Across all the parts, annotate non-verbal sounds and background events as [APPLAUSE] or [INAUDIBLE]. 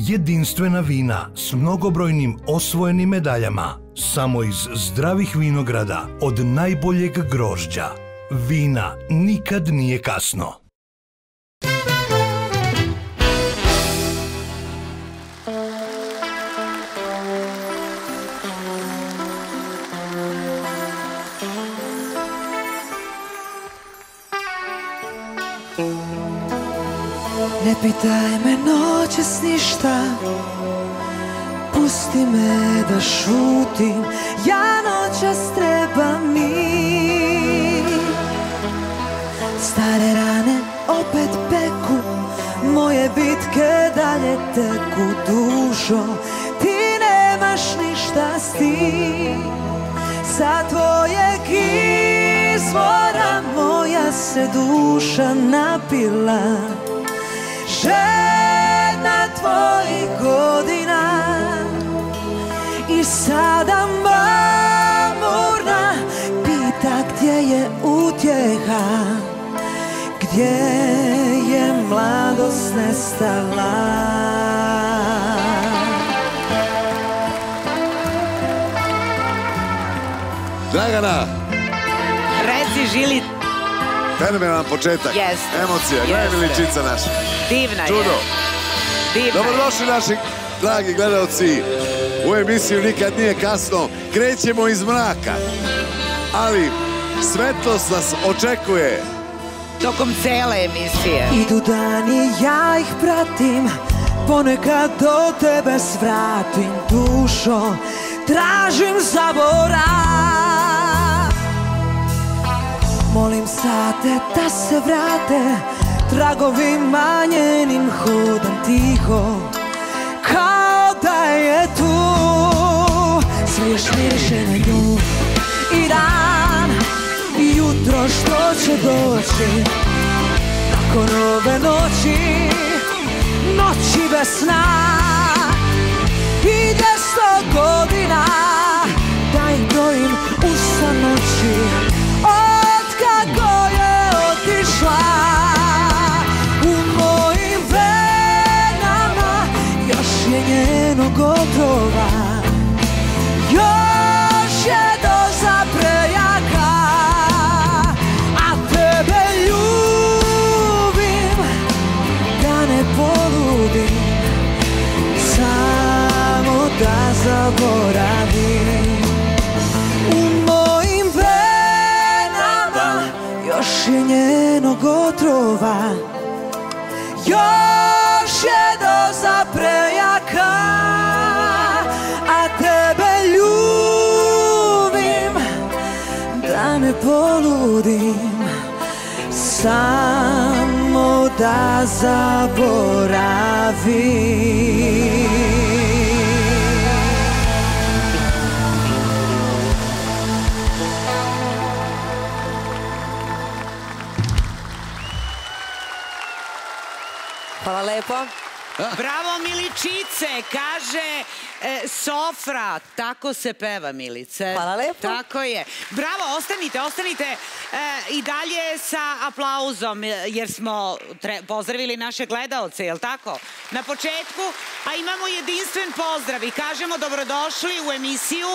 Jedinstvena vina s mnogobrojnim osvojenim medaljama. Samo iz zdravih vinograda od najboljeg grožđa. Vina nikad nije kasno. Ne pitaj me noćas ništa Pusti me da šutim Ja noćas treba mi Stare rane opet peku Moje bitke dalje teku dušo Ti nemaš ništa s tim Sa tvojeg izvora Moja se duša napila. Žena tvojih godina i sada mamurna pita gdje je utjeha gdje je mladost nestala Dragana, Reci Žili, fenomenalan početak. Jeste, Emocija, gledaj jeste. miličica naša. divna je. Čudo. Dobrodošli naši dragi gledalci. U emisiju Nikad nije kasno. Krećemo iz mraka, ali svetlost nas očekuje. Tokom cele emisije. Idu dani, ja ih pratim. Ponekad do tebe svratim dušo. Tražim zaborav Molim sate da se vrate Tragovima njenim hodam tiho Kao da je tu. Sve još miriše na nju I dan i jutro što će doći. Nakon ove noći, noći bez sna. Ide sto godina, da ih brojim u noći gotova. Još je doza prejaka A tebe ljubim Da ne poludim Samo da zaboravim. U mojim venama Još je njenog otrova još je doza prejaka poludim Samo da zaboravim Hvala lepo. Bravo Miličice, kaže e, Sofra, tako se peva Milice. Hvala lepo. Tako je. Bravo, ostanite, ostanite e, i dalje sa aplauzom, e, jer smo pozdravili naše gledalce, jel tako? Na početku, a imamo jedinstven pozdrav i kažemo dobrodošli u emisiju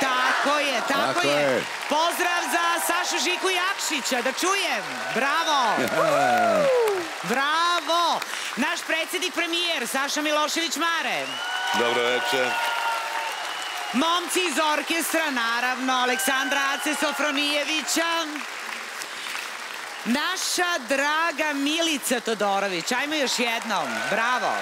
Tako je, tako, Tako je. je. Pozdrav za Sašu Žiku Jakšića, da čujem. Bravo. [LAUGHS] Bravo! Naš predsjednik premijer, Saša Milošević Mare. Dobro večer. Momci iz orkestra, naravno, Aleksandra Ace Sofronijevića. Naša draga Milica Todorović. Ajmo još jednom. Bravo.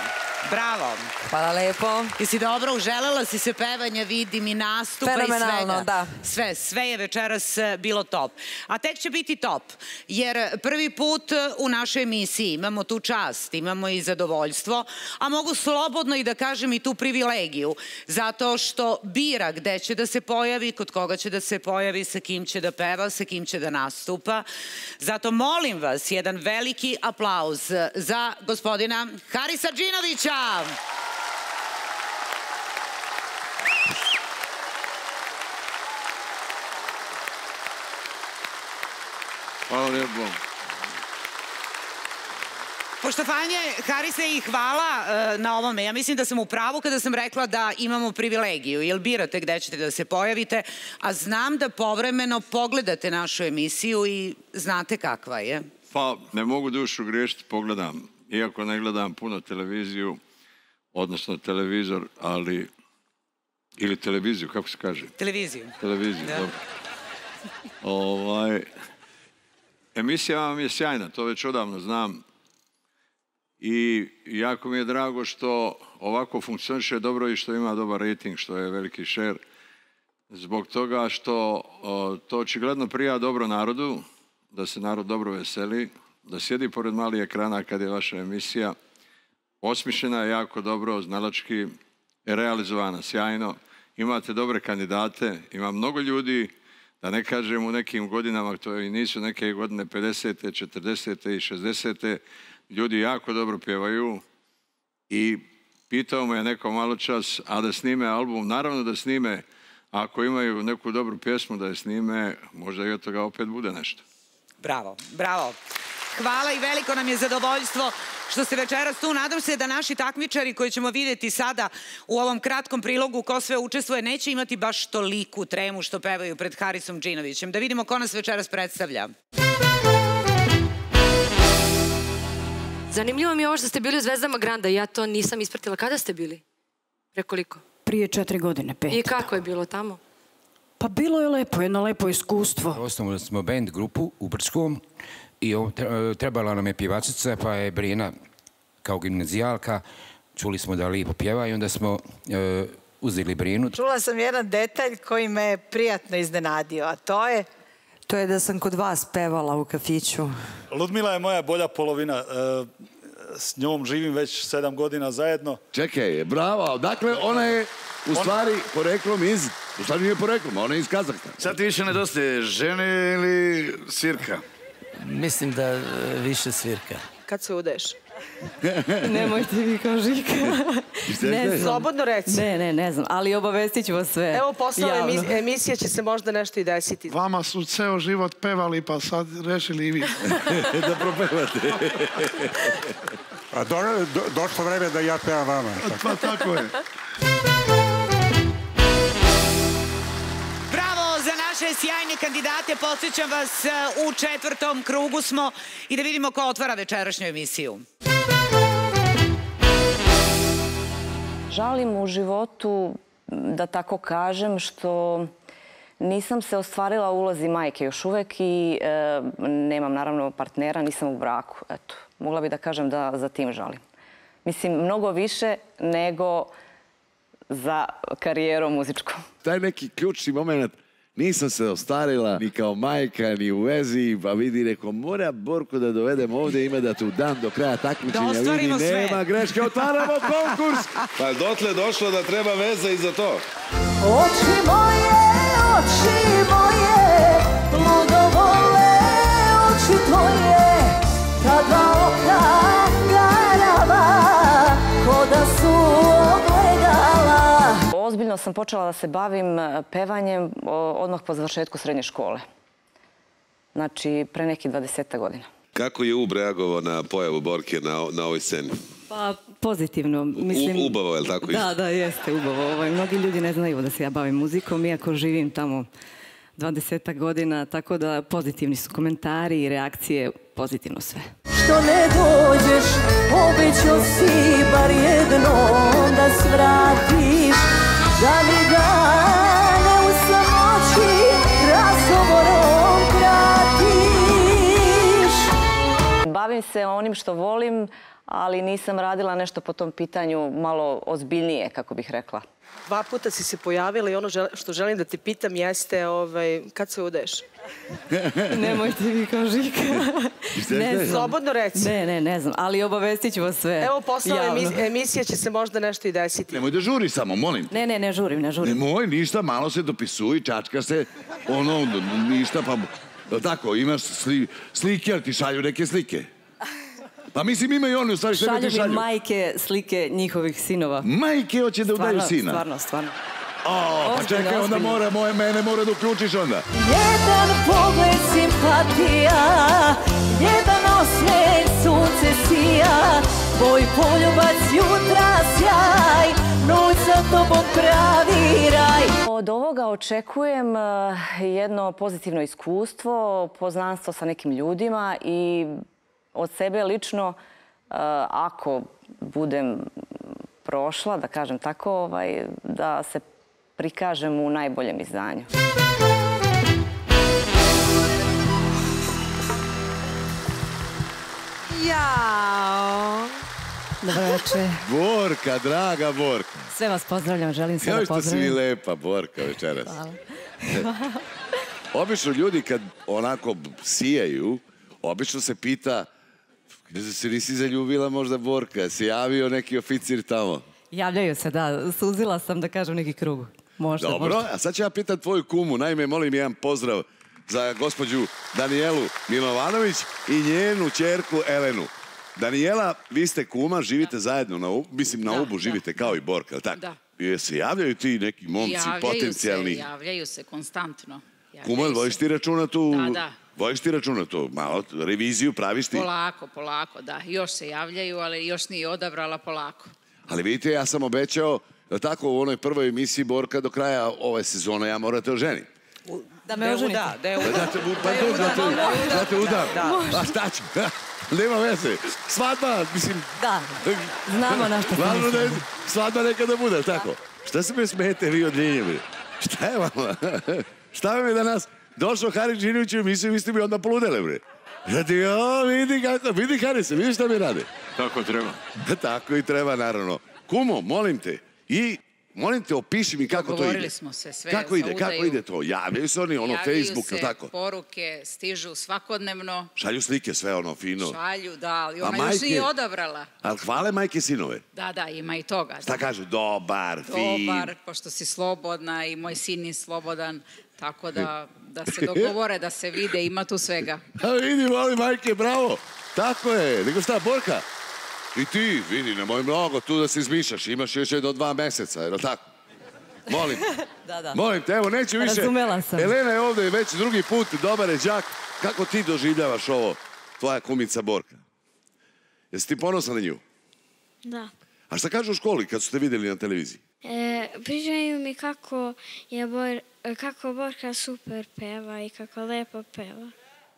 Bravo. Hvala lepo. Jesi dobro uželela si se pevanja, vidim i nastupa i svega. Fenomenalno, da. Sve, sve je večeras e, bilo top. A tek će biti top, jer prvi put e, u našoj emisiji imamo tu čast, imamo i zadovoljstvo, a mogu slobodno i da kažem i tu privilegiju, zato što bira gde će da se pojavi, kod koga će da se pojavi, sa kim će da peva, sa kim će da nastupa. Zato molim vas, jedan veliki aplauz za gospodina Harisa Džinovića. Hvala lijepo. Poštovanje, Harise i hvala e, na ovome. Ja mislim da sam u pravu kada sam rekla da imamo privilegiju, jer birate gde ćete da se pojavite, a znam da povremeno pogledate našu emisiju i znate kakva je. Pa, ne mogu dušu griješiti, pogledam. Iako ne gledam puno televiziju, odnosno televizor, ali... Ili televiziju, kako se kaže? Televiziju. Televiziju, Da. dobro. Ovaj, emisija vam je sjajna, to već odavno znam. I jako mi je drago što ovako funkcioniše dobro i što ima dobar rating, što je veliki šer. Zbog toga što o, to očigledno prija dobro narodu, da se narod dobro veseli, da sjedi pored malih ekrana kad je vaša emisija. Osmišljena je jako dobro, znalački, realizovana sjajno. Imate dobre kandidate, ima mnogo ljudi, da ne kažem u nekim godinama, to i nisu neke godine 50. 40. i 60. Ljudi jako dobro pjevaju i pitao me je neko malo čas, a da snime album, naravno da snime, ako imaju neku dobru pjesmu da je snime, možda i od toga opet bude nešto. Bravo, bravo. Hvala i veliko nam je zadovoljstvo što ste večeras tu. Nadam se da naši takmičari koji ćemo vidjeti sada u ovom kratkom prilogu ko sve učestvuje neće imati baš toliku tremu što pevaju pred Harisom Džinovićem. Da vidimo ko nas večeras predstavlja. Zanimljivo mi je ovo što ste bili u Zvezdama Granda. Ja to nisam ispratila. Kada ste bili? Prekoliko? Prije četiri godine, pet. I kako je bilo tamo? Pa bilo je lepo, jedno lepo iskustvo. Osnovali smo band grupu u Brčkom i tre- trebala nam je pjevačica, pa je Brina kao gimnazijalka. Čuli smo da lijepo pjeva i onda smo e, uzeli Brinu. Čula sam jedan detalj koji me je prijatno iznenadio, a to je To je da sam kod vas pevala u kafiću. Ludmila je moja bolja polovina. e, S njom živim već sedam godina zajedno. Čekaj, bravo. Dakle, ona je u stvari poreklom iz... U stvari nije poreklom, ona je iz Kazahstana. Sad ti više nedostaje žene ili svirka? Mislim da e, više svirka. kad se udeš. [LAUGHS] Nemojte vi kao žika. ne znam. Slobodno reci. Ne, ne, ne znam, ali obavestit ću vas sve. Evo posle ove javno. emis- emisije će se možda nešto i desiti. Vama su ceo život pevali, pa sad rešili i vi. [LAUGHS] da propevate. A do, do, došlo vreme da ja pevam vama. Pa tako je. [LAUGHS] Naše sjajne kandidate. Posjećam vas e, u četvrtom krugu smo i da vidimo ko otvara večerašnju emisiju. Žalim u životu, da tako kažem, što nisam se ostvarila u ulozi majke još uvek i e, nemam naravno partnera, nisam u braku. Eto, mogla bi da kažem da za tim žalim. Mislim, mnogo više nego za karijerom muzičkom. Taj neki ključni moment, nisam se ostarila ni kao majka, ni u vezi, pa vidi, rekao, mora Borko da dovedem ovdje, ima da tu dan do kraja takmičenja, Da vidi, ostvarimo sve. nema greške, otvaramo konkurs! [LAUGHS] Pa dotle došlo da treba veza i za to. Oči moje, oči moje, ludo vole oči tvoje, ta dva oka Ozbiljno sam počela da se bavim e, pevanjem odmah po završetku srednje škole. Znači, pre nekih 20 godina. Kako je Ub reagovao na pojavu Borke na, na ovoj sceni? Pa pozitivno. Mislim, U, ubavo, je li tako? Da, da, jeste ubavo. Ovaj, mnogi ljudi ne znaju da se ja bavim muzikom, iako živim tamo 20 godina, tako da pozitivni su komentari i reakcije, pozitivno sve. Što ne dođeš, obećao si bar jednom da svratiš, u. Bavim se onim što volim, ali nisam radila nešto po tom pitanju malo ozbiljnije, kako bih rekla. Dva puta si se pojavila i ono što želim da te pitam jeste ovaj, kad se udeš. [LAUGHS] Nemojte vi kao žika. ne znam. Slobodno reci. Ne, ne, ne znam, ali obavestit ću vas sve. Evo posle ove javno. [LAUGHS] emis- emisije će se možda nešto i desiti. Nemoj da žuri samo, molim. Ne, ne, ne žurim, ne žurim. Nemoj, ništa, malo se dopisuj, čačka se, ono, ništa, pa... Tako, imaš sli, slike, ali ti šalju neke slike. Pa mislim, imaju oni, u stvari, sve Šalju ti mi šalju. majke slike njihovih sinova. Majke hoće da udaju sina. Stvarno, stvarno. O, pa čekaj, onda mora, moje mene mora da uključiš onda. Jedan pogled simpatija, jedan osmeh sunce sija, tvoj poljubac jutra sjaj, noć sa tobom pravi raj. Od ovoga očekujem eh, jedno pozitivno iskustvo, poznanstvo sa nekim ljudima i od sebe lično, eh, ako budem prošla, da kažem tako, ovaj, da se prikažem u najboljem izdanju. Jao. Dobro večer. Borka, draga Borka. Sve vas pozdravljam, želim se da Joj što si mi pozdravim. lepa, Borka, večeras. Hvala. [LAUGHS] Obično ljudi kad onako sijaju, obično se pita gdje se nisi zaljubila možda Borka, se javio neki oficir tamo. Javljaju se, da. Suzila sam da kažem neki krug. Možda, Dobro, možda. a sad ću ja pitat tvoju kumu. Naime, molim jedan pozdrav za gospođu Danijelu Milovanović i njenu čerku Elenu. Danijela, vi ste kuma, živite zajedno na Ubu, mislim na Da, Ubu da. živite kao i Borka, jel tako? Da. Se javljaju ti neki momci javljaju potencijalni? Se, javljaju se konstantno. Javljaju Kuma, vodiš ti računa tu? Da, da. Vodiš ti računa tu? Malo reviziju praviš ti? Polako, polako, da. Još se javljaju, ali još nije odabrala polako. Ali vidite, ja sam obećao, da tako u onoj prvoj emisiji Borka do kraja ove sezone ja morate oženiti. Da me oženite. Da, da je Pa uda. da te, pa to, da te, da te udam. Da. A šta ću? [LAUGHS] Nema veze. Svadba, mislim... Da, znamo na što Važno da je svadba nekada bude, tako? Šta se me smete vi od? Šta je vama? [LAUGHS] Šta vam je danas? Došao Haris Đinović u emisiju, vi ste mi onda poludele, bre. Ti, o, vidi kako, vidi Harise, vidi šta mi rade. Tako treba. [LAUGHS] Tako i treba, naravno. Kumo, molim te, i molim te, opiši mi kako to ide. Dogovorili smo se sve Kako ide, kako ide to? Javljaju se oni, ono, Javljaju Facebook, se, jel tako? poruke stižu svakodnevno, Šalju slike, sve ono, fino. šalju, da, ali ona još nije odabrala. Ali hvale majke sinove. Da, da, ima i toga. Šta kažu? Dobar, fin. Dobar, pošto si slobodna i moj sin je slobodan, tako da, da se [LAUGHS] dogovore, da se vide, ima tu svega. [LAUGHS] A vidi, molim, majke, bravo. Tako je. Nego šta, Borka? I ti, vidi, nemoj mnogo tu da se izmišljaš. Imaš još jedno dva meseca, je li tako? Molim. [LAUGHS] Da, da. Molim te, evo, neću više. Razumela sam. Elena je ovdje već drugi put, dobar je đak. Kako ti doživljavaš ovo, tvoja kumica Borka? Jesi ti ponosan na nju? Da. A šta kažu u školi kad su te vidjeli na televiziji? E, pričaju mi kako je Bor, kako Borka super peva i kako lepo peva.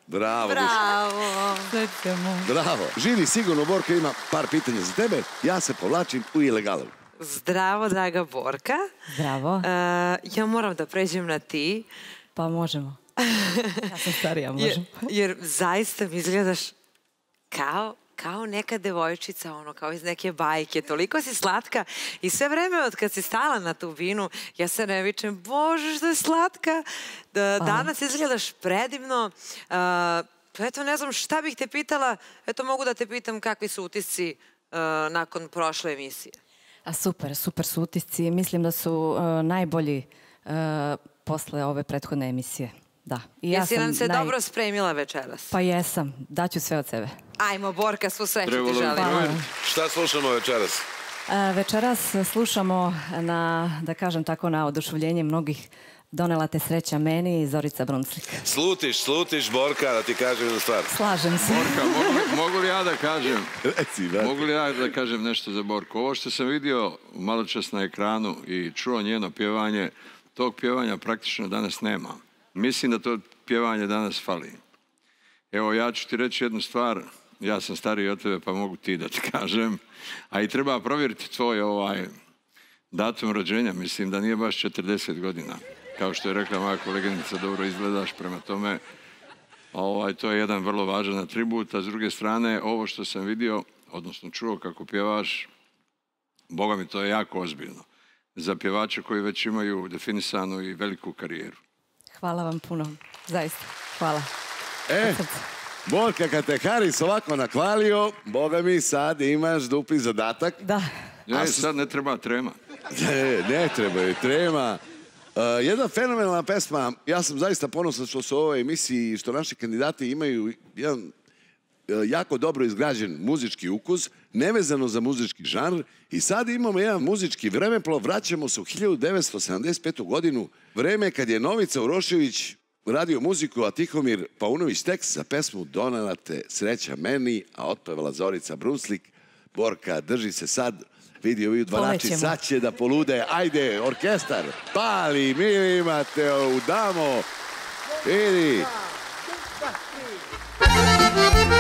Bravo. Bravo. Bravo. Živi, sigurno Borka ima par pitanja za tebe. Ja se povlačim u ilegalu. Zdravo, draga Borka. Zdravo. E, ja moram da pređem na ti. Pa možemo. Ja sam starija, [LAUGHS] Jer, možemo. jer zaista mi izgledaš kao, kao neka devojčica, ono, kao iz neke bajke. Toliko si slatka i sve vreme od kad si stala na tu binu, ja se ne vičem, bože, što je slatka. Da, danas izgledaš predivno. Pa eto, ne znam šta bih te pitala. Eto, mogu da te pitam kakvi su utisci nakon prošle emisije. A super, super su utisci. Mislim da su najbolji posle ove prethodne emisije. Da. I Jesi nam se naj- dobro spremila večeras? Pa jesam. Daću sve od sebe. Ajmo, Borka, svu sreću ti želim. Šta slušamo večeras? E, Večeras slušamo na, da kažem tako, na oduševljenje mnogih Donela te sreća meni i Zorica Brunslik. Slutiš, slutiš, Borka, da ti kažem jednu stvar. Slažem se. Borka, mogu, mogu li ja da kažem? Reci, brate. Mogu li ja da kažem nešto za Borku? Ovo što sam vidio malo čas na ekranu i čuo njeno pjevanje, tog pjevanja praktično danas nema. Mislim da to pjevanje danas fali. Evo, ja ću ti reći jednu stvar. Ja sam stariji od tebe, pa mogu ti da ti [LAUGHS] kažem. A i treba provjeriti tvoj ovaj datum rođenja. Mislim da nije baš 40 godina. Kao što je rekla moja koleginica, dobro izgledaš prema tome. Ovaj, to je jedan vrlo važan atribut, a s druge strane, ovo što sam vidio, odnosno čuo kako pjevaš, Boga mi to je jako ozbiljno. Za pjevače koji već imaju definisanu i veliku karijeru. Hvala vam puno. Zaista. Hvala. E, Borka, kad te Haris ovako nakvalio, boga mi sad imaš dupli zadatak. Da. Ne, sad ne treba trema. [LAUGHS] Ne, ne treba je trema. Uh, jedna fenomenalna pesma, ja sam zaista ponosan što su u ovoj emisiji, što naši kandidati imaju jedan jako dobro izgrađen muzički ukus, nevezano za muzički žanr i sad imamo jedan muzički vremeplov, vraćamo se u 1975. godinu, vreme kad je Novica Urošević radio muziku, a Tihomir Paunović tekst za pesmu Donela te sreća meni, a otpevala Zorica Bruslik. Borka, drži se sad, vidi ovi dvanači, sad će da polude, ajde, orkestar, pali, mi imate, udamo, vidi. I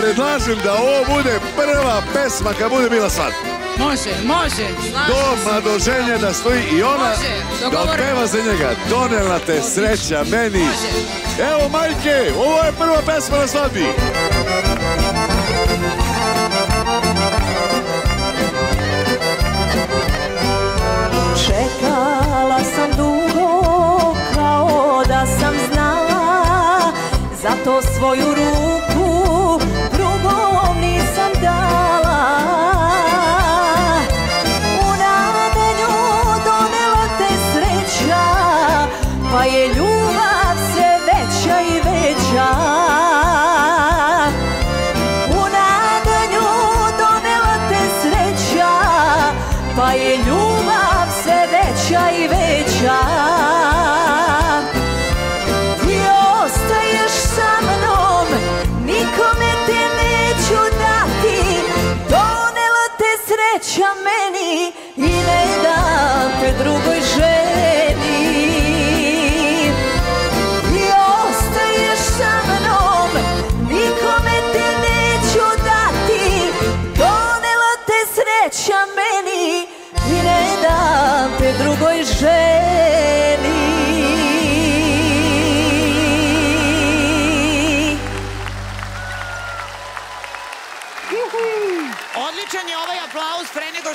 predlažem da ovo bude prva pesma kad bude bila svat. Može, može. Do mladoženja da stoji i ona Može, da otpeva za njega. Donela te sreća meni. Evo majke, ovo je prva pesma na svadbi. Čekala sam dugo kao da sam znala Zato svoju ruku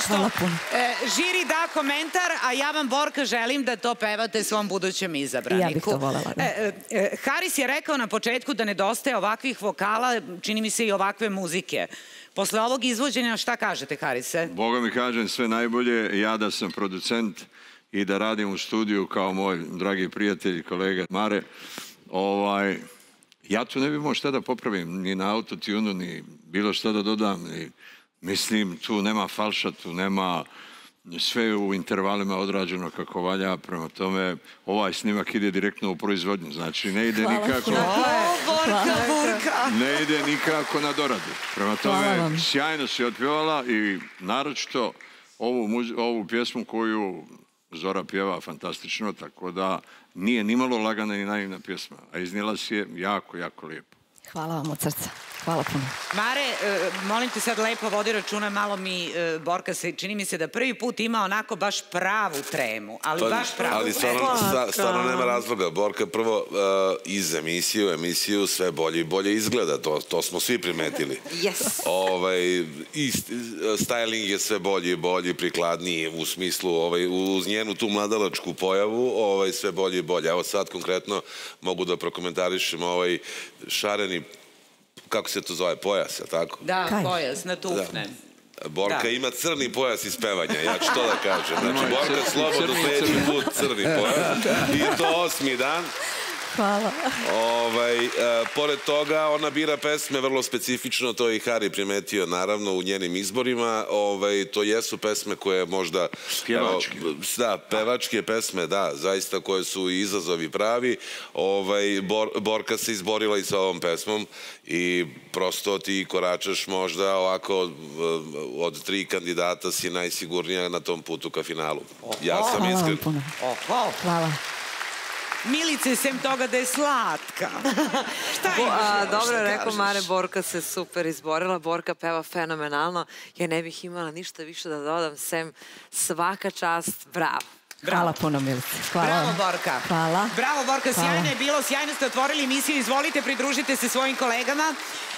što e, žiri da komentar, a ja vam, Borka, želim da to pevate svom budućem izabraniku. Ja bih to volela, da. E, e, e, Haris je rekao na početku da nedostaje ovakvih vokala, čini mi se i ovakve muzike. Posle ovog izvođenja šta kažete, Harise? Boga mi kažem sve najbolje, ja da sam producent i da radim u studiju kao moj dragi prijatelj i kolega Mare, ovaj, ja tu ne bi imao šta da popravim, ni na autotunu, ni bilo šta da dodam, ni, mislim, tu nema falša, tu nema sve je u intervalima odrađeno kako valja, prema tome ovaj snimak ide direktno u proizvodnju, znači ne ide nikako... Burka! Ne ide nikako na doradu. Prema Hvala tome, sjajno si otpjevala i naročito ovu pjesmu koju Zora pjeva fantastično, tako da nije nimalo lagana ni naivna pjesma, a iznijela si je jako, jako lijepo. Hvala vam od srca. Hvala puno. Mare, e, molim te sad lepo vodi računa, malo mi, e, Borka, se, čini mi se da prvi put ima onako baš pravu tremu, ali baš pravu ali stvarno, tremu. stvarno nema razloga. Borka prvo uh, iz emisije u emisiju sve bolje i bolje izgleda. To, to smo svi primetili. Yes. Ovaj, i styling je sve bolji i bolji, prikladniji u smislu ovaj, uz njenu tu mladalačku pojavu, ovaj, sve bolje i bolje. Evo sad konkretno mogu da prokomentarišem ovaj šareni kako se to zove, pojas, je tako? Da, pojas, na tufne. Borka Da. ima crni pojas iz pevanja, ja ću to da kažem. Znači, Borka slobodno crni. put crni pojas. [LAUGHS] I to osmi dan. Hvala. Ovaj, e, pored toga, ona bira pesme vrlo specifično, to je i Hari primetio, naravno, u njenim izborima. Ovaj, to jesu pesme koje možda... Pjevačke. evo, da, pevačke pesme, da, zaista koje su i izazovi pravi. Ovaj, Bor- Borka se izborila i sa ovom pesmom i prosto ti koračaš možda ovako e, od tri kandidata si najsigurnija na tom putu ka finalu. Ja sam Hvala vam iskren. puno. Oho. Hvala. Milice, sem toga da je slatka. [LAUGHS] Šta Bo, imaš a, još dobro je rekao? Mare, Borka se super izborila, Borka peva fenomenalno. Ja ne bih imala ništa više da dodam, sem svaka čast, bravo. Hvala puno, Milice. Hvala Bravo, vam. Borka. Hvala. Bravo, Borka, sjajno je bilo, sjajno ste otvorili emisiju, izvolite, pridružite se svojim kolegama.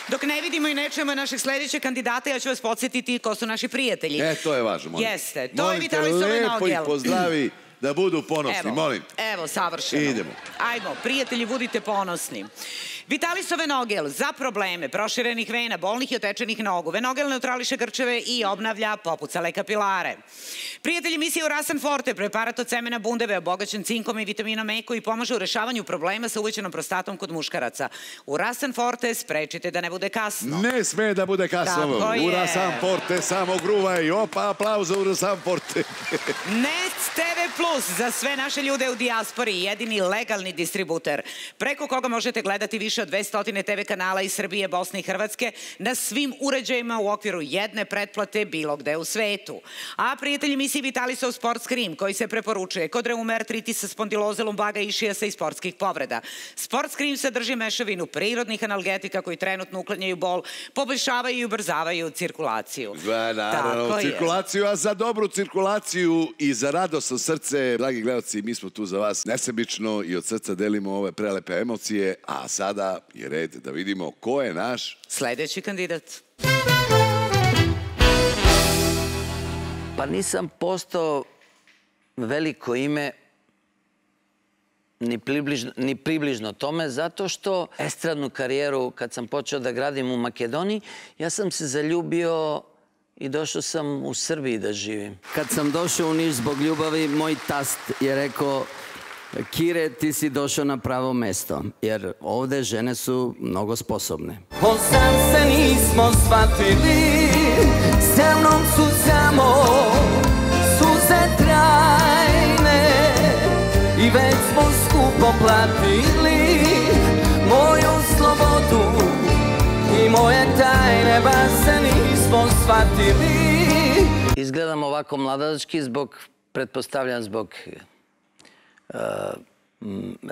Dok ne vidimo i ne čujemo našeg sledećeg kandidata, ja ću vas podsjetiti ko su naši prijatelji. E, to je važno. Jeste, to je Molim Vitalisove lepo ih pozdravi, da budu ponosni, Evo, molim. Evo, savršeno. Idemo. Ajmo, prijatelji, budite ponosni. Vitalisove Nogel za probleme proširenih vena, bolnih i otečenih nogu. Venogel neutrališe grčeve i obnavlja popucale kapilare. Prijatelji emisije Urasan Forte, preparat od semena bundeve, obogaćen cinkom i vitaminom E koji pomaže u rešavanju problema sa uvećenom prostatom kod muškaraca. Urasan Forte sprečite da ne bude kasno. Ne sme da bude kasno. Tako je. Ura sam porte, samo gruvaj. Opa, aplauz za Ura sam porte. [LAUGHS] Net TV Plus za sve naše ljude u dijaspori, jedini legalni distributer, preko koga možete gledati više od 200 TV kanala iz Srbije, Bosne i Hrvatske na svim uređajima u okviru jedne pretplate bilo gde u svetu. A prijatelji emisiji Vitalisov Sport Scream, koji se preporučuje kod reume, artritisa, spondiloze, lumbaga, išijasa i sportskih povreda. Sport Scream sadrži mešavinu prirodnih analgetika koji trenutno uklanjaju bol, poboljšavaju i ubrzavaju cirkulaciju. Da, naravno, Tako je. cirkulaciju, a za dobru cirkulaciju i za radosno srce, dragi gledalci, mi smo tu za vas nesebično i od srca delimo ove prelepe emocije, a sada je red da vidimo ko je naš Sledeći kandidat. Pa nisam postao veliko ime ni približno, ni približno tome, zato što estradnu karijeru, kad sam počeo da gradim u Makedoniji, ja sam se zaljubio i došao sam u Srbiji da živim. Kad sam došao u Niš zbog ljubavi, moj tast je rekao Kire, ti si došao na pravo mesto, jer ovde žene su mnogo sposobne. On sam se nismo shvatili Sa mnom su samo suze trajne I već smo skupo platili Moju slobodu i moje tajne Baš se nismo shvatili Izgledam ovako mladački zbog, pretpostavljam zbog,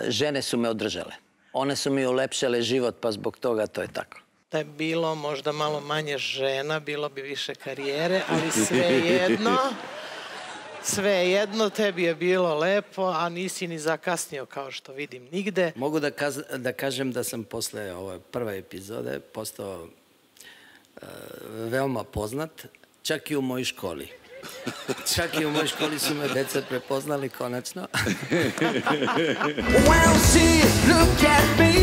žene su me održale. One su mi ulepšale život, pa zbog toga to je tako. Da je bilo možda malo manje žena, bilo bi više karijere, ali sve jedno, [LAUGHS] sve jedno, tebi je bilo lepo, a nisi ni zakasnio kao što vidim nigde. Mogu da, kaz, da kažem da sam posle ove prve epizode postao e, veoma poznat, čak i u mojoj školi. [LAUGHS] Čak i u mojoj školi su me deca prepoznali konačno. [LAUGHS] Well, she looked at me,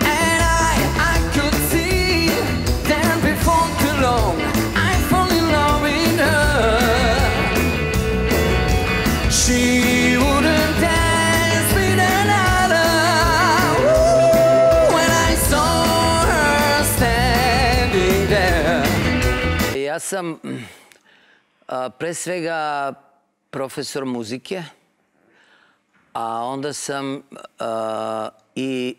and I, I could see that before too long I fall in love with her. She wouldn't dance with another. Ooh, when I saw her standing there. Ja sam mm, pre svega profesor muzike, a onda sam i,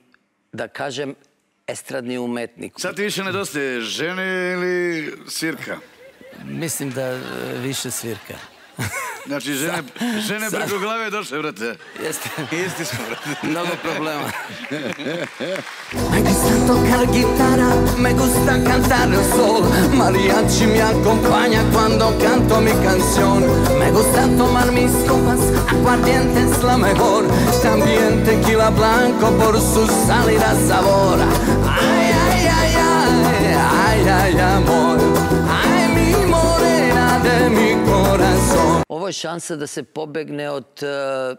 da kažem, estradni umetnik. Sad ti više nedostaje žene ili svirka? Mislim da e, više svirka. [LAUGHS] Znači, žene, preko glave došle, brate. Jeste. Isti smo, brate. Mnogo problema. [LAUGHS] Me gusta tocar guitarra, me gusta cantar el sol. Mariachi me acompaña cuando canto mi canción. Me gusta tomar mis copas, aguardiente es la mejor. También tequila blanco por su sal y la sabor. Ay, ay, ay, ay, ay, ay, amor. Ovo je šansa da se pobegne od e,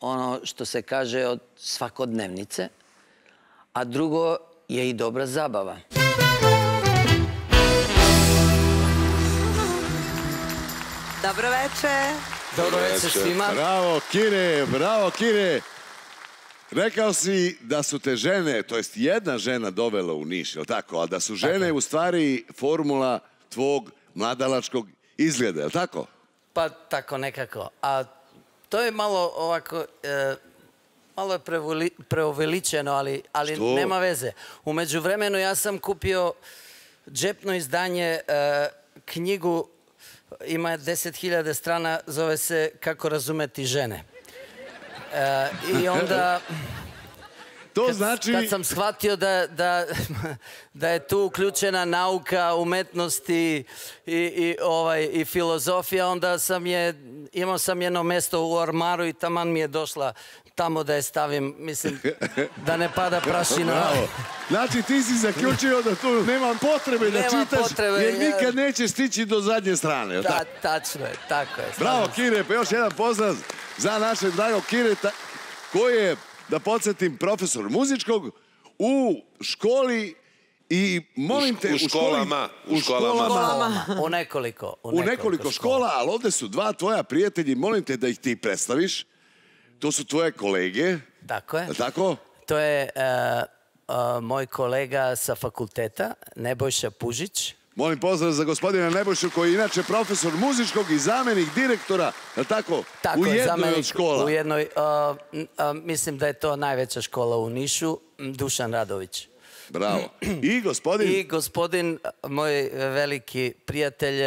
ono što se kaže od svakodnevnice, a drugo je i dobra zabava. Dobro veče. Dobro večer svima. Bravo, Kire, bravo, Kire. Rekao si da su te žene, to jest jedna žena dovela u Niš, je tako? A da su žene u stvari formula tvog mladalačkog izgleda, je tako? Pa tako nekako. A to je malo ovako, e, malo je prevoli- preuveličeno, ali, ali Što? nema veze. U međuvremenu ja sam kupio džepno izdanje, e, knjigu, ima 10.000 strana, zove se Kako razumeti žene. E, I onda... [LAUGHS] To kad, znači- Kad sam shvatio da, da, [LAUGHS] da je tu uključena nauka, umetnost i, i, i, ovaj, i filozofija, onda sam je, imao sam jedno mesto u ormaru i taman mi je došla tamo da je stavim, mislim, da ne pada prašina. Bravo. Znači ti si zaključio da tu nema potrebe da Nema čitaš potrebe, jer nikad neće stići do zadnje strane. Da, tačno je, tako je. Bravo. Kire, pa još jedan pozdrav za našeg dragog Kireta koji je, da podsjetim, profesor muzičkog u školi i molim te... u školama, u u školama. školama. U nekoliko. U, nekoliko škola, ali ovdje su dva tvoja prijatelji, molim te da ih ti predstaviš. To su tvoje kolege. Tako je. Tako? To je e, e, moj kolega sa fakulteta, Nebojša Pužić. Molim pozdrav za gospodina Nebojšu koji je inače profesor muzičkog i zamjenik direktora, je tako? Tako u je, jednoj zamenik od škola. U jednoj, mislim da je to najveća škola u Nišu, Dušan Radović. Bravo. [CLEARS THROAT] I gospodin? I gospodin, moj veliki prijatelj,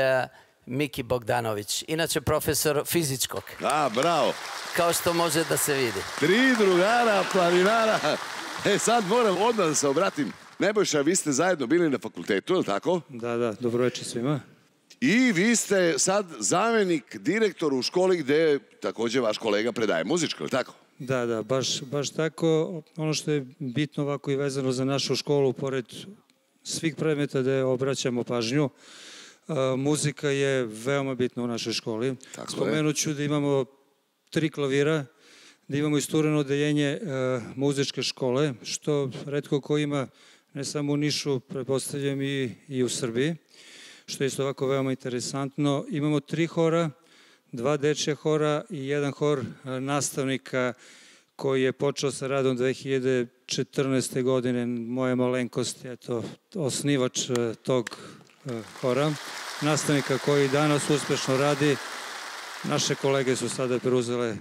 Miki Bogdanović. Inače profesor fizičkog. A, bravo. Kao što može da se vidi. Tri drugara, planinara. E, sad moram odmah da se obratim. Nebojša, vi ste zajedno bili na fakultetu, je li tako? Da, da, dobro večer svima. I vi ste sad zamjenik direktor u školi gdje također vaš kolega predaje muzičko, je li tako? Da, da, baš, baš tako. Ono što je bitno ovako i vezano za našu školu, pored svih predmeta da obraćamo pažnju, a, muzika je veoma bitna u našoj školi. Tako. Spomenut ću da imamo tri klavira, da imamo istureno odeljenje e, muzičke škole, što redko ko ima ne samo u Nišu, pretpostavljam i, i u Srbiji, što je isto ovako veoma interesantno. Imamo tri hora, dva dečja hora i jedan hor e, nastavnika koji je počeo sa radom 2014. godine, moje malenkosti, eto, osnivač e, tog e, hora, nastavnika koji danas uspešno radi. Naše kolege su sada preuzele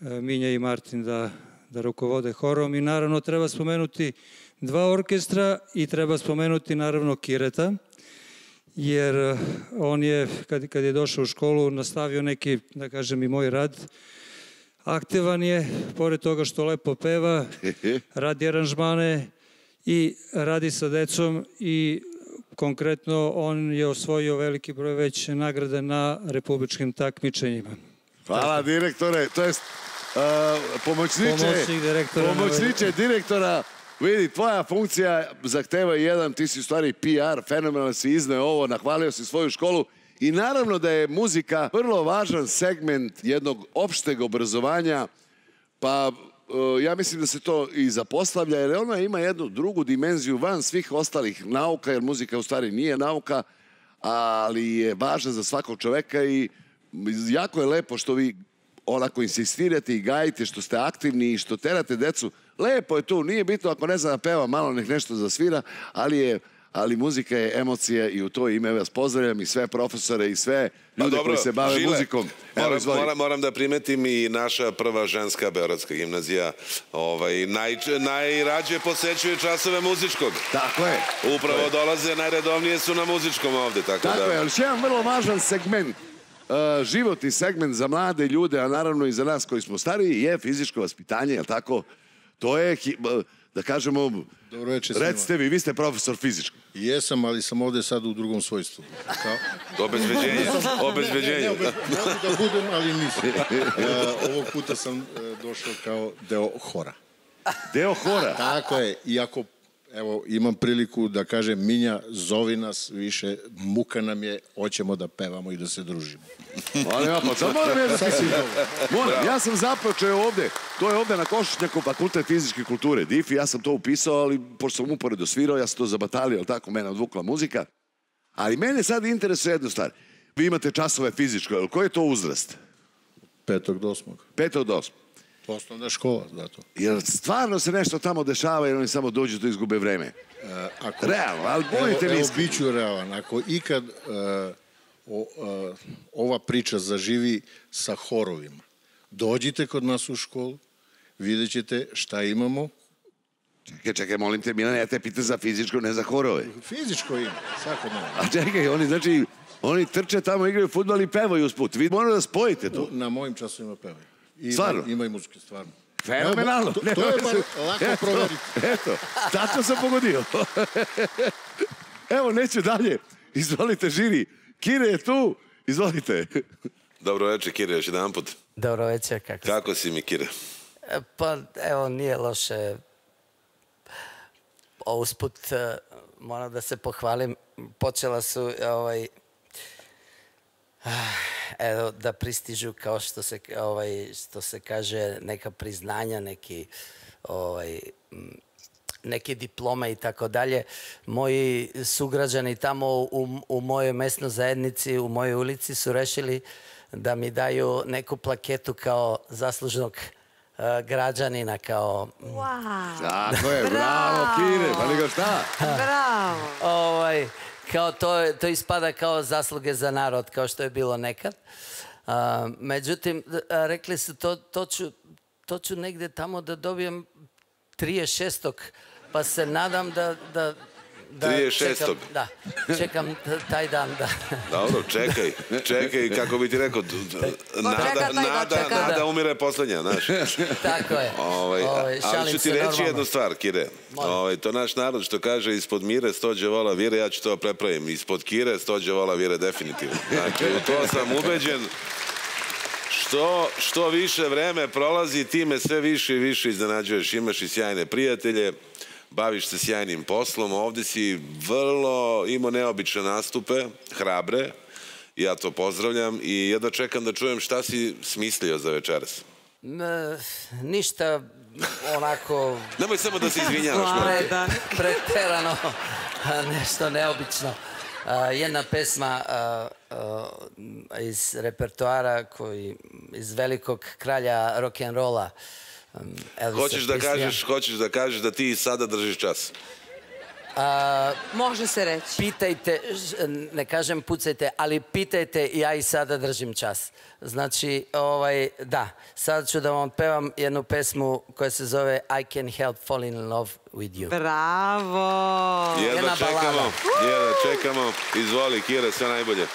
Minja i Martin da, da rukovode horom i naravno treba spomenuti dva orkestra i treba spomenuti naravno Kireta, jer eh, on je, kad, kad je došao u školu, nastavio neki, da kažem, i moj rad. Aktivan je, pored toga što lepo peva, [LAUGHS] radi aranžmane i radi sa decom i konkretno on je osvojio veliki broj već nagrada na republičkim takmičenjima. Hvala direktore, to jest uh, pomoćniče, direktora. pomoćniče direktora, vidi, tvoja funkcija zahteva jedan, ti si u stvari PR, fenomenalno si izneo ovo, nahvalio si svoju školu i naravno da je muzika vrlo važan segment jednog opšteg obrazovanja, pa uh, ja mislim da se to i zapostavlja, jer ona ima jednu drugu dimenziju van svih ostalih nauka, jer muzika u stvari nije nauka, ali je važna za svakog čoveka i jako je lepo što vi onako insistirate i gajite, što ste aktivni i što terate decu. Lepo je tu, nije bitno ako ne zna da peva, malo nek nešto zasvira, ali je ali muzika je emocija i u to ime vas pozdravljam i sve profesore i sve ljude dobro, koji se bave Žile, muzikom. Evo, moram, izvoli. moram, moram da primetim i naša prva ženska beogradska gimnazija ovaj, naj, najrađe posećuje časove muzičkog. Tako je. Upravo dolaze, najredovnije su na muzičkom ovde, tako, Tako da... je, ali još jedan vrlo važan segment, uh, životni segment za mlade ljude, a naravno i za nas koji smo stariji, je fizičko vaspitanje, jel tako? To je, uh, da kažemo, Dobro večer recite vi, vi ste profesor fizičko. Jesam, ali sam ovdje sad u drugom svojstvu. Kao... Obezbeđenje, obezbeđenje. Ne, mogu da budem, ali nisam. E, [LAUGHS] ovog puta sam e, došao kao deo hora. Deo hora? Tako je, iako evo, imam priliku da kažem, Minja, zovi nas više, muka nam je, hoćemo da pevamo i da se družimo. Ali ja, pa sad moram jedan ja sam započeo ovde, to je ovde na Košišnjaku fakultet fizičke kulture, DIFI, ja sam to upisao, ali pošto sam uporedo svirao, ja sam to zabatalio, ali tako, mene odvukla muzika. Ali mene sad interesuje jedna stvar. Vi imate časove fizičko, jel koji je to uzrast? Petog do osmog. Petog do osmog. Osnovna škola, zato. Jer stvarno se nešto tamo dešava jer oni samo dođu tu i izgube vreme. Ako, Realno, ali budite mi evo, bit ću realan. Ako ikad e, o, e, ova priča zaživi sa horovima, dođite kod nas u školu, vidjet ćete šta imamo. Čekaj, čekaj, molim te, Milane, ja te pitam za fizičko, ne za horove. Fizičko ima, svakodnevno. A čekaj, oni znači, oni trče tamo, igraju futbol i pevaju usput. Vi morate da spojite to. Na mojim časovima pevaju. Ima, Stvarno? Ima i muzike, stvarno. Fenomenalno. To, to je bar lako Eto, proveriti. Eto, tačno sam pogodio. [LAUGHS] Evo, neću dalje. Izvolite, žiri. Kire je tu. Izvolite. Dobro večer, Kire, još jedan put. Dobro večer, kako Kako si mi, Kire? E, Pa evo, nije loše. O, Usput e, moram da se pohvalim. Počela su ovaj, evo, da pristižu kao što se, ovaj, što se kaže neka priznanja, neki ovaj, neke diplome i tako dalje. Moji sugrađani tamo u, u mojoj mesnoj zajednici, u mojoj ulici su rešili da mi daju neku plaketu kao zaslužnog e, građanina, kao... Wow. Tako je, bravo, Kire, pa nego šta? Bravo. ovaj, Као тоа то испада као заслуге за народ, као што е било некад. А, меѓутим, рекле се, то, точу, точу негде тамо да добијам 36-ок, па се надам да, да da... da da 36.. čekam, da, čekam taj dan da... Dobro, čekaj, [LAUGHS] čekaj, kako bi ti rekao, nada, nada, nada Da. umire poslednja, znaš. [LAUGHS] Tako je. Ovaj, Ovaj, ali ću ti reći normalno. jednu stvar, Kire. Ovaj, to naš narod što kaže ispod mire stođe vola vire, ja ću to prepravim. Ispod kire stođe vola vire definitivno. Znači, u to sam ubeđen. Što, što više vreme prolazi, time sve više i više iznenađuješ. Imaš i sjajne prijatelje, baviš se sjajnim poslom, ovde si vrlo imao neobične nastupe, hrabre, ja to pozdravljam i jedva čekam da čujem šta si smislio za večeras. Ne, ništa onako... [LAUGHS] Nemoj samo da se izvinjavaš. [LAUGHS] Pre, preterano, nešto neobično. Jedna pesma iz repertoara koji, iz velikog kralja rock'n'rolla. Hoćeš da kažeš, hoćeš da kažeš da ti i sada držiš čas. A, Može se reći. Pitajte, ne kažem pucajte, ali pitajte, ja i sada držim čas. Znači, ovaj, da, sad ću da vam pevam jednu pesmu koja se zove I can help fall in love with you. Bravo. Jedva Jedna čekamo, jedva čekamo. Izvoli, Kire, sve najbolje.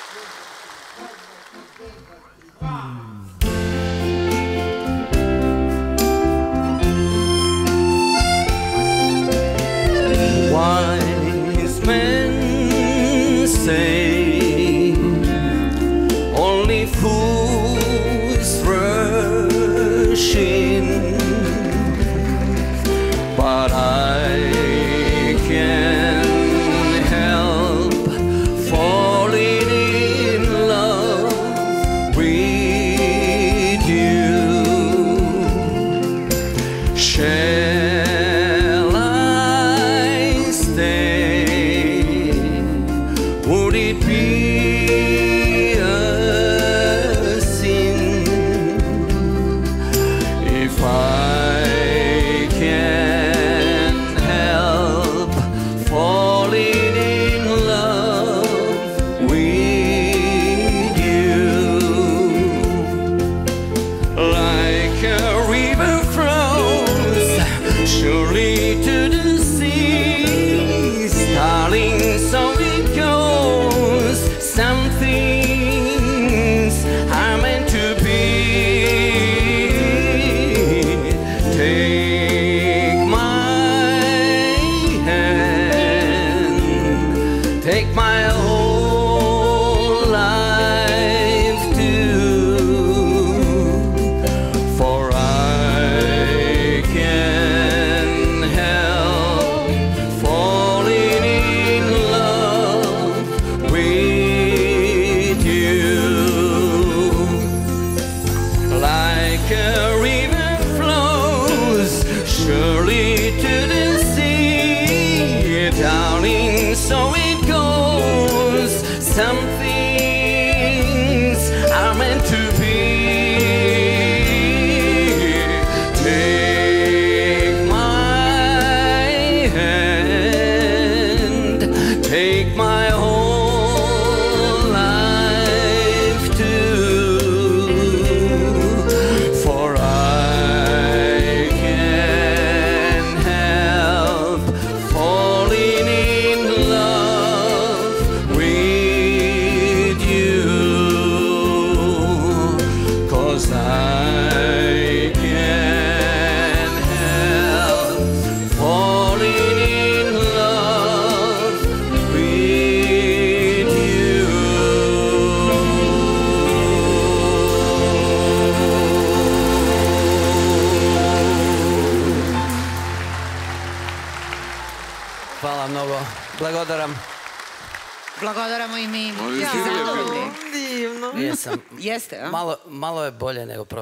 Wise men say only fools rush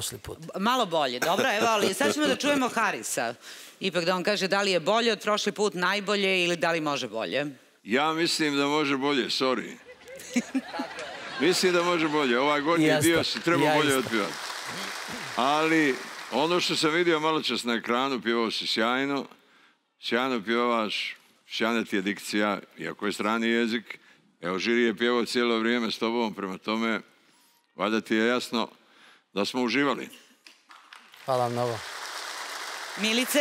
prošli put. Malo bolje, dobro, evo, ali sad ćemo da čujemo Harisa. Ipak da on kaže da li je bolje od prošli put, najbolje ili da li može bolje. Ja mislim da može bolje, sorry. mislim da može bolje. Ovaj gornji Ja dio se treba ja bolje otpivati. Ali ono što sam vidio malo čas na ekranu, pjevao si sjajno. Sjajno pjevaš, sjajna ti je dikcija, iako je strani jezik. Evo, žiri je pjevao cijelo vrijeme s tobom, prema tome, valjda ti je jasno da smo uživali. Hvala vam mnogo. Milice?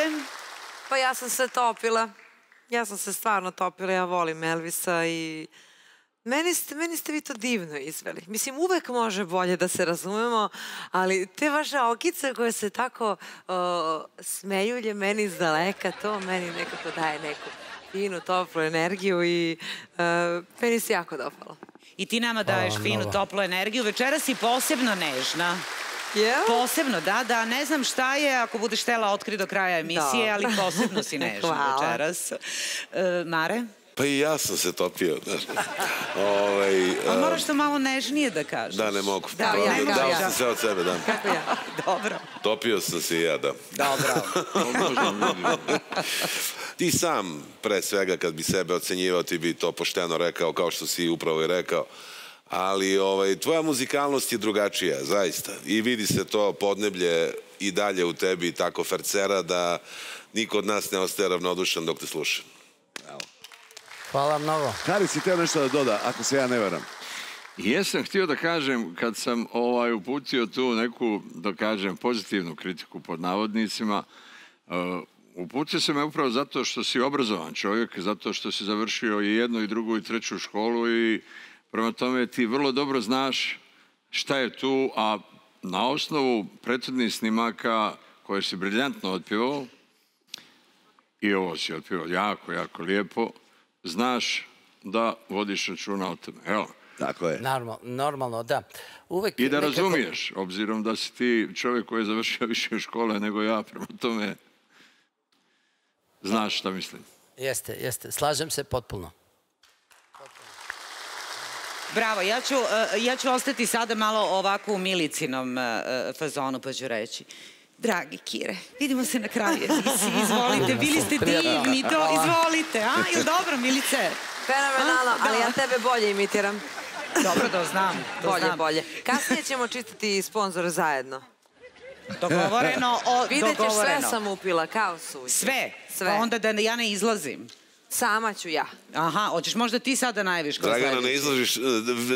Pa ja sam se topila. Ja sam se stvarno topila, ja volim Elvisa i meni ste, meni ste vi to divno izveli. Mislim, uvek može bolje da se razumemo, ali te vaše okice koje se tako o, smejulje meni iz daleka, to meni nekako daje neku finu, toplu energiju i e, meni se jako dopalo. I ti nama daješ finu, toplu energiju. Večeras si posebno nežna. Posebno, da, da. Ne znam šta je, ako budeš htela otkri do kraja emisije, ali posebno si [LAUGHS] nežna večeras. E, Mare? Pa i ja sam se topio. Ovaj, A moraš to malo nežnije da kažeš. da, ne mogu. Da, Dao- ja, ne mogu Dao ja. sam sve od sebe, da. Kako ja? [LAUGHS] Dobro. Topio sam se i ja, da. Dobro. [LAUGHS] Ti sam, pre svega, kad bi sebe ocenjivao, ti bi to pošteno rekao, kao što si upravo i rekao. Ali ovaj, tvoja muzikalnost je drugačija, zaista. I vidi se to podneblje i dalje u tebi tako fercera da niko od nas ne ostaje ravnodušan dok te sluša. Hvala mnogo. Haris, si teo nešto da doda, ako se ja ne varam. Jesam htio da kažem, kad sam ovaj, uputio tu neku, da kažem, pozitivnu kritiku pod navodnicima, uh, uputio sam je upravo zato što si obrazovan čovjek, zato što si završio i jednu i drugu i treću školu i prema tome ti vrlo dobro znaš šta je tu, a na osnovu prethodnih snimaka koje si briljantno otpivao, i ovo si otpivao jako, jako lijepo, znaš da vodiš računa o tome. Evo, Tako je. Normal, normalno, da. Uvek I da nekako- razumiješ, obzirom da si ti čovjek koji je završio [LAUGHS] više škole nego ja, prema tome znaš šta mislim. Jeste, jeste. Slažem se potpuno. Bravo, ja ću, e, ja ću ostati sada malo ovako u milicinom e, fazonu, pa ću reći. Dragi Kire, vidimo se na kraju emisije, [LAUGHS] izvolite, bili ste divni, to, izvolite, a, ili dobro, Milice? Fenomenalno, ali ja tebe bolje imitiram. Dobro, da znam, to bolje, znam. bolje. Kasnije ćemo čistiti sponzore zajedno. Dogovoreno, o, Vidjet ćeš, sve sam upila, kao suđe. Sve? Sve. Pa onda da ja ne izlazim. Sama ću ja. Aha, hoćeš možda ti sada najaviš kao Dragana, ne izlaziš, eh,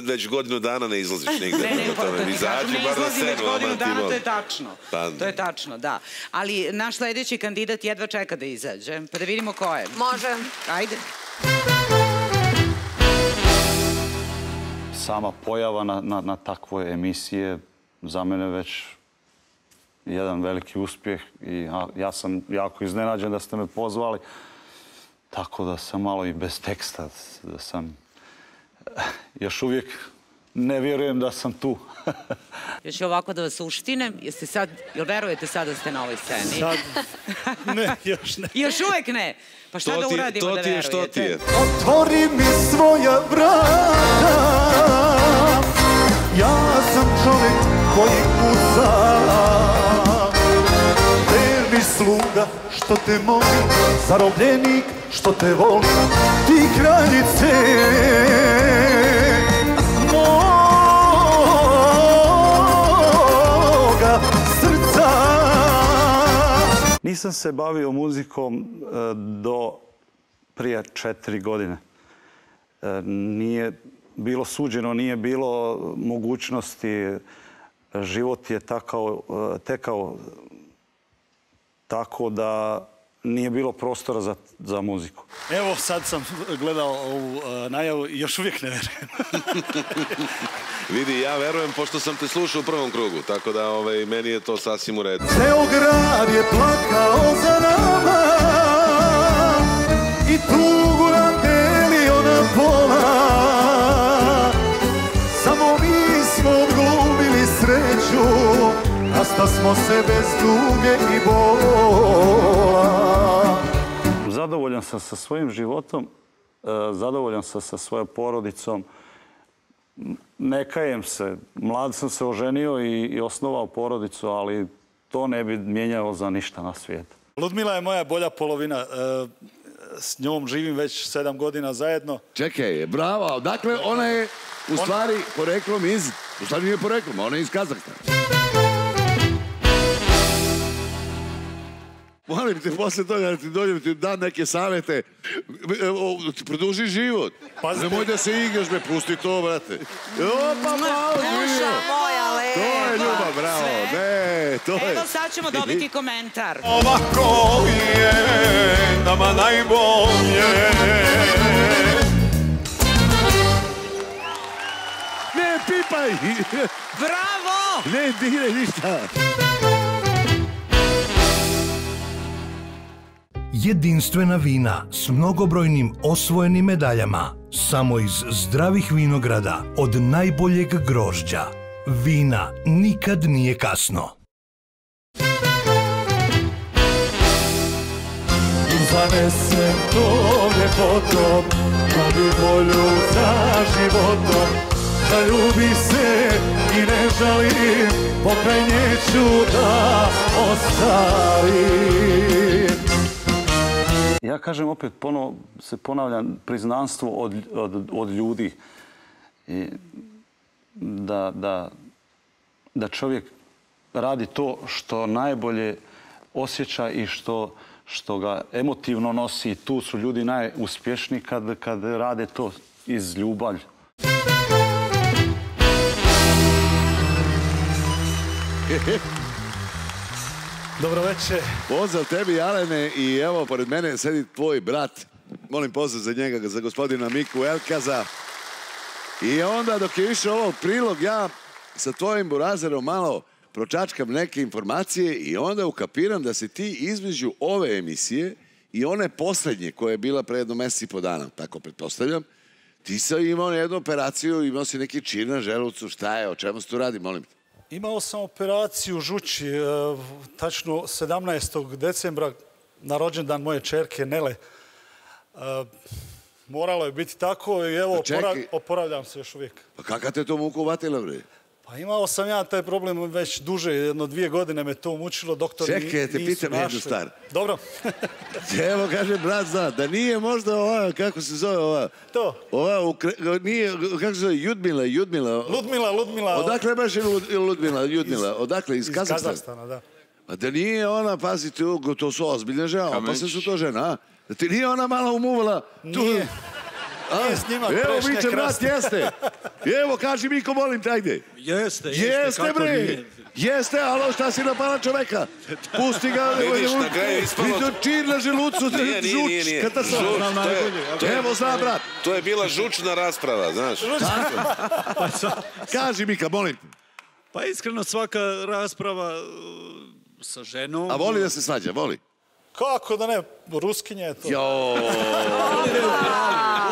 već godinu dana ne izlaziš nigde. Ne, ne, [LAUGHS] ne bar na izlazim već godinu dana, to je tačno. Pa, To je tačno, da. Ali naš sledeći kandidat jedva čeka da izađe, pa da vidimo ko je. Može. Ajde. sama pojava na, na, na takvoj emisije za mene već jedan veliki uspjeh i ja, ja sam jako iznenađen da ste me pozvali. Tako da sam malo i bez teksta, da sam još uvijek ne vjerujem da sam tu. [LAUGHS] Ja ću ovako da vas uštinem. Jeste sad, jel verujete sad da ste na ovoj sceni? Sad, [LAUGHS] ne, još ne. Još uvek ne. Pa šta To da ti- uradimo to da ti je verujete? što ti je. Otvori mi svoja vrata Ja sam čovjek koji kuca sluga što te molim Zarobljenik što te volim Ti kraljice Moga srca Nisam se bavio muzikom e, do prije četiri godine. E, Nije bilo suđeno, nije bilo mogućnosti. Život je e, tekao tako da nije bilo prostora za, za muziku. Evo, sad sam gledao ovu uh, najavu i još uvijek ne vjerujem. [LAUGHS] Vidi, ja verujem, pošto sam te slušao u prvom krugu, tako da ovaj, meni je to sasvim u redu. Ceo grad je plakao za nama I tugu smo se bez tuge i bola Zadovoljan sam sa svojim životom. E, zadovoljan sam sa svojom porodicom. Ne kajem se. Mlad sam se oženio i, i osnovao porodicu, ali to ne bi mijenjao za ništa na svijetu. Ludmila je moja bolja polovina. E, s njom živim već sedam godina zajedno. Čekaj, bravo. Dakle, ona je u stvari poreklom iz... U stvari nije poreklom, ona je iz Kazahstana. Molim te, posle toga da ti dođem, ti dam neke savete, ti produži život. Nemoj da se igraš, me, pusti to, brate. Opa, malo, Duša moja lepa. To je ljubav, bravo. Ne, to je... Evo sad ćemo dobiti komentar. Ovako je nama najbolje Ne, pipaj! Bravo! Ne, diraj ništa. Jedinstvena vina s mnogobrojnim osvojenim medaljama. Samo iz zdravih vinograda od najboljeg grožđa. Vina nikad nije kasno. Zanesem to ljepotom Ko bi volju za životom Zaljubi se i ne žalim Pokraj nje ću da ostavim Ja kažem opet, ponovo se ponavljam, priznanstvo od, od, ljudi. I da, da, da čovjek radi to što najbolje osjeća i što, što ga emotivno nosi. Tu su ljudi najuspješniji kad, kad rade to iz ljubavlju. [LAUGHS] Dobro večer. Pozdrav tebi, Alene, i evo, pored mene sedi tvoj brat. Molim pozdrav za njega, za gospodina Miku Elkaza. I onda dok je išao ovo prilog, ja sa tvojim burazerom malo pročačkam neke informacije i onda ukapiram da si ti između ove emisije i one posljednje koja je bila pre jedno mjesec i po dana, tako pretpostavljam, ti si imao jednu operaciju, imao si neki čir na želucu, šta je, o čemu se tu radi, molim te? Imao sam operaciju Žući, e, tačno 17. decembra na rođendan moje čerke Nele. E, Moralo je biti tako i evo, čekaj. oporavljam se još uvijek. Pa kakav te to muku uvatila, bre? Pa imao sam ja taj problem već duže, jedno dvije godine me to mučilo, doktori Čekaj, te nisu pitam jednu našli. stvar. Dobro. [LAUGHS] Evo, kaže brat zna, da nije možda ova, kako se zove ova? To. Ova, nije, kako se zove, Judmila, Judmila. Ludmila, Ludmila. Odakle baš je Lud- Ludmila, Judmila? Odakle, iz, iz Kazahstana? Kazahstana, da. Pa da nije ona, pazite, u- to su ozbiljne žene, pa sve su to žena, a? Da ti nije ona malo umuvala? Tu, Nije. A? Nije s njima Evo, viče, brat, jeste. [LAUGHS] Evo, kaži Miko, molim te, Jeste, Jeste, kako bre! nije. Jeste, alo, šta si napala čoveka? Pusti ga. Vidiš, na kraju ispalo- Vidio čir na želucu, Nije, nije, nije, nije. žuč, katastrofa. Žuč, to je- to je- Evo, zna, brat. To je bila žučna rasprava, znaš. Kaži Mika, molim. te. Pa iskreno svaka rasprava uh, sa ženom... A voli da se svađa, voli? Kako da ne, Ruskinja je to. Jo,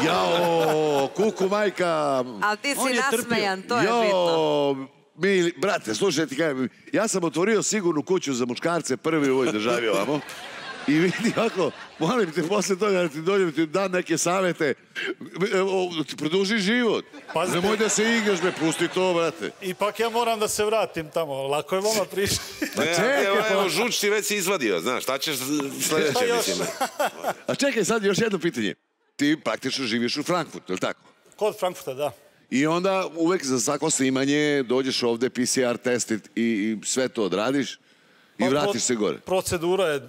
jao, kuku majka. Ali ti si nasmejan, to je bitno. Jo, mi, brate, slušaj ti kažem, ja sam otvorio sigurnu kuću za muškarce prvi u ovoj državi ovamo. I vidi ako, molim te, posle toga da ti dođem, ti dam neke savete, ti produži život. Pazite. Nemoj da se igraš, me, pusti to, brate. Ipak ja moram da se vratim tamo, lako je vama. Ne, čekaj, evo, pa- evo, žuč ti već si izvadio, znaš, šta ćeš sljedeće, mislim. A čekaj, sad još jedno pitanje. Ti praktično živiš u Frankfurtu, je li tako? Kod Frankfurta, da. I onda uvek za svako snimanje dođeš ovde, PCR test i, i sve to odradiš i Pa, vratiš se gore. Procedura je,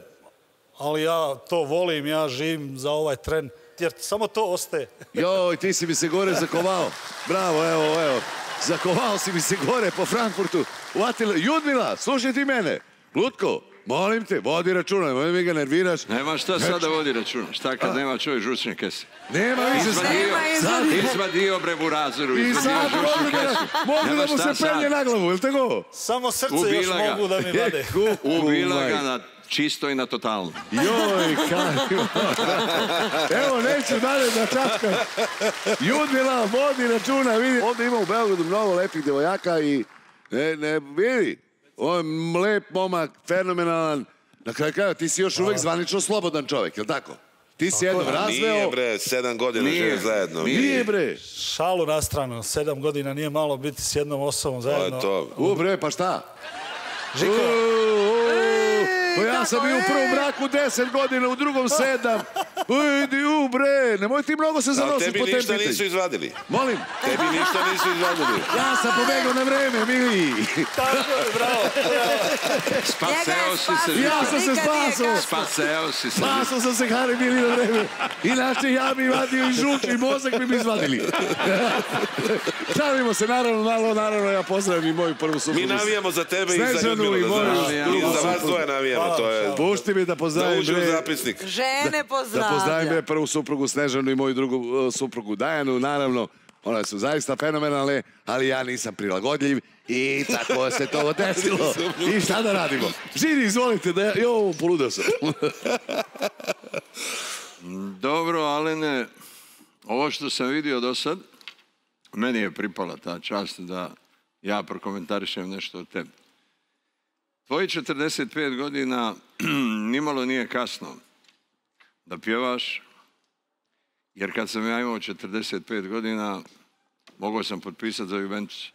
ali ja to volim, ja živim za ovaj tren, jer samo to ostaje. [LAUGHS] Joj, ti si mi se gore zakovao. Bravo, evo, evo. Zakovao si mi se gore po Frankfurtu. Uvatila, Judmila, slušaj ti mene. Lutko, molim te, vodi računa, nemoj mi ga nerviraš. Nema šta Znači- sad da vodi računa. Šta kad nema čovjek žučne kese? Nema više Izvadio, sad. izvadio bre burazeru, I izvadio sad žučnu kesu. mogu Nema da mu se penje na glavu, jel tako? Samo srce još ga. mogu da mi vade. [LAUGHS] Ubila ga majke. na čisto i na totalno. Joj, kaj. Evo, neću dalje da čačkam. Judmila, vodi računa, vidi. Ovdje ima u Beogradu mnogo lepih devojaka i ne, ne, vidi. On je lep momak, fenomenalan. Na kraju krajeva, ti si još uvek zvanično slobodan čovjek, jel tako? Ti si jednom razveo... Nije bre, sedam godina žive zajedno. Nije bre. Šalu na stranu, sedam godina nije malo biti s jednom osobom zajedno. to. U bre, pa šta? Žiko. Pa ja sam bio u prvom braku 10 godina, u drugom sedam. [LAUGHS] Idi u bre, nemoj ti mnogo se zanositi tebi po tem ništa pitanju. nisu izvadili. Molim? Tebi ništa nisu izvadili. Ja sam pobegao na vreme, mili. Tako je, bravo. Spaseo si se. Ja sam se spasao. Spaseo si se. Spasao sam se Hari bili na vreme. Inače ja bi vadio i žuč i mozak bi mi izvadili. [LAUGHS] Šalimo se, naravno, malo, naravno, ja pozdravim i moju prvu suprugu. Mi navijamo za tebe i za Ljudmilu, i da moju znaš. drugu I za vas dvoje navijamo, to je... Pušti mi da Da pozdravim, u bre, zapisnik. Žene da pozdravlja. pozdravim bre prvu suprugu Snežanu i moju drugu uh, suprugu Dajanu, naravno, one su zaista fenomenalne, ali ja nisam prilagodljiv i tako se to [LAUGHS] desilo. I šta da radimo? Žiri, izvolite, da ja, jo, poludeo sam. [LAUGHS] Dobro, Alene, ovo što sam vidio do sad, meni je pripala ta čast da ja prokomentarišem nešto o tebi. Tvoji 45 godina [CLEARS THROAT] nimalo nije kasno da pjevaš, jer kad sam ja imao 45 godina, mogao sam potpisati za Juventus.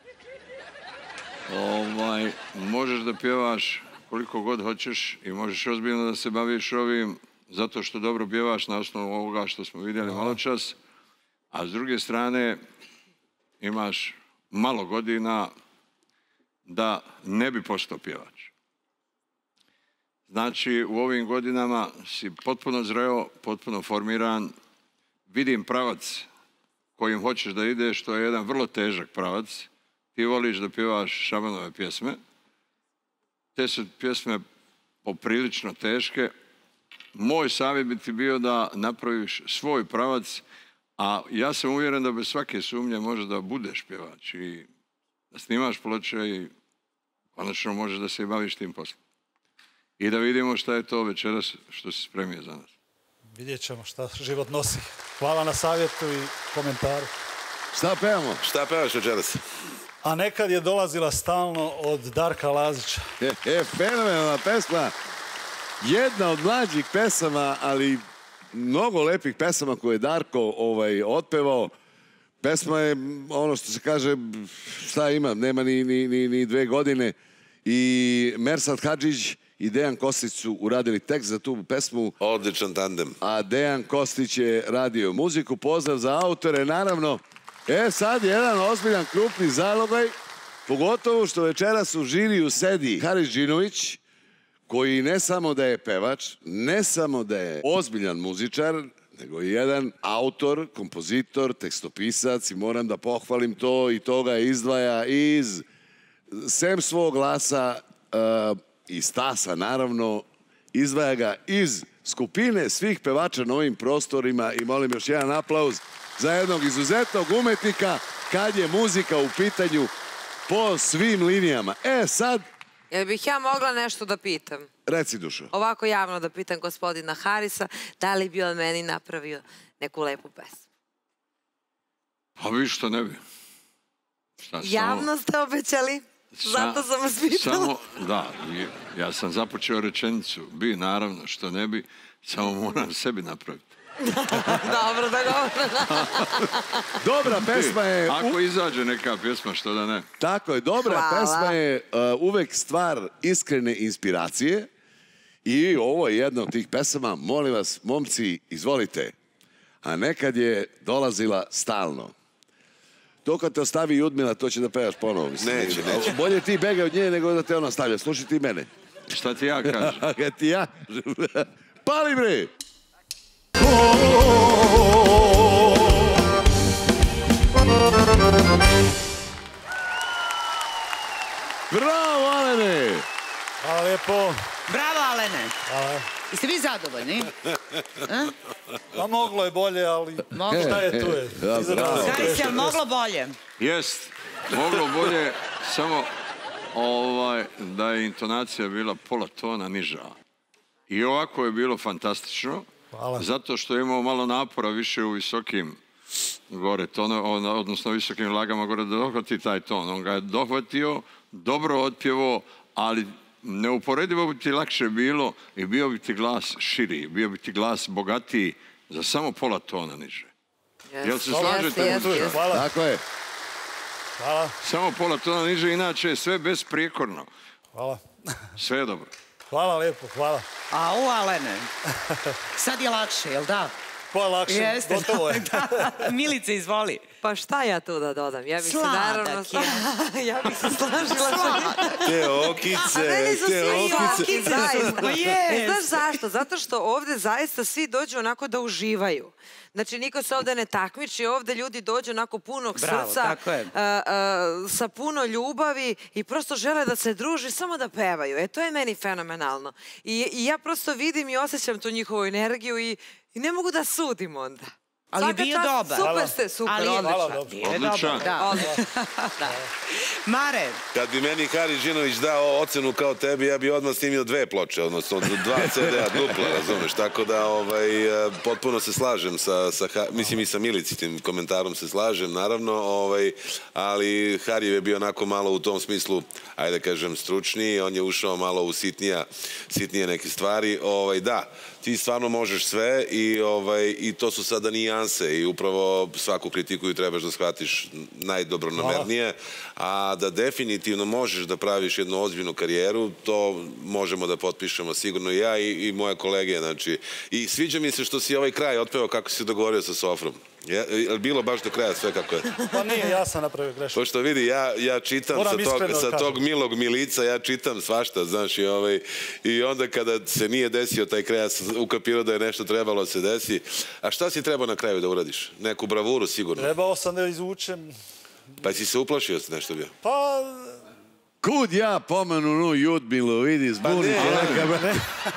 Ovaj, možeš da pjevaš koliko god hoćeš i možeš ozbiljno da se baviš ovim zato što dobro pjevaš na osnovu ovoga što smo vidjeli malo čas, a s druge strane imaš malo godina da ne bi postao pjevač. Znači, u ovim godinama si potpuno zreo, potpuno formiran, vidim pravac kojim hoćeš da ideš, to je jedan vrlo težak pravac. Ti voliš da pjevaš šabanove pjesme. Te su pjesme poprilično teške. Moj savjet bi ti bio da napraviš svoj pravac, a ja sam uvjeren da bez svake sumnje možeš da budeš pjevač i da snimaš ploče i konačno možeš da se baviš tim poslom. I da vidimo šta je to večeras što si spremio za nas. Vidjet ćemo šta život nosi. Hvala na savjetu i komentaru. Šta pevamo? Šta pevaš večeras? A nekad je dolazila stalno od Darka Lazića. E, e, fenomenalna pesma. Jedna od mlađih pesama, ali mnogo lepih pesama koje je Darko ovaj, otpevao. Pesma je ono što se kaže, šta ima, nema ni, ni, ni, ni dve godine. I Mersat Hadžić i Dejan Kostić su uradili tekst za tu pesmu. Odličan tandem. A Dejan Kostić je radio muziku. Pozdrav za autore, naravno. E, sad jedan ozbiljan krupni zalogaj, pogotovo što večeras u žiriju sedi Haris Đinović, koji ne samo da je pevač, ne samo da je ozbiljan muzičar, nego i jedan autor, kompozitor, tekstopisac i moram da pohvalim to i toga izdvaja iz sem svog glasa uh, i stasa naravno izdvaja ga iz skupine svih pevača na ovim prostorima i molim još jedan aplauz za jednog izuzetnog umetnika kad je muzika u pitanju po svim linijama. E sad, Jel bih ja mogla nešto da pitam? reci dušo. Ovako javno da pitam gospodina Harisa, da li bi on meni napravio neku lepu pesmu? A vi što ne bi? Šta, Javno ste obećali? Zato sam vas pitala. Samo, da, ja sam započeo rečenicu. Bi, naravno, što ne bi, samo moram sebi napraviti. [LAUGHS] Dobro, da dobro. [LAUGHS] Dobra pesma je... Ako izađe neka pjesma, što da ne? Tako je, dobra Hvala. pesma je uh, uvek stvar iskrene inspiracije i ovo je jedna od tih pesama. Molim vas, momci, izvolite. A nekad je dolazila stalno. To kad te ostavi Judmila, to će da pevaš ponovo. Mislim. Neće, neće. Bolje ti begaj od nje nego da te ona stavlja. Slušaj ti mene. Šta ti ja kažem? [LAUGHS] Kad ti ja [LAUGHS] Pali bre! Bravo, Alene! Hvala lijepo. Bravo, Alene. Hvala. Jeste vi zadovoljni? [LAUGHS] A? Pa moglo je bolje, ali [LAUGHS] Moglo. šta je tu je. [LAUGHS] Jel moglo bolje? Jest, moglo bolje, samo ovaj, da je intonacija bila pola tona niža. I ovako je bilo fantastično, Hvala. zato što je imao malo napora više u visokim gore tono, on- odnosno visokim lagama gore da dohvati taj ton. On ga je dohvatio, dobro otpjevo, ali neuporedivo bi ti lakše bilo i bio bi ti glas širi, bio bi ti glas bogatiji za samo pola tona niže. Jel se slažete? Hvala. Tako je. Hvala. Samo pola tona niže, inače je sve besprijekorno. Hvala. Sve je dobro. Hvala lijepo, hvala. A u Alene, sad je lakše, jel da? Pa lakše, Jeste, gotovo je. [LAUGHS] da. Milice, izvoli. Pa šta ja tu da dodam? Ja bih se Sladak naravno... je. [LAUGHS] ja bih se složila sa... Te okice, te okice. zaista. Ma jest. E, Znaš zašto? Zato što ovde zaista svi dođu onako da uživaju. Znači, niko se ovde ne takmiči, ovde ljudi dođu onako punog Bravo, srca, tako je. a, a, sa puno ljubavi i prosto žele da se druže, samo da pevaju. E, to je meni fenomenalno. I, i ja prosto vidim i osjećam tu njihovu energiju i, i ne mogu da sudim onda. Ali je Svaka bio čast, dobar. Super ste, super, Ali je-. Hvala, Odličan. [LAUGHS] da. Mare, Kad bi meni Hari Žinović dao ocenu kao tebi, ja bi odmah snimio dve ploče, odnosno dva CD-a dupla, razumeš? Tako da, ovaj, e, potpuno se slažem sa, mislim i sa Milicitim komentarom se slažem, naravno, ovaj, ali Harijev je bio onako malo u tom smislu, ajde da kažem, stručniji, on je ušao malo u sitnija, sitnije neke stvari, ovaj, da, ti stvarno možeš sve i, ovaj, i to su sada nijanse i upravo svaku kritiku ju trebaš da shvatiš najdobronamernije, a da definitivno možeš da praviš jednu ozbiljnu karijeru, to možemo da potpišemo sigurno i ja i, i moje kolege, znači, i sviđa mi se što si ovaj kraj otpeo kako si se dogovorio sa Sofrom. Je, je li bilo baš do kraja sve kako je? Pa nije, ja sam napravio grešku. Pošto vidi, ja, ja čitam Moram sa tog, sa milog milica, ja čitam svašta, znaš, i, ovaj, i onda kada se nije desio taj kraj, ja sam ukapirao da je nešto trebalo se desi. A šta si trebao na kraju da uradiš? Neku bravuru sigurno. Trebao sam da izvučem, Pa si se uplašio nešto bio? pa Kud ja pomenu nu Judmilu, vidi, zbuni bre.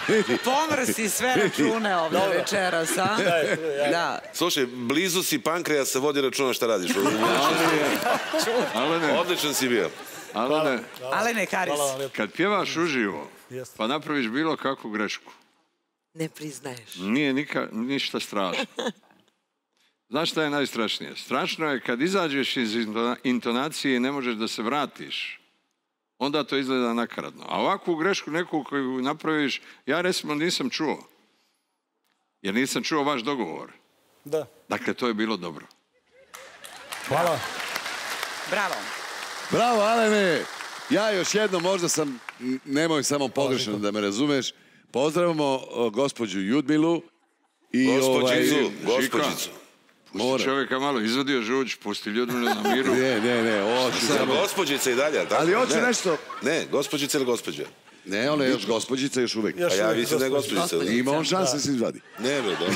Vidi. pomrsi sve račune ovde Dobro. večeras, a? Da. Slušaj, blizu si pankreja se vodi računa šta radiš. Odličan si bio. ale ne. Alene Haris. Kad pjevaš uživo, pa napraviš bilo kakvu grešku, Ne priznaješ. nije nika, ništa strašno. Znaš šta je najstrašnije? Strašno je kad izađeš iz intona- intonacije i ne možeš da se vratiš. Onda to izgleda nakaradno. A ovakvu grešku neku koju napraviš, ja recimo nisam čuo. Jer nisam čuo vaš dogovor. da. Dakle, to je bilo dobro. Hvala. Bravo. Bravo, Alene. Ja još jedno, možda sam, nemoj samo pogrešno da me razumeš, pozdravimo gospođu Judmilu i Gospođicu, ovaj, gospođicu. Pusti Mora. čovjeka malo, izvadio žuć, pusti ljudinu na miru. [LAUGHS] Ne, ne, ne, Samo samo... gospođica i dalje, ali tako? Ali hoću Ne. nešto... Ne, gospođica ili gospođa? Ne, ona je još gospođica, još uvijek. Još A ja mislim da je gospođa. gospođica. Ima on šanse se izvadi. Ne, bre, dobro.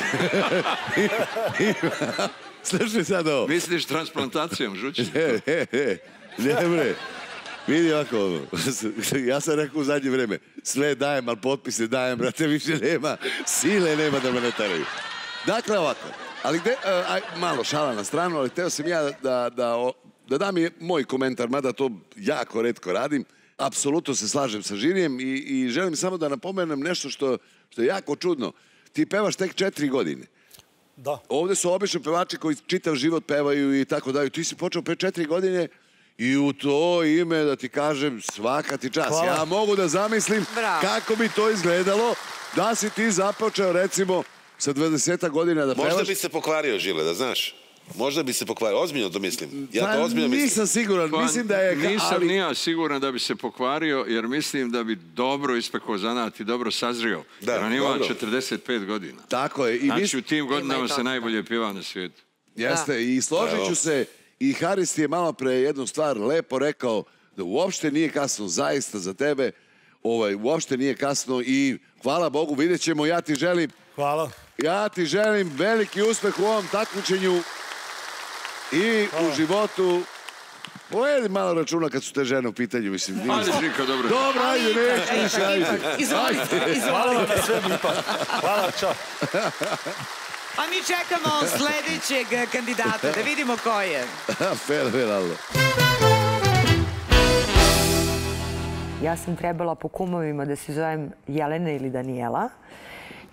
[LAUGHS] Slušaj sad ovo. Misliš transplantacijom žući? Ne, ne, ne, ne bre. Vidi ovako, ono. ja sam rekao u zadnje vreme, sve dajem, ali potpise dajem, brate, više nema, sile nema da me ne taraju. Dakle, ovako, ali gde, e, aj, malo šala na stranu, ali teo sam ja da, da, o- da dam i moj komentar, mada to jako redko radim. Apsolutno se slažem sa Žirijem i, i želim samo da napomenem nešto što, što je jako čudno. Ti pevaš tek četiri godine. Da. Ovde su obično pevači koji čitav život pevaju i tako dalje. Ti si počeo pre četiri godine i u to ime da ti kažem svaka ti. Hvala. Ja mogu da zamislim Bravo. kako bi to izgledalo da si ti započeo recimo sa 20 godina da Možda pevaš. bi se pokvario, Žile, da znaš. Možda bi se pokvario. Ozbiljno to mislim. Ja Pa to ozbiljno mislim. nisam siguran, mislim da je... Pa Nisam ali- ni ja siguran da bi se pokvario, jer mislim da bi dobro ispekao zanat i dobro sazrio. Da, jer on ima dobro. 45 godina. Tako je. I Znači, u tim godinama se najbolje pjeva na svijetu. Jeste, i složit ću se, i Haris ti je malo pre jednu stvar lepo rekao, da uopšte nije kasno, zaista za tebe, ovaj, uopšte nije kasno i hvala Bogu, vidjet ćemo, ja ti želim, Hvala. Ja ti želim veliki uspeh u ovom takmičenju i u životu. Povedi malo računa kad su te žene u pitanju, mislim. nije- Ajde, Žika, dobro. Dobro, ajde, neću više, ajde. Izvolite, Ajde. Hvala vam izvolite. na svemu ipak. Hvala, čao. A mi čekamo sledećeg kandidata, da vidimo ko je. [LAUGHS] Fenomenalno. Ja sam trebala po kumovima da se zovem Jelena ili Daniela.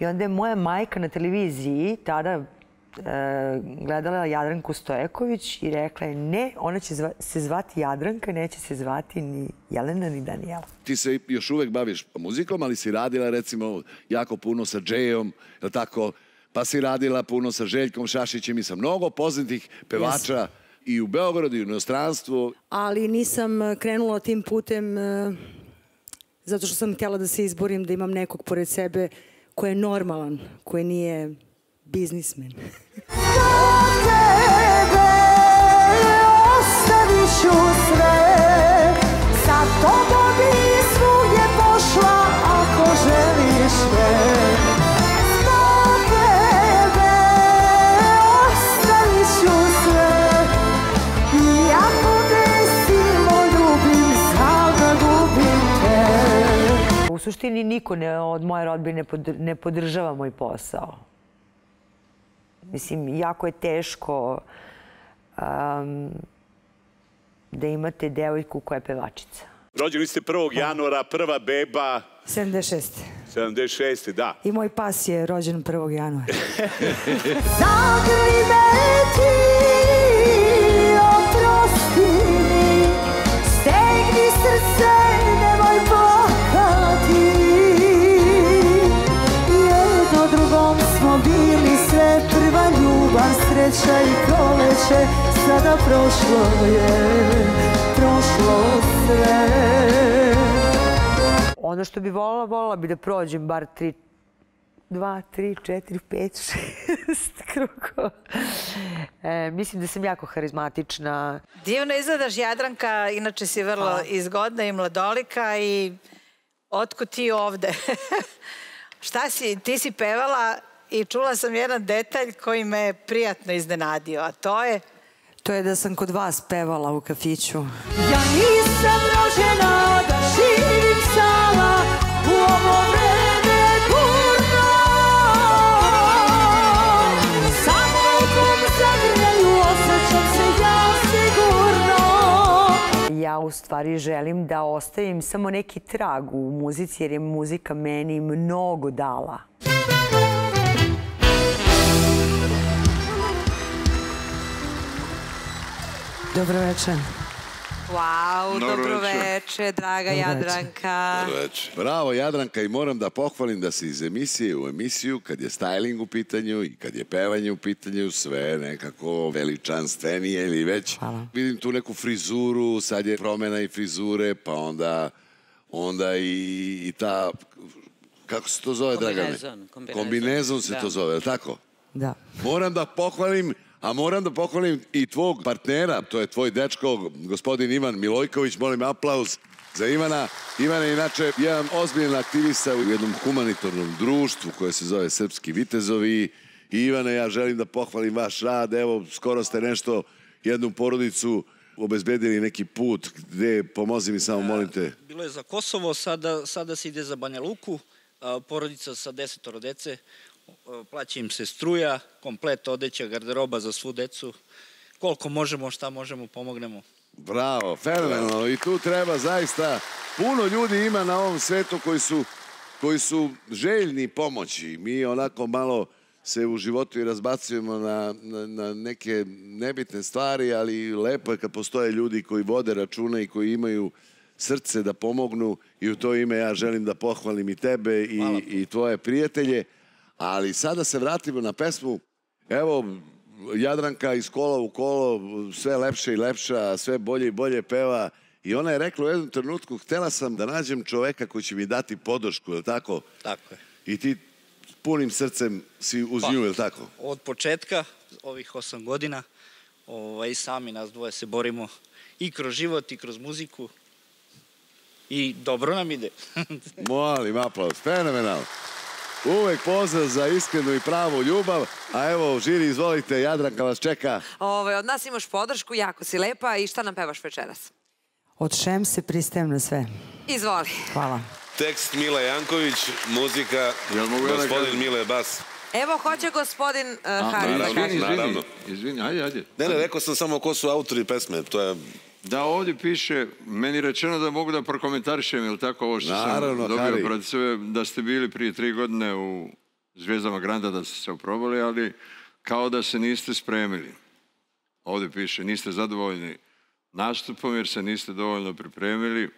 I onda je moja majka na televiziji tada e, gledala Jadranku Stojeković i rekla je ne, ona će zva- se zvati Jadranka, neće se zvati ni Jelena ni Daniela. ti se još uvek baviš muzikom, ali si radila recimo jako puno sa Džejom, je tako? pa si radila puno sa Željkom Šašićem i sa mnogo poznatih pevača i u Beogradu i u inostranstvu. ali nisam eh, krenula tim putem eh, zato što sam htjela da se izborim, da imam nekog pored sebe koji je normalan, koji nije biznismen. Sve Sa tobom suštini niko ne, od moje rodbine ne podržava moj posao. Mislim, jako je teško um, da imate devojku koja je pevačica. Rođeni ste 1. januara, prva beba, 76. 76. da. I moj pas je rođen 1. januara. [LAUGHS] Zagrli me ti Oprosti mi Stegni srce drugom smo bili sve Prva ljubav, sreća i proleće Sada prošlo je Prošlo sve Ono što bi volila, volila bi da prođem bar tri, dva, tri, četiri, pet, [LAUGHS] šest krugova. E, mislim da sam jako harizmatična. Divno izgledaš, Jadranka, inače si vrlo izgodna i mladolika i otkud ti ovde? [LAUGHS] Šta si, ti si pevala i čula sam jedan detalj koji me prijatno iznenadio, a to je... To je da sam kod vas pevala u kafiću. Ja nisam rođena da Ja u stvari želim da ostavim samo neki trag u muzici jer je muzika meni mnogo dala. Dobro večer. Wow, Dobro dobro večer. veče, draga Dobro Jadranka. Bravo Jadranka i moram da pohvalim da se iz emisije u emisiju, kad je styling u pitanju i kad je pevanje u pitanju, sve nekako veličanstvenije ili već. Vidim tu neku frizuru, sad je promena i frizure, pa onda, onda i, i ta, kako se to zove, Dragane? Kombinezon, kombinezon. Kombinezon se Da. to zove, je li tako? Da. Moram da pohvalim, a moram da pohvalim i tvog partnera, to je tvoj dečko, gospodin Ivan Milojković, molim aplauz za Ivana. Ivan je inače jedan ozbiljan aktivista u jednom humanitarnom društvu koje se zove Srpski vitezovi. I Ivane, ja želim da pohvalim vaš rad. Evo, skoro ste nešto, jednu porodicu obezbedili neki put gde, pomozi mi samo, molim te. Bilo je za Kosovo, sada, sada se ide za Banja Luku, porodica sa desetoro dece, plaća im se struja, komplet odeća, garderoba za svu decu, koliko možemo, šta možemo, pomognemo. Bravo, fenomenalno. I tu treba zaista, puno ljudi ima na ovom svetu koji su, koji su željni pomoći. Mi onako malo se u životu i razbacujemo na, na, na neke nebitne stvari, ali lepo je kad postoje ljudi koji vode račune i koji imaju srce da pomognu i u to ime ja želim da pohvalim i tebe i, i tvoje prijatelje. Ali sada se vratimo na pesmu. Evo, Jadranka iz kola u kolo, sve lepše i lepša, sve bolje i bolje peva. I ona je rekla u jednom trenutku, htela sam da nađem čoveka koji će mi dati podršku, je li tako? Tako je. I ti punim srcem si uz Pa. nju, je li tako? Od početka, ovih osam godina, ovaj, sami nas dvoje se borimo i kroz život i kroz muziku i dobro nam ide. [LAUGHS] Molim, aplauz, fenomenal. Uvek pozdrav za iskrenu i pravu ljubav. A evo, žiri, izvolite, Jadranka vas čeka. Ove, od nas imaš podršku, jako si lepa i šta nam pevaš večeras? Od šem se pristajem na sve. Izvoli. Hvala. Tekst Mila Janković, muzika, ja gospodin? Mile Bas. Evo, hoće gospodin uh, Haris da naravno, kaže. naravno. Izvini, ajde, ajde. Ne, ne, rekao sam samo ko su autori pesme, to je... Da, ovdje piše, meni rečeno da mogu da prokomentarišem, je li tako ovo što Naravno, sam dobio pred sebe, da ste bili prije tri godine u Zvijezdama Granda, da ste se oprobali, ali kao da se niste spremili. Ovdje piše, niste zadovoljni nastupom jer se niste dovoljno pripremili.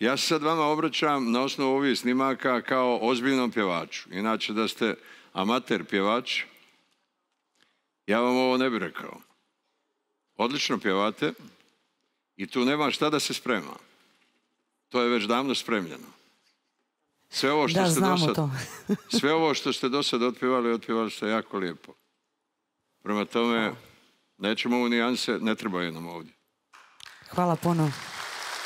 Ja se sad vama obraćam na osnovu ovih snimaka kao ozbiljnom pjevaču. Inače da ste amater pjevač, ja vam ovo ne bih rekao. Odlično pjevate i tu nema šta da se sprema. To je već davno spremljeno. Sve ovo što Da, ste znamo dosad, to. [LAUGHS] sve ovo što ste do sad [LAUGHS] otpjevali, otpjevali ste jako lijepo. Prema tome, nećemo u nijanse, ne trebaju nam ovdje. Hvala puno.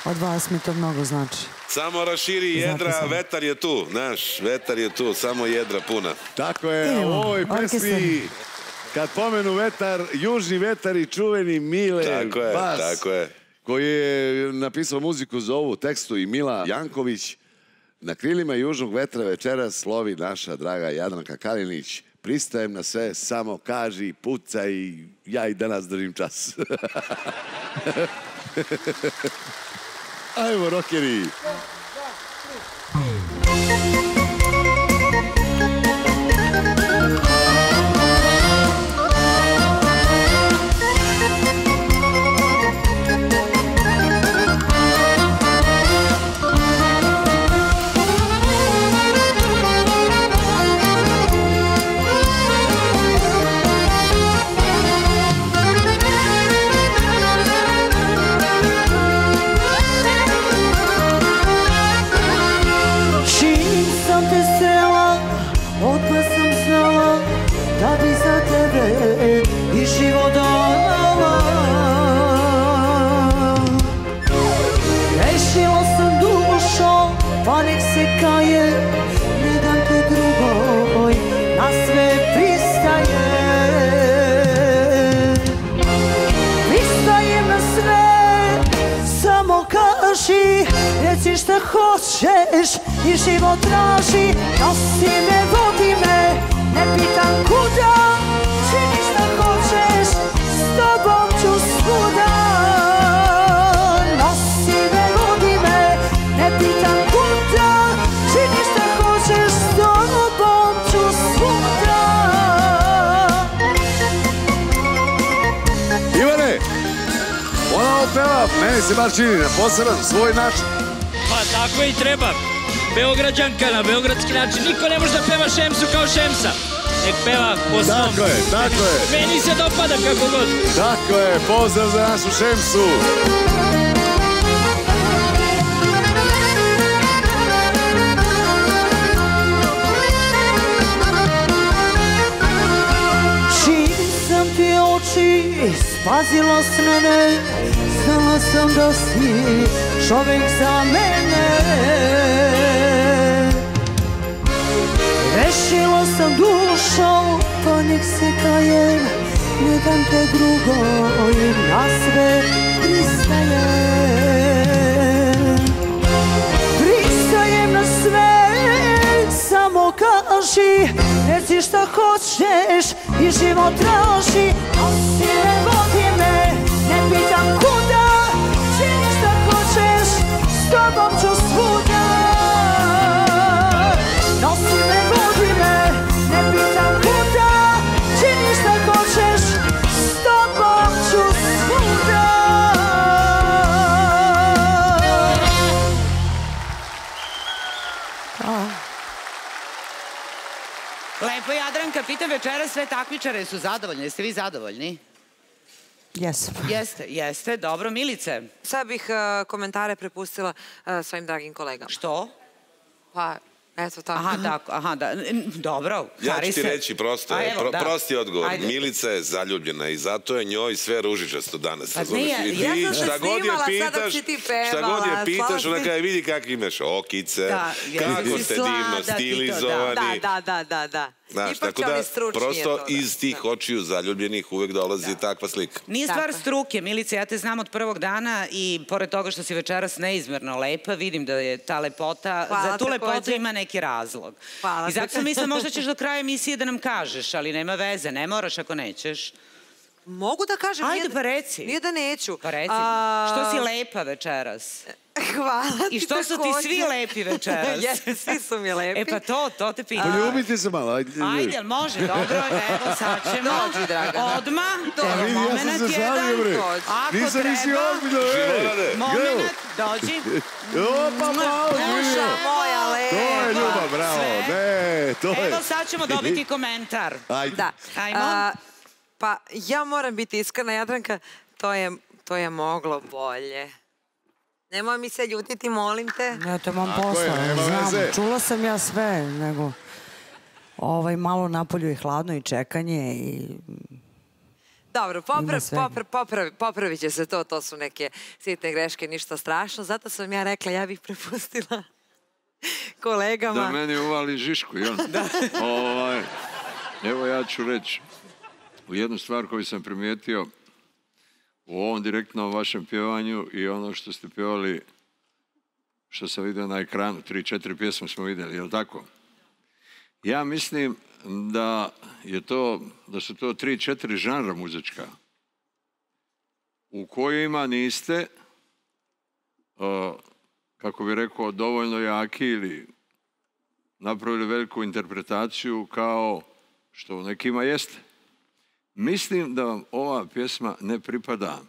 Od vas mi to mnogo znači. Samo raširi jedra, vetar je tu, znaš, vetar je tu, samo jedra puna. Tako je, u ovoj pesmi, kad pomenu vetar, južni vetar i čuveni Mile Tako je, Bas, tako je. Koji je napisao muziku za ovu tekstu i Mila Janković. Na krilima južnog vetra večeras slovi naša draga Jadranka Kalinić. Pristajem na sve, samo kaži, pucaj, ja i danas držim čas. [LAUGHS] Ajmo, rokeri! I život traži. Nosi me, vodi me, ne pitam kuda, čini šta hoćeš, s tobom ću svuda. Nosi me, vodi me, ne pitam kuda, čini šta hoćeš, s tobom ću svuda. Ivane, ona ovo peva, meni se bar čini, na poseban svoj način. Pa tako i treba. Beograđanka na beogradski način. Niko ne može da peva Šemsu kao Šemsa. Nek peva po svom. Tako je, tako je. Meni se dopada kako god. Tako je, pozdrav za našu šemsu. Čim sam ti oči spazila s mene Znala sam da si čovjek za mene. Rešila sam dušo, pa nek se kajem Ne dam te drugoj, na sve pristajem Pristajem na sve, samo kaži Reci šta hoćeš i život traži Jadranka, pitam večera sve takmičare su zadovoljni. Jeste vi zadovoljni? Jesam. Jeste, jeste. Dobro, Milice. Sad bih uh, komentare prepustila uh, svojim dragim kolegama. Što? Pa, eto tako. Aha, tako, aha, da. Dobro, Ja ću ti se- reći prosto, A je, evo, pro- da. prosti odgovor. Ajde. Milica je zaljubljena i zato je njoj sve ružičasto danas. Pa nije, ja sam se šta god je pitaš, ti šta god je pevala, pitaš, ona si- kaže vidi kakve imaš okice, Da, kako ste divno stilizovani. Da, da, da, da, da. Znaš, Ipak tako da prosto iz tih očiju zaljubljenih uvek dolazi takva slika. Nije Tako stvar struke, Milice, ja te znam od prvog dana i pored toga što si večeras neizmerno lepa, vidim da je ta lepota, Hvala, za tu lepotu ima neki razlog. Hvala. I zato sam mislila možda [LAUGHS] ćeš do kraja emisije da nam kažeš, ali nema veze, ne moraš ako nećeš. Mogu da kažem. Ajde, nije- pa reci. Nije da neću. Pa reci, A- što si lepa večeras? [LAUGHS] Hvala I ti što su ti svi lepi večeras? [LAUGHS] Jeste, svi su mi lepi. E pa to, to te pitam. Poljubite se malo, ajde. Ajde, može? [LAUGHS] Dobro, evo sad ćemo. Dođi, Dragana. Odma. Pa Evo, vidi, ja sam se jedan. šalio, bre. Ako Nisam treba. ozbiljno. Živorade. Moment, dođi. Opa, malo, Duša moja lepa. To je ljubav, bravo. Ne, je, to je. Evo sad ćemo dobiti komentar. Ajde. Da. Ajmo. Pa ja moram biti iskrena, Jadranka, to je, to je moglo bolje. Nemoj mi se ljutiti, molim te. Ja to imam posla, znam, čula sam ja sve, nego ovaj, malo napolju je hladno i čekanje i Dobro, popra, Ima svega. popra, popravi, popravit će se to, to su neke sitne greške, ništa strašno. Zato sam ja rekla, ja bih prepustila kolegama. Da meni uvali žišku, jel? ovaj, evo ja ću reći u jednu stvar koju sam primijetio u ovom direktnom vašem pjevanju i ono što ste pjevali što sam vidio na ekranu, tri, četiri pjesme smo vidjeli, jel tako? Ja mislim da je to, da su to tri, četiri žanra muzička u kojima niste uh, kako bi rekao, dovoljno jaki ili napravili veliku interpretaciju kao što u nekima jeste. Mislim da vam ova pjesma ne pripada.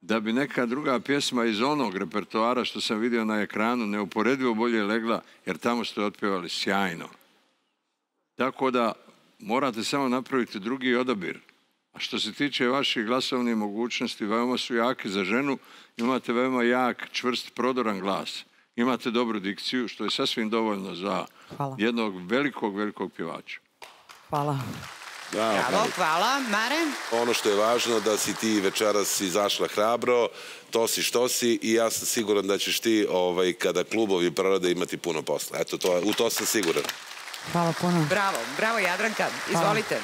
Da bi neka druga pjesma iz onog repertoara što sam vidio na ekranu neuporedivo bolje legla, jer tamo ste otpjevali sjajno. Tako da morate samo napraviti drugi odabir. A što se tiče vaših glasovnih mogućnosti, veoma su jaki za ženu, imate veoma jak, čvrst, prodoran glas. Imate dobru dikciju, što je sasvim dovoljno za Hvala. jednog velikog, velikog pjevača. hvala. Bravo, hvala. Mare? Ono što je važno da si ti večeras izašla hrabro, to si što si i ja sam siguran da ćeš ti ovaj, kada klubovi prorade imati puno posla. Eto, to, u to sam siguran. Hvala puno. Bravo, bravo Jadranka. Izvolite.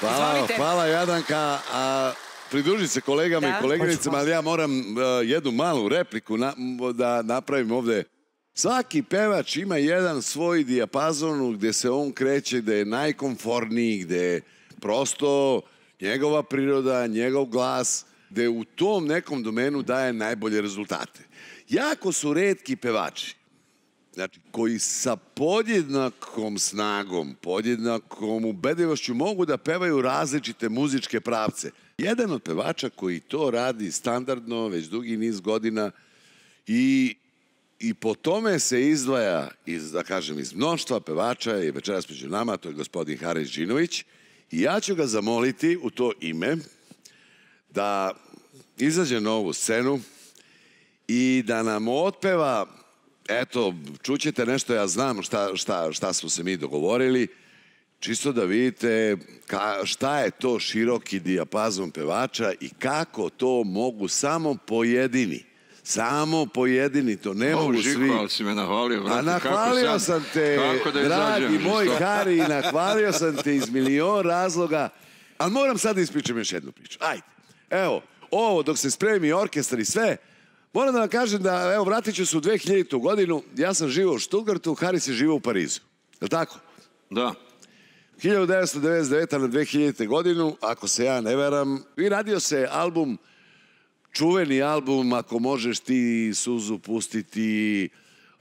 Hvala, Izvolite. hvala Jadanka. A, pridruži se kolegama Da. i koleginicama, ali ja moram uh, jednu malu repliku na- da napravim ovde. Svaki pevač ima jedan svoj dijapazon gdje se on kreće, gdje je najkomforniji, gdje je prosto njegova priroda, njegov glas, gdje u tom nekom domenu daje najbolje rezultate. Jako su redki pevači znači, koji sa podjednakom snagom, podjednakom ubedivošću mogu da pevaju različite muzičke pravce. Jedan od pevača koji to radi standardno već dugi niz godina i, i po tome se izdvaja iz, da kažem, iz mnoštva pevača i večeras među nama, to je gospodin Haris Đinović i ja ću ga zamoliti u to ime da izađe na ovu scenu i da nam otpeva, eto, čućete nešto, ja znam šta, šta, šta smo se mi dogovorili, čisto da vidite ka, šta je to široki dijapazon pevača i kako to mogu samo pojedini. Samo pojedini, to ne O, mogu svi. ali si me nahvalio, A brate, nahvalio sam te, kako da dragi moj? Hari, nahvalio sam te iz milion razloga, ali moram sad da ispričam još jednu priču. Ajde, evo, ovo dok se spremi orkestar i sve, moram da vam kažem da, evo, vratit ću se u 2000. godinu, ja sam živao u Stuttgartu, Haris je živao u Parizu. Je li tako? Da. 1999. na 2000. godinu, ako se ja ne veram, i radio se album, čuveni album, ako možeš ti suzu pustiti,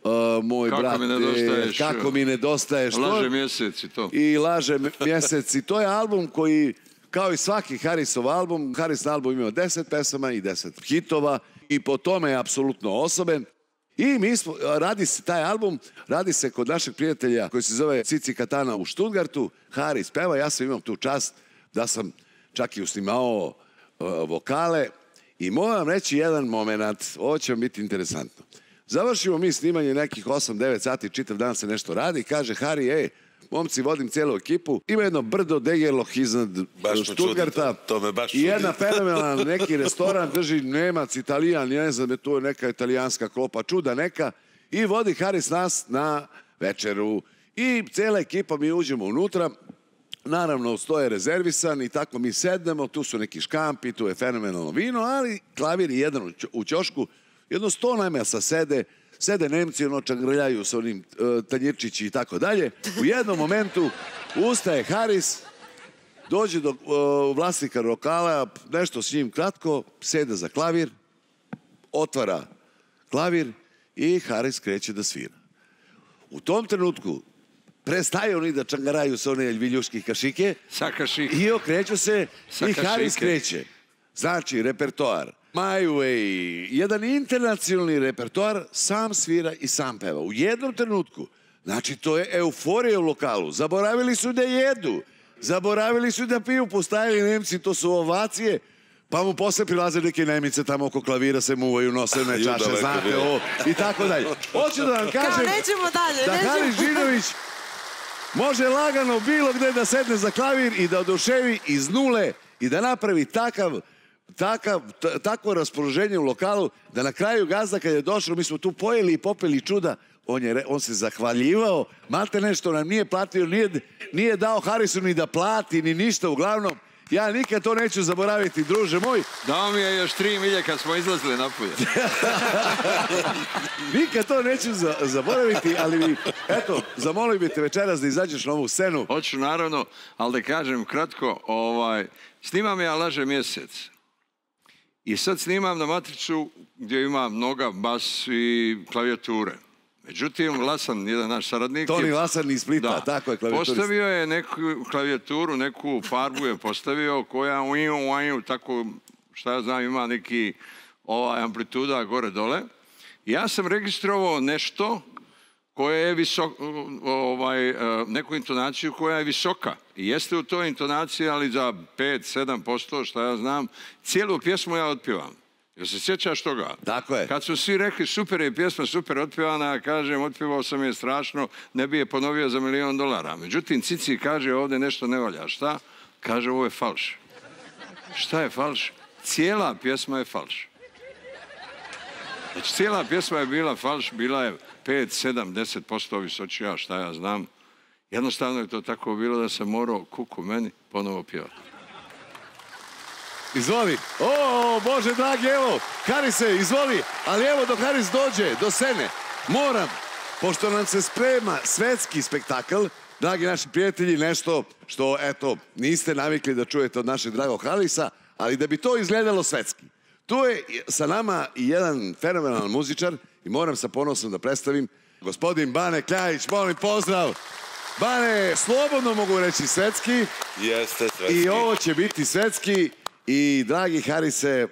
uh, moj Kako brate, mi nedostaješ, kako mi nedostaješ. Laže mjesec i to. i laže m- mjesec i to je album koji kao i svaki Harisov album, Haris na album imao 10 pesama i 10 hitova i po tome je apsolutno osoben. I mi smo, radi se taj album, radi se kod našeg prijatelja koji se zove Cici Katana u Stuttgartu, Haris peva, ja sam imao tu čast da sam čak i usnimao uh, vokale i moram reći jedan moment, ovo će vam biti interesantno. Završimo mi snimanje nekih 8-9 sati, čitav dan se nešto radi, kaže Hari, ej, momci, vodim cijelu ekipu, ima jedno brdo degerloh iznad Baš Stuttgarta to- to me baš i jedna fenomenalan neki restoran, drži Nemac, Italijan, ja ne znam, je to neka italijanska klopa, čuda neka, i vodi Haris nas na večeru. I cijela ekipa, mi uđemo unutra, naravno stoje rezervisan i tako mi sednemo, tu su neki škampi, tu je fenomenalno vino, ali klavir je jedan u ćo- u ćošku, jedno sto najmasa sede, sede Nemci, ono čagrljaju sa onim uh, tanjirčići i tako dalje. U jednom momentu ustaje Haris, dođe do uh, vlasnika lokala, nešto s njim kratko, sede za klavir, otvara klavir i Haris kreće da svira. U tom trenutku prestaju oni da čangaraju sa one viljuške kašike Sa kašike. i okreću se Sa i Haris kreće. Znači, repertoar. My Way, jedan internacionalni repertoar, sam svira i sam peva. U jednom trenutku Znači, to je euforija u lokalu. Zaboravili su da jedu. Zaboravili su da piju, postajali Nemci, to su ovacije. Pa mu posle prilaze neke Nemice tamo oko klavira se muvaju, nose me [LAUGHS] čaše, znate ovo i tako dalje. Hoću da vam Kao, kažem nećemo dalje, da nećemo. Haris Žinović [LAUGHS] može lagano bilo gde da sedne za klavir i da oduševi iz nule i da napravi takav takav, takvo raspoloženje u lokalu da na kraju gazda kad je došao, mi smo tu pojeli i popeli čuda, on, je, on se zahvaljivao, malte nešto nam nije platio, nije, nije dao Harisu ni da plati, ni ništa, uglavnom, ja nikad to neću zaboraviti, druže moj. [LAUGHS] Dao mi je još tri milje kad smo izlazili napolje. [LAUGHS] Nikad to neću za- zaboraviti, ali mi, eto, zamolio bi te večeras da izađeš na ovu scenu. Hoću naravno, ali da kažem kratko, ovaj, snimam ja laže mjesec. I sad snimam na matricu gdje ima mnoga bas i klavijature. Međutim, Lasan, jedan naš saradnik... Toni Lasan iz Splita, tako je, klavijaturist. Postavio je neku klavijaturu, neku farbu je postavio koja uju, uju, tako, šta ja znam, ima neki ovaj, amplituda gore dole. I ja sam registrovao nešto koje je visok, ovaj, eh, neku intonaciju koja je visoka. I jeste u toj intonaciji, ali za 5-7%, šta ja znam, cijelu pjesmu ja otpjevam. Jel se sjećaš toga? Tako je. Kad su svi rekli super je pjesma, super otpjevana, kažem otpjevao sam je strašno, ne bi je ponovio za milion dolara. Međutim, Cici kaže ovdje nešto ne valja. Šta? Kaže ovo je falš. Šta je falš? Cijela pjesma je falš. Znači, cijela pjesma je bila falš, bila je 5, 7, 10% visočija, šta ja znam. Jednostavno je to tako bilo da sam morao kuku meni ponovo pjevati. Izvoli. O, Bože dragi, evo, Harise, izvoli. Ali evo, dok Haris dođe do scene, moram, pošto nam se sprema svetski spektakl, dragi naši prijatelji, nešto što, eto, niste navikli da čujete od našeg dragog Harisa, ali da bi to izgledalo svetski. Tu je sa nama i jedan fenomenalan muzičar i moram sa ponosom da predstavim gospodin Bane Kljajić, molim pozdrav. Bane, slobodno mogu reći svetski. Jeste svetski. I ovo će biti svetski i dragi Harise,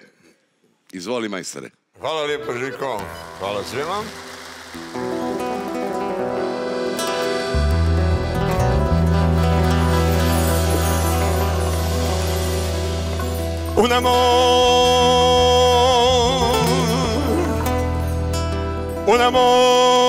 izvoli majstore. Hvala lijepo Žiko, hvala svima. un amor, un amor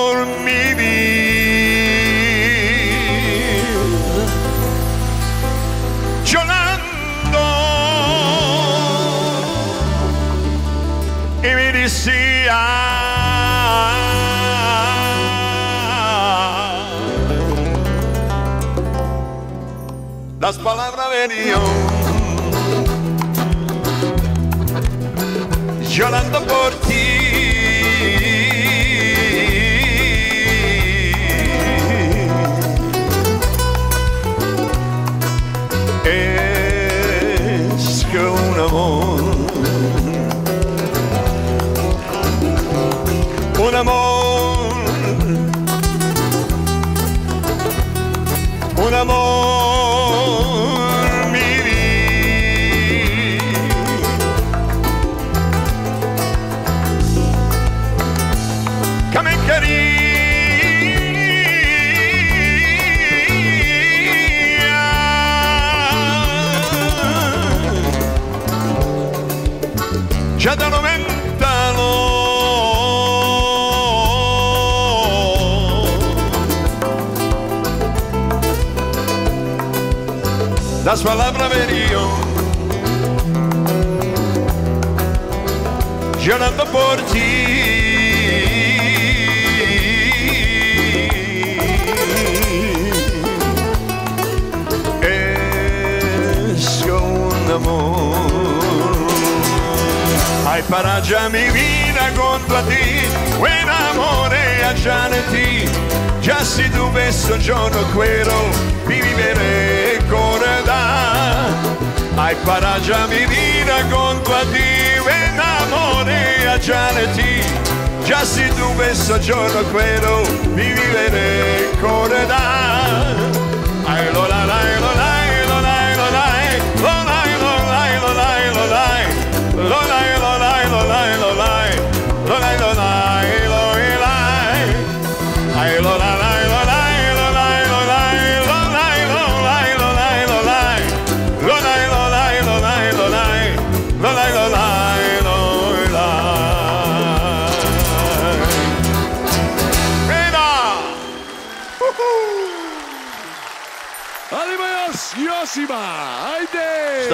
las palabras venían llorando por ti. Es que un amor, un amor, un amor, las palabras venían llorando por ti. Es un amor. Hai paraggia mi vita contro ti, quel amore a già ti, già se tu vesso giorno quello di vivere. Ai parađa mi vina gontua di Enamore a Gianetti. Già se tu penso giorno quello Mi vivere con edad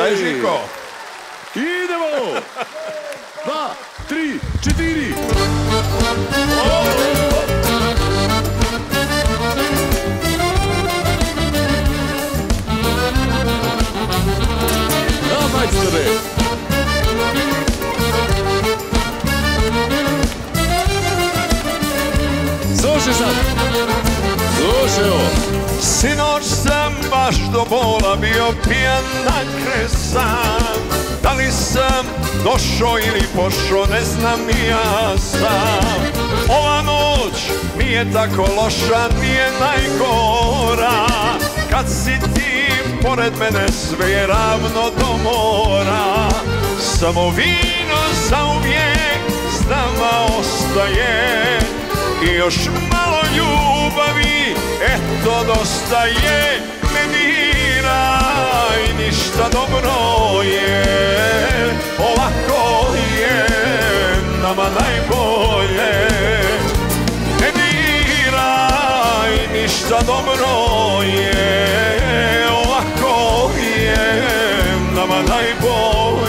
Žiko? Idemo. [LAUGHS] Dva, tri, četiri. Bola bio pijan na kresan. Da li sam došao ili pošao ne znam ja sam. Ova noć nije tako loša, nije najgora. Kad si ti pored mene sve je ravno do mora. Samo vino zauvijek s nama ostaje. I još malo ljubavi, eto dosta je, ne diraj, ništa dobro je, ovako je nama najbolje. Ne diraj, ništa dobro je, ovako je nama najbolje.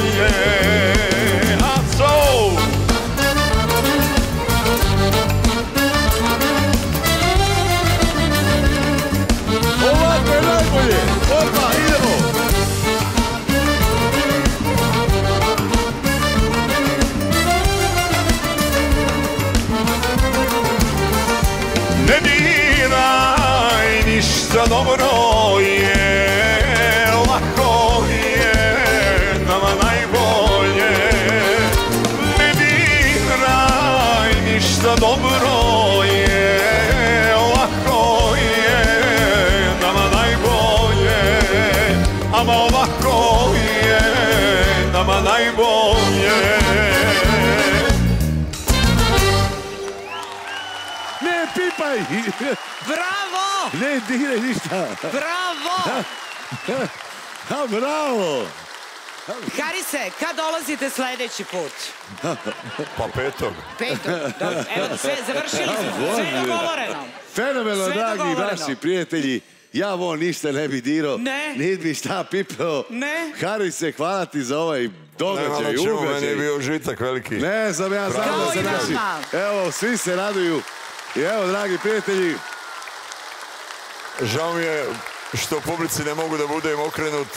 Bravo! Ne diraj ništa. Bravo! A, bravo. Harise, kad dolazite sledeći put? Pa petog. Petog. Dobro, evo, sve, završili smo. Sve je dogovoreno. Fenomenalno, Sve dragi dogovoreno. naši prijatelji. Ja von ništa ne bi dirao. Ne. Nit bi šta pipao. Ne. Harise, hvala ti za ovaj događaj, na čemu, meni je ugađaj. bio užitak veliki. Ne znam, ja znam da se naši... Evo, svi se raduju. I evo, dragi prijatelji, Žao mi je što publici ne mogu da budem okrenut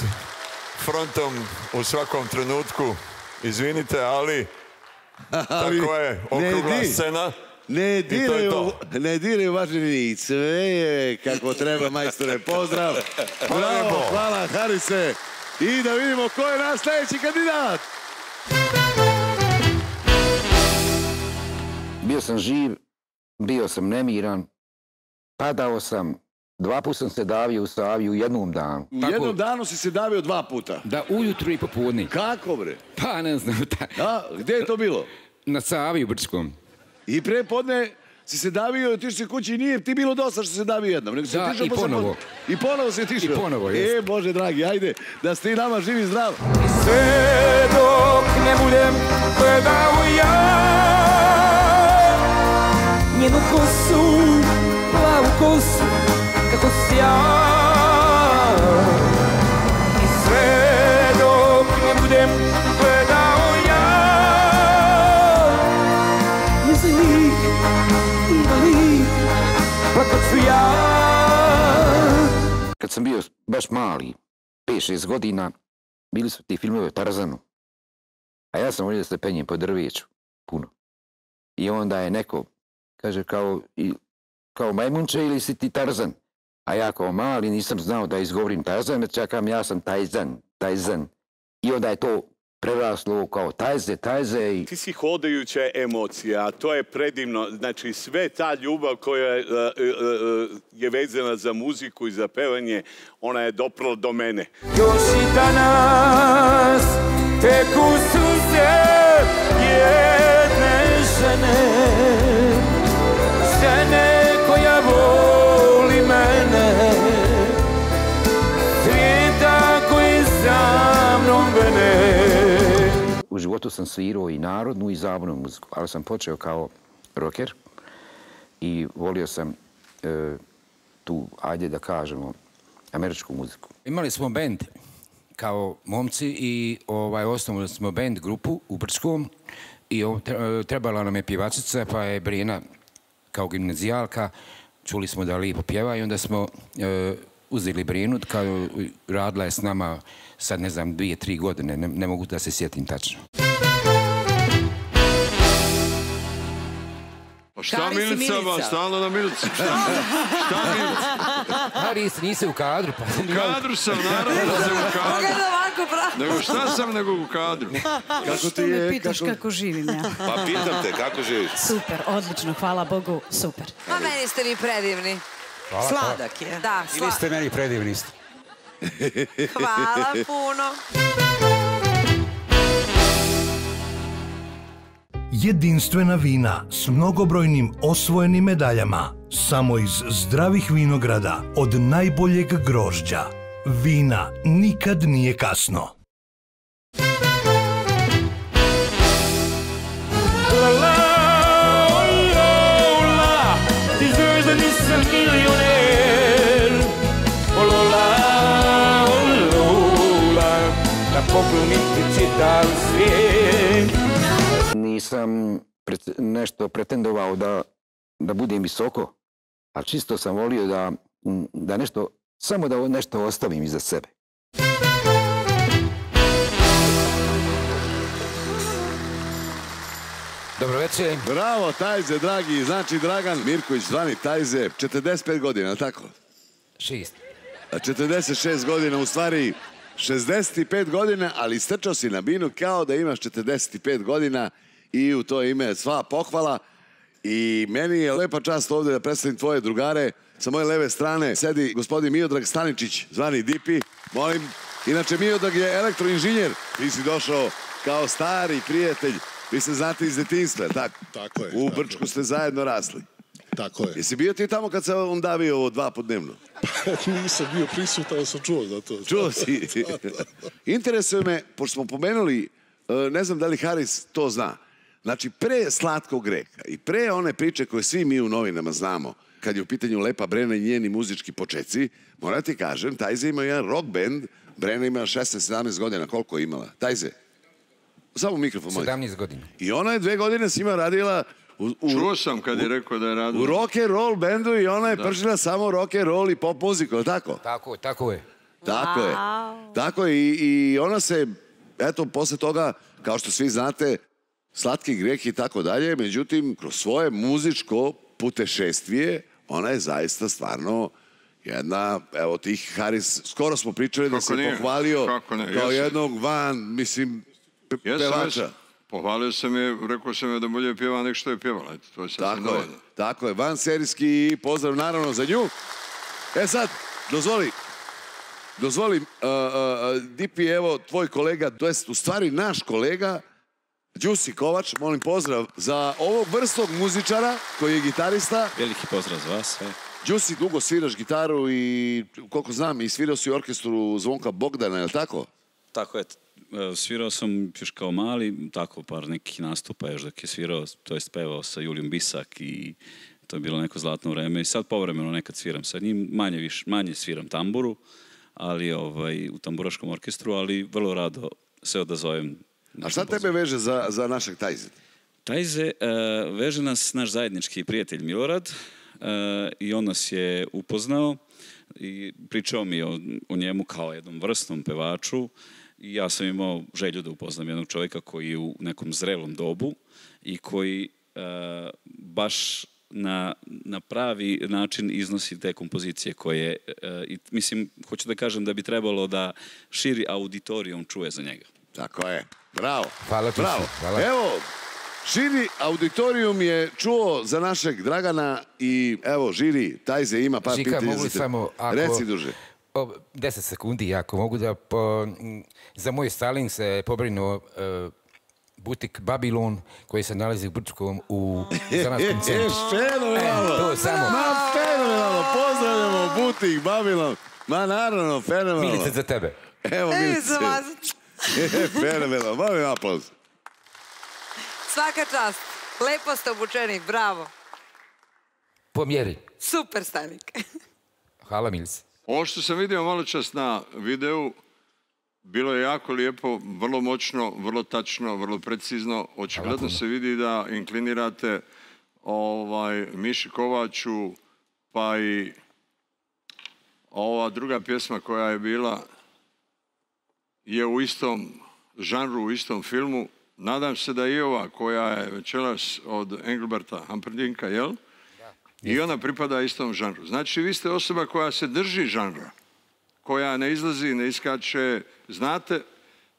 frontom u svakom trenutku. Izvinite, ali [LAUGHS] tako je, okrugla scena. ne I to to. ne diraju je kako treba, majstore. Pozdrav. Hvala [LAUGHS] Bravo, hvala, Harise. I da vidimo ko je naš sljedeći kandidat. Bio sam živ, bio sam nemiran, padao sam, dva put sam se davio u Saviju u jednom danu. U jednom danu si se davio dva puta. Da, ujutru i popodne. Kako bre? Pa ne znam. [LAUGHS] Da. A, gdje je to bilo? Na Savi u Brčkom. I pre podne si se davio, otišao si kući i nije ti bilo dosta što se davio jednom. Nego Da, otišao i ponovo. I ponovo si otišao. I ponovo, E, jest. Bože dragi, ajde, da ste i nama živi i zdrav. Sve dok ne budem gledao ja Njenu kosu, plavu kosu, kako sja I sve dok ne budem gledao ja divan lik, plakat ću ja Kad sam bio baš mali, 5-6 godina, bili su ti filmovi o Tarzanu. A ja sam volio da se penjem po drveću, puno. I onda je neko, kaže kao, i, kao majmunče ili si ti Tarzan? A ja kao mali nisam znao da izgovorim Tarzan, već ja kam ja sam Tajzan, Tajzan. I onda je to preraslo kao Tajze, Tajze i... Ti si hodajuća emocija, a to je predivno. Znači, sve ta ljubav koja je, e, e, je vezana za muziku i za pevanje, ona je doprla do mene. Još i danas teku suze jedne Žene U životu sam svirao i narodnu i zabavnu muziku, ali sam počeo kao rocker i volio sam e, tu, ajde da kažemo, američku muziku. Imali smo bend kao momci i ovaj, osnovali smo bend grupu u Brčkom i trebala nam je pjevačica pa je Brina kao gimnazijalka čuli smo da lijepo pjeva i onda smo e, uzeli Brinu kao radila je s nama sad ne znam dvije, tri godine, ne, ne mogu da se sjetim tačno. Pa šta Kari Milica, ba, Milica. stalno na Milici, šta? šta Milica? Ali nisi u kadru, pa... U kadru sam, naravno da sam u [LAUGHS] kadru. Pogleda ovako, bravo. Nego šta sam nego u kadru? [LAUGHS] Kako Što me pitaš kako... živim ja? [LAUGHS] Pa pitam te, kako živiš? Super, odlično, hvala Bogu, super. Ma meni ste vi predivni. Hvala, Sladak je. Da, I vi sla... ste meni predivni isto. [LAUGHS] Hvala puno. Jedinstvena vina s mnogobrojnim osvojenim medaljama. Samo iz zdravih vinograda od najboljeg grožđa. Vina nikad nije kasno. Čitav svijet. Nisam nešto pretendovao da, da budem visoko, a čisto sam volio da, da nešto, samo da nešto ostavim iza sebe. Dobro večer. Bravo, Tajze, dragi. Znači, Dragan Mirković, zvani Tajze, 45 godina, tako? Šest. A 46 godina, u stvari 65 godina, ali strčao si na binu kao da imaš 45 godina i u to ime sva pohvala. I meni je lepa čast ovdje da predstavim tvoje drugare. Sa moje leve strane sedi gospodin Miodrag Staničić, zvani Dipi. Molim, inače Miodrag je elektroinženjer. Ti si došao kao stari prijatelj. Vi se znate iz detinstva, tako? Tako je. U tako Brčku ste zajedno rasli. Tako je. Jesi bio ti tamo kad se on davio ovo dva po dnevno? [LAUGHS] Nisam bio prisutan, ali sam čuo za to. Čuo si. [LAUGHS] Interesuje me, pošto smo pomenuli, e, ne znam da li Haris to zna, znači pre slatkog greka i pre one priče koje svi mi u novinama znamo, kad je u pitanju Lepa Brena i njeni muzički počeci, moram ti kažem, Tajze ima jedan rock band, Brena ima 16-17 godina, koliko je imala? Tajze? Samo mikrofon, molim. 17 godina. I ona je dve godine s njima radila u, u, Čuo sam kad je rekao da je radio. u rock and roll bendu i ona je Da. pržila samo rock and roll i pop muziku, je li tako? Tako, tako je. Tako je. Tako je i, i ona se, eto, posle toga, kao što svi znate, slatki greh i tako dalje, međutim, kroz svoje muzičko putešestvije, ona je zaista stvarno jedna, evo tih Haris, skoro smo pričali da se pohvalio Kako ne? kao jednog van, mislim, pe- pevača. Pohvalio sam je, rekao sam je da bolje pjeva nego što je pjevala. Eto, to je Tako je, tako je, van serijski pozdrav naravno za nju. E sad, dozvoli, dozvoli, uh, uh, Dipi, evo, tvoj kolega, to jest u stvari naš kolega, Đusi Kovač, molim pozdrav za ovog vrstog muzičara koji je gitarista. Veliki pozdrav za vas sve. Đusi, dugo sviraš gitaru i koliko znam i svirao si u orkestru Zvonka Bogdana, je li tako? Tako je, svirao sam još kao mali, tako par nekih nastupa još dok je svirao, to jest pevao sa Julijom Bisak i to je bilo neko zlatno vreme i sad povremeno nekad sviram sa njim, manje, više, manje sviram tamburu, ali ovaj, u tamburaškom orkestru, ali vrlo rado se odazovem. A šta tebe veže za, za našeg Tajze? Tajze, e, veže nas naš zajednički prijatelj Milorad e, i on nas je upoznao i pričao mi o, o njemu kao jednom vrstnom pevaču ja sam imao želju da upoznam jednog čovjeka koji je u nekom zrelom dobu i koji e, baš na, na pravi način iznosi te kompozicije koje, e, i, mislim, hoću da kažem da bi trebalo da širi auditorijum čuje za njega. Tako je. Bravo. Hvala ti. Bravo. Hvala. Evo, širi auditorijum je čuo za našeg Dragana i evo, žiri, Tajze ima par Žika, pitanja mogu li za tebe. samo... Ako, Reci duže. O, 10 sekundi, ako mogu da... Po, za moj styling se pobrinuo e, butik Babilon koji se nalazi u Brčkom u zanatskom [LAUGHS] centru. Fenomenalno. E, to samo. Ma, fenomenalno. Pozdravljamo Butik Babilon. Ma, naravno, fenomenalno. Milice za tebe. Evo, E, Milice. za vas. [LAUGHS] fenomenalno. Molim aplauz. Svaka čast. Lepo ste obučeni, bravo. Po mjeri. Super styling. [LAUGHS] Hvala Milice. Ovo što sam vidio malo čas na videu, bilo je jako lijepo, vrlo moćno, vrlo tačno, vrlo precizno. Očigledno se vidi da inklinirate ovaj, Miši Kovaču, pa i ova druga pjesma koja je bila je u istom žanru, u istom filmu. Nadam se da i ova koja je večeras od Engelberta Hamperdinka, jel? I ona pripada istom žanru. Znači, vi ste osoba koja se drži žanra, koja ne izlazi, ne iskače. Znate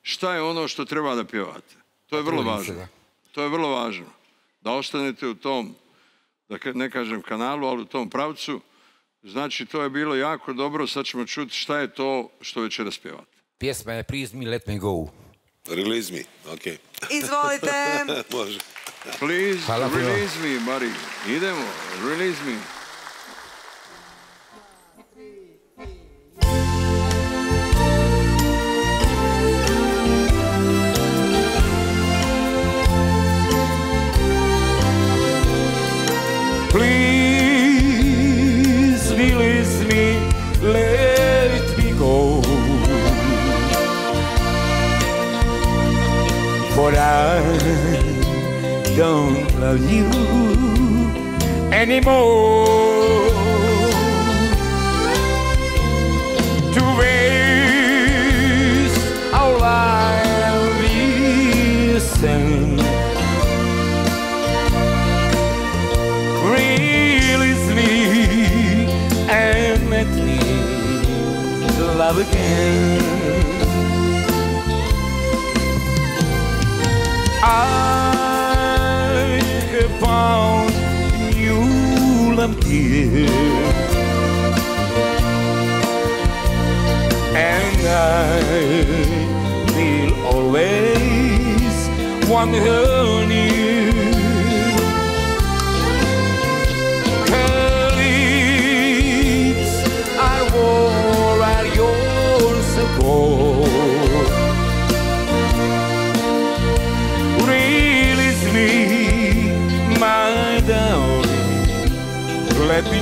šta je ono što treba da pjevate. To je vrlo važno. To je vrlo važno. Da ostanete u tom, da ne kažem kanalu, ali u tom pravcu. Znači, to je bilo jako dobro. Sad ćemo čuti šta je to što večeras pjevate. Pjesma je Please Me, Let Me Go. Release me, ok. Izvolite. [LAUGHS] Može. Please, release me, buddy. Idemo, release me. Don't love you anymore. To waste our life is. Release me and let me love again. Here, and I will always want her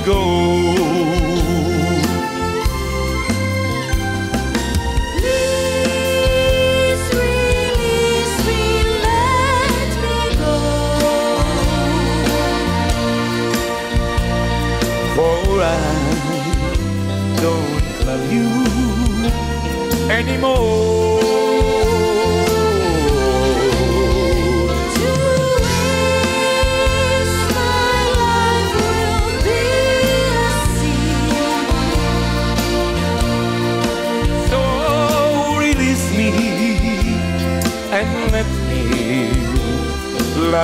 go. Please release me, let me go. For I don't love you anymore.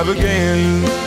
Love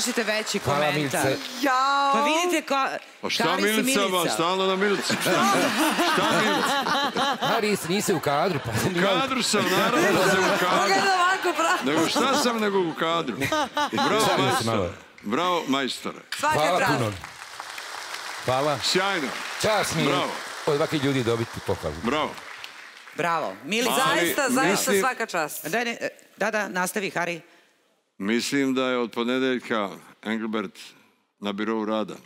Pokušajte veći Hvala, komentar. Milice. Pa vidite ko... Pa šta Kari si Milica, ba, stalno na Milici. Šta, šta Milica? Haris, nisi u kadru, pa... U kadru sam, naravno da sam u kadru. Pogleda ovako, bravo. Nego šta sam nego u kadru? Bravo, majstore. Bravo, majstore. Svaka Hvala čast. puno. Hvala. Sjajno. Čast mi je Bravo. od ovakvih ljudi dobiti pohvalu. Bravo. Bravo. Milica. Zaista, zaista svaka čast. Da, da, nastavi, Hari. Mislim da je od ponedeljka Engelbert na birovu rada. [LAUGHS]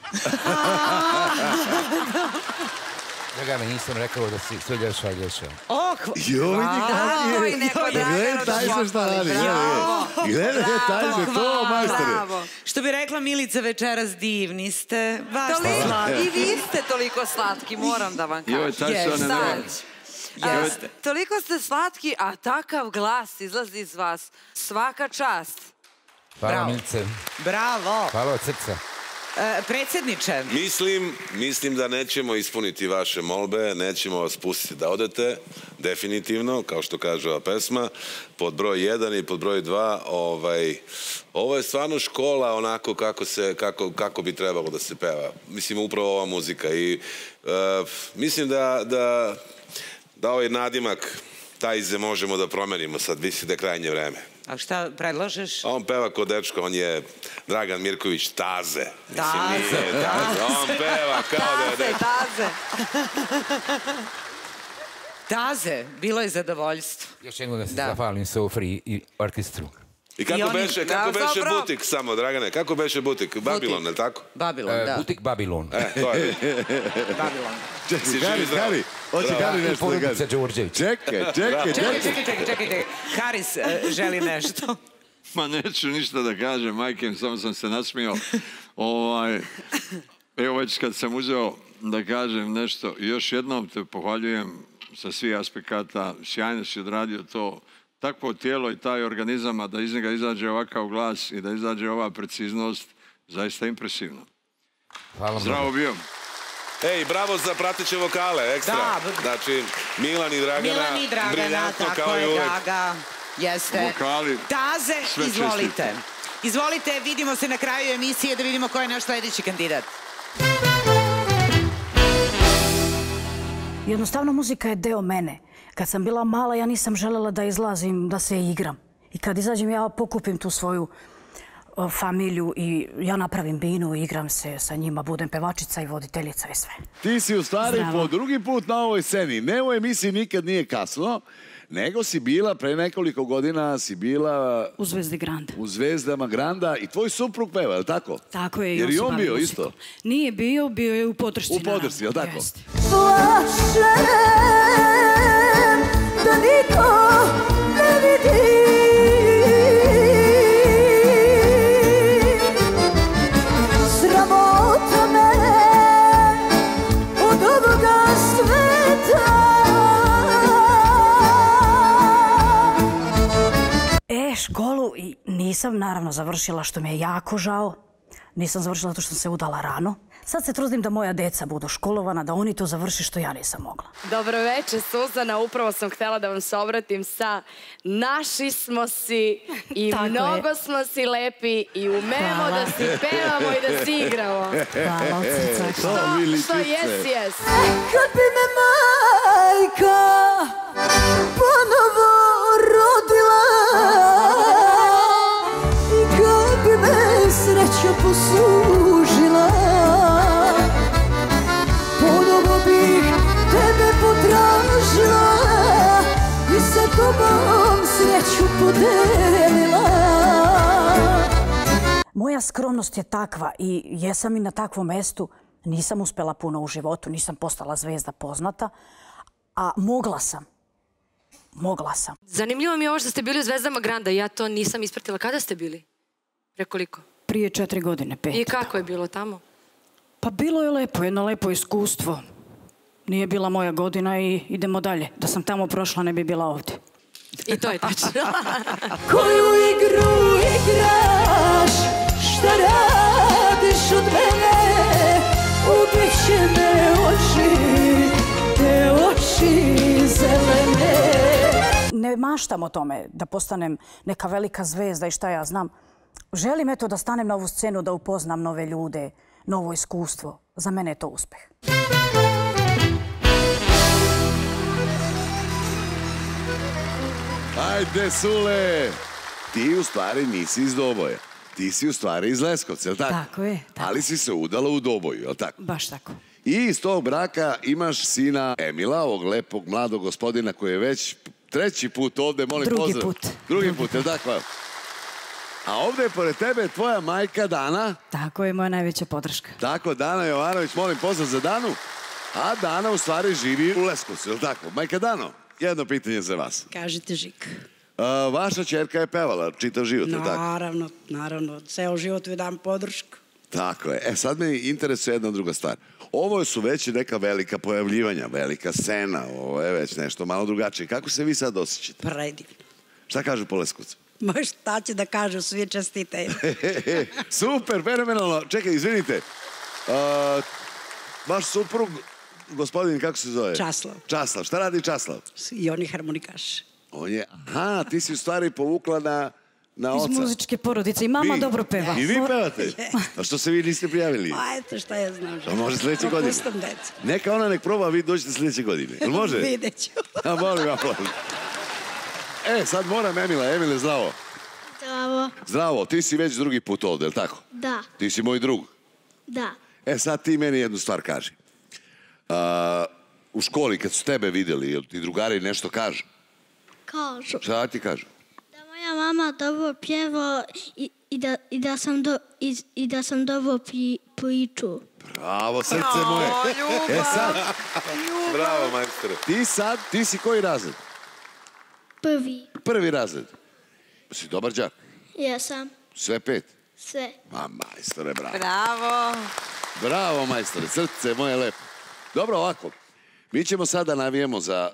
Dragane, nisam rekao da si sve ljepša i ljepša. Oh, Jo, vidi kako je. Gledaj, taj se šta radi. Bravo. Gledaj, taj se to, majstore. Bravo. Što bi rekla Milica večeras, divni ste. Baš slatki. I vi ste toliko slatki, moram da vam kažem. Joj, taj se one ne Jeste. toliko ste slatki, a takav glas izlazi iz vas. Svaka čast. Hvala, Bravo. Milice. Bravo. Hvala od srca. E, predsjedniče, Mislim, mislim da nećemo ispuniti vaše molbe, nećemo vas pustiti da odete, definitivno, kao što kaže ova pesma, pod broj 1 i pod broj 2, ovaj, ovo je stvarno škola onako kako, se, kako, kako bi trebalo da se peva. Mislim, upravo ova muzika i e, mislim da, da, da ovaj nadimak Tajze možemo da promenimo sad, mislim da je krajnje vreme. A šta predlažeš? On peva kod dečko, on je Dragan Mirković Taze. Mislim, Taze, nije Taze. On peva kao da je Taze, dečko. taze. Taze, bilo je zadovoljstvo. Još jednom da se zahvalim Sofri i orkestru. I kako I oni- beše, kako Da, beše dobro. butik samo, Dragane? Kako beše butik? Babilon, je li tako? Babilon, E, da. Butik Babilon. E, to je. Babilon. Čekaj, Gari. Gari, hoće Bravo. Gari I nešto da kaže. Čekaj, čekaj, Čekaj, čekaj. čekaj, čekaj, čekaj. Haris e, želi nešto. Ma neću ništa da kažem, majke, samo sam se nasmio. ovaj, evo već kad sam uzeo da kažem nešto, još jednom te pohvaljujem sa svih aspekata, sjajno si odradio to, takvo tijelo i taj organizam, a da iz njega izađe ovakav glas i da izađe ova preciznost, zaista impresivno. Hvala Zdravo bio. Ej, bravo za prateće vokale, ekstra. Da, Znači, Milan i Dragana, Milan i Dragana, briljantno tako kao i je, uvek. Gaga. Jeste. Vokali, Taze, sve izvolite. Izvolite, vidimo se na kraju emisije da vidimo ko je naš sledeći kandidat. Jednostavno muzika je deo mene. Kad sam bila mala ja nisam želela da izlazim, da se igram. I kad izađem ja pokupim tu svoju familiju i ja napravim binu, igram se sa njima, budem pevačica i voditeljica i sve. Ti si u stvari po drugi put na ovoj sceni. Ne u emisiji Nikad nije kasno, nego si bila pre nekoliko godina, si bila U Zvezdi Granda. u Zvezdama Granda i tvoj suprug peva, je li tako? Tako je. Jer on i on bio isto. Nije bio, bio je u podršci. U podršci, je li tako? Plašem da niko ne vidi školu i nisam naravno završila što mi je jako žao. Nisam završila zato što sam se udala rano. Sad se trudim da moja deca budu školovana, da oni to završe što ja nisam mogla. Dobro večer, Suzana. Upravo sam htjela da vam se obratim sa naši smo si i [LAUGHS] je. mnogo smo si lepi i umemo Hvala. da si pevamo i da si igramo. [LAUGHS] Hvala od srca. To mi Što jes, jes. Kad bi me majka ponovo rodila podelila Moja skromnost je takva i jesam i na takvom mestu. Nisam uspela puno u životu, nisam postala zvezda poznata, a mogla sam. Mogla sam. Zanimljivo mi je ovo što ste bili u Zvezdama Granda. Ja to nisam ispratila. Kada ste bili? Prekoliko? Prije četiri godine, pet. I kako je bilo tamo? Pa bilo je lepo, jedno lepo iskustvo. Nije bila moja godina i idemo dalje. Da sam tamo prošla ne bi bila ovdje. I to je tačno. [LAUGHS] Koju igru igraš Šta radiš od mene Ubit će me oči Te oči zelene Ne maštam o tome da postanem neka velika zvezda i šta ja znam. Želim eto da stanem na ovu scenu, da upoznam nove ljude, novo iskustvo. Za mene je to uspeh. Ajde, Sule! Ti u stvari nisi iz Doboja. Ti si u stvari iz Leskovca, je li tako? Tako je, Ali si se udala u Doboju, je li tako? Baš tako. I iz tog braka imaš sina Emila, ovog lepog mladog gospodina koji je već treći put ovde, molim Drugi pozdrav. put. Drugi put, je li tako? A ovde je pored tebe tvoja majka Dana. Tako je moja najveća podrška. Tako, Dana Jovanović, molim pozdrav za Danu. A Dana u stvari živi u Leskovcu, je li tako? Majka Dano, jedno pitanje za vas. Kažite Žik. A, vaša čerka je pevala čitav život, je tako? Naravno, naravno. Ceo život joj dam podršku. Tako je. E sad me interesuje jedna druga stvar. Ovo su već neka velika pojavljivanja, velika scena, ovo je već nešto malo drugačije. Kako se vi sad osjećate? Predivno. Šta kažu po Leskovcu? Ma šta će da kažu, svi čestite. [LAUGHS] Super, fenomenalno. Čekaj, izvinite. Vaš suprug, gospodin, kako se zove? Časlav. Časlav. Šta radi Časlav? I oni harmonikaš. On je, aha, ti si u stvari povukla na, na Iz oca. muzičke porodice i mama Vi? dobro peva. I vi pevate? [LAUGHS] A što se vi niste prijavili? A eto šta ja znam. A može sledeće godine? Neka ona nek proba, a vi dođete sledeće godine. Jel može? [LAUGHS] Vidjet ću. A molim, ja molim. E, sad moram Emila. Emile, zdravo. Zdravo. Zdravo, ti si već drugi put ovde, je li tako? Da, Ti si moj drug. da. E, sad ti meni jednu stvar kaži. A, u školi, kad su tebe videli, jel ti drugari nešto kažu? Kažu Šta ti kažu? da moja mama dobro pjeva i, i, da, i, da, sam do, i, i da sam dobro pri, priču. Bravo, srce moje. E sad, Bravo, majstore. ti sad, ti si koji razred? Prvi. Prvi razred. Si dobar đak? Jesam. Sve pet? Sve. Ma, majstore, bravo. Bravo. Bravo, majstore, srce moje lepo. Dobro, ovako. Mi ćemo sada navijemo za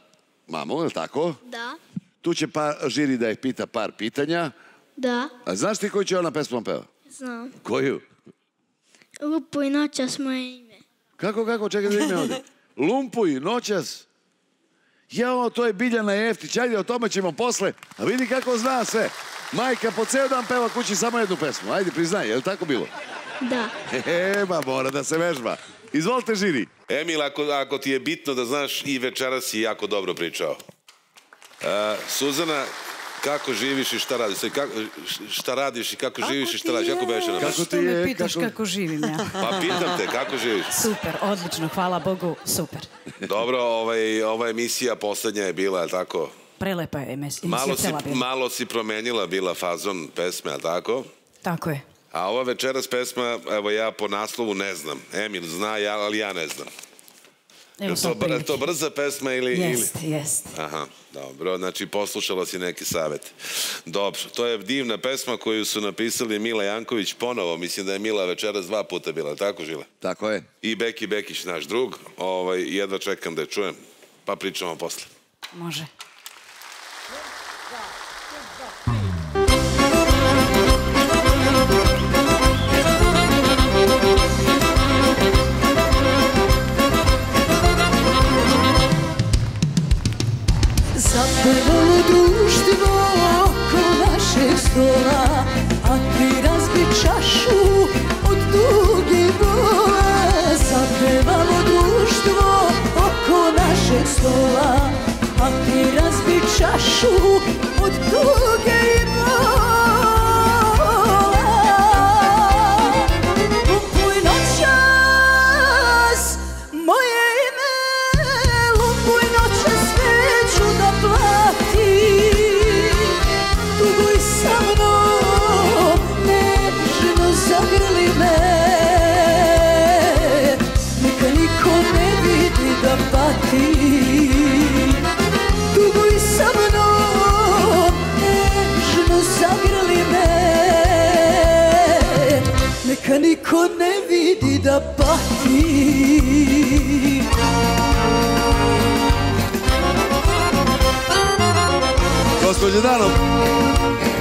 mamu, je li tako? Da. Tu će pa, žiri da je pita par pitanja. Da. A znaš ti koju će ona pesmom peva? Znam. Koju? Lupuj noćas moje ime. Kako, kako, čekaj da ime ovdje. Lumpuj, noćas. Jao, to je Biljana Jeftić, ajde, o tome ćemo posle. A vidi kako zna sve. Majka po ceo dan peva kući samo jednu pesmu. Ajde, priznaj, je li tako bilo? Da. E, ba, mora da se vežba. Izvolite, žiri. Emil, ako, ako ti je bitno da znaš, i večeras si jako dobro pričao. E, Suzana, kako živiš i šta radiš? Kako, šta radiš i kako živiš i šta radiš? Kako beše na Kako ti Što me je, pitaš kako- kako živim ja? Pa pitam te, kako živiš? Super, odlično, hvala Bogu, super. Dobro, ovaj, ova emisija poslednja je bila, je tako? Prelepa je emisija, Malo si, cela bila. malo si promenila bila fazon pesme, je tako? Tako je. A ova večeras pesma, evo ja po naslovu ne znam. Emil zna, ja, ali ja ne znam. Evo Je to, br- prilike. to brza pesma ili... Jest, ili... jest. Aha, dobro, znači poslušala si neki savjet. Dobro, to je divna pesma koju su napisali Mila Janković ponovo, mislim da je Mila večeras dva puta bila, tako Žile? Tako je. I Beki Bekić, naš drug, ovaj, jedva čekam da je čujem, pa pričamo posle. Može. Stola A ti razbi čašu od duge bole Zapevalo društvo oko našeg stola A ti razbi čašu od duge bole da patim Gospodin Danom,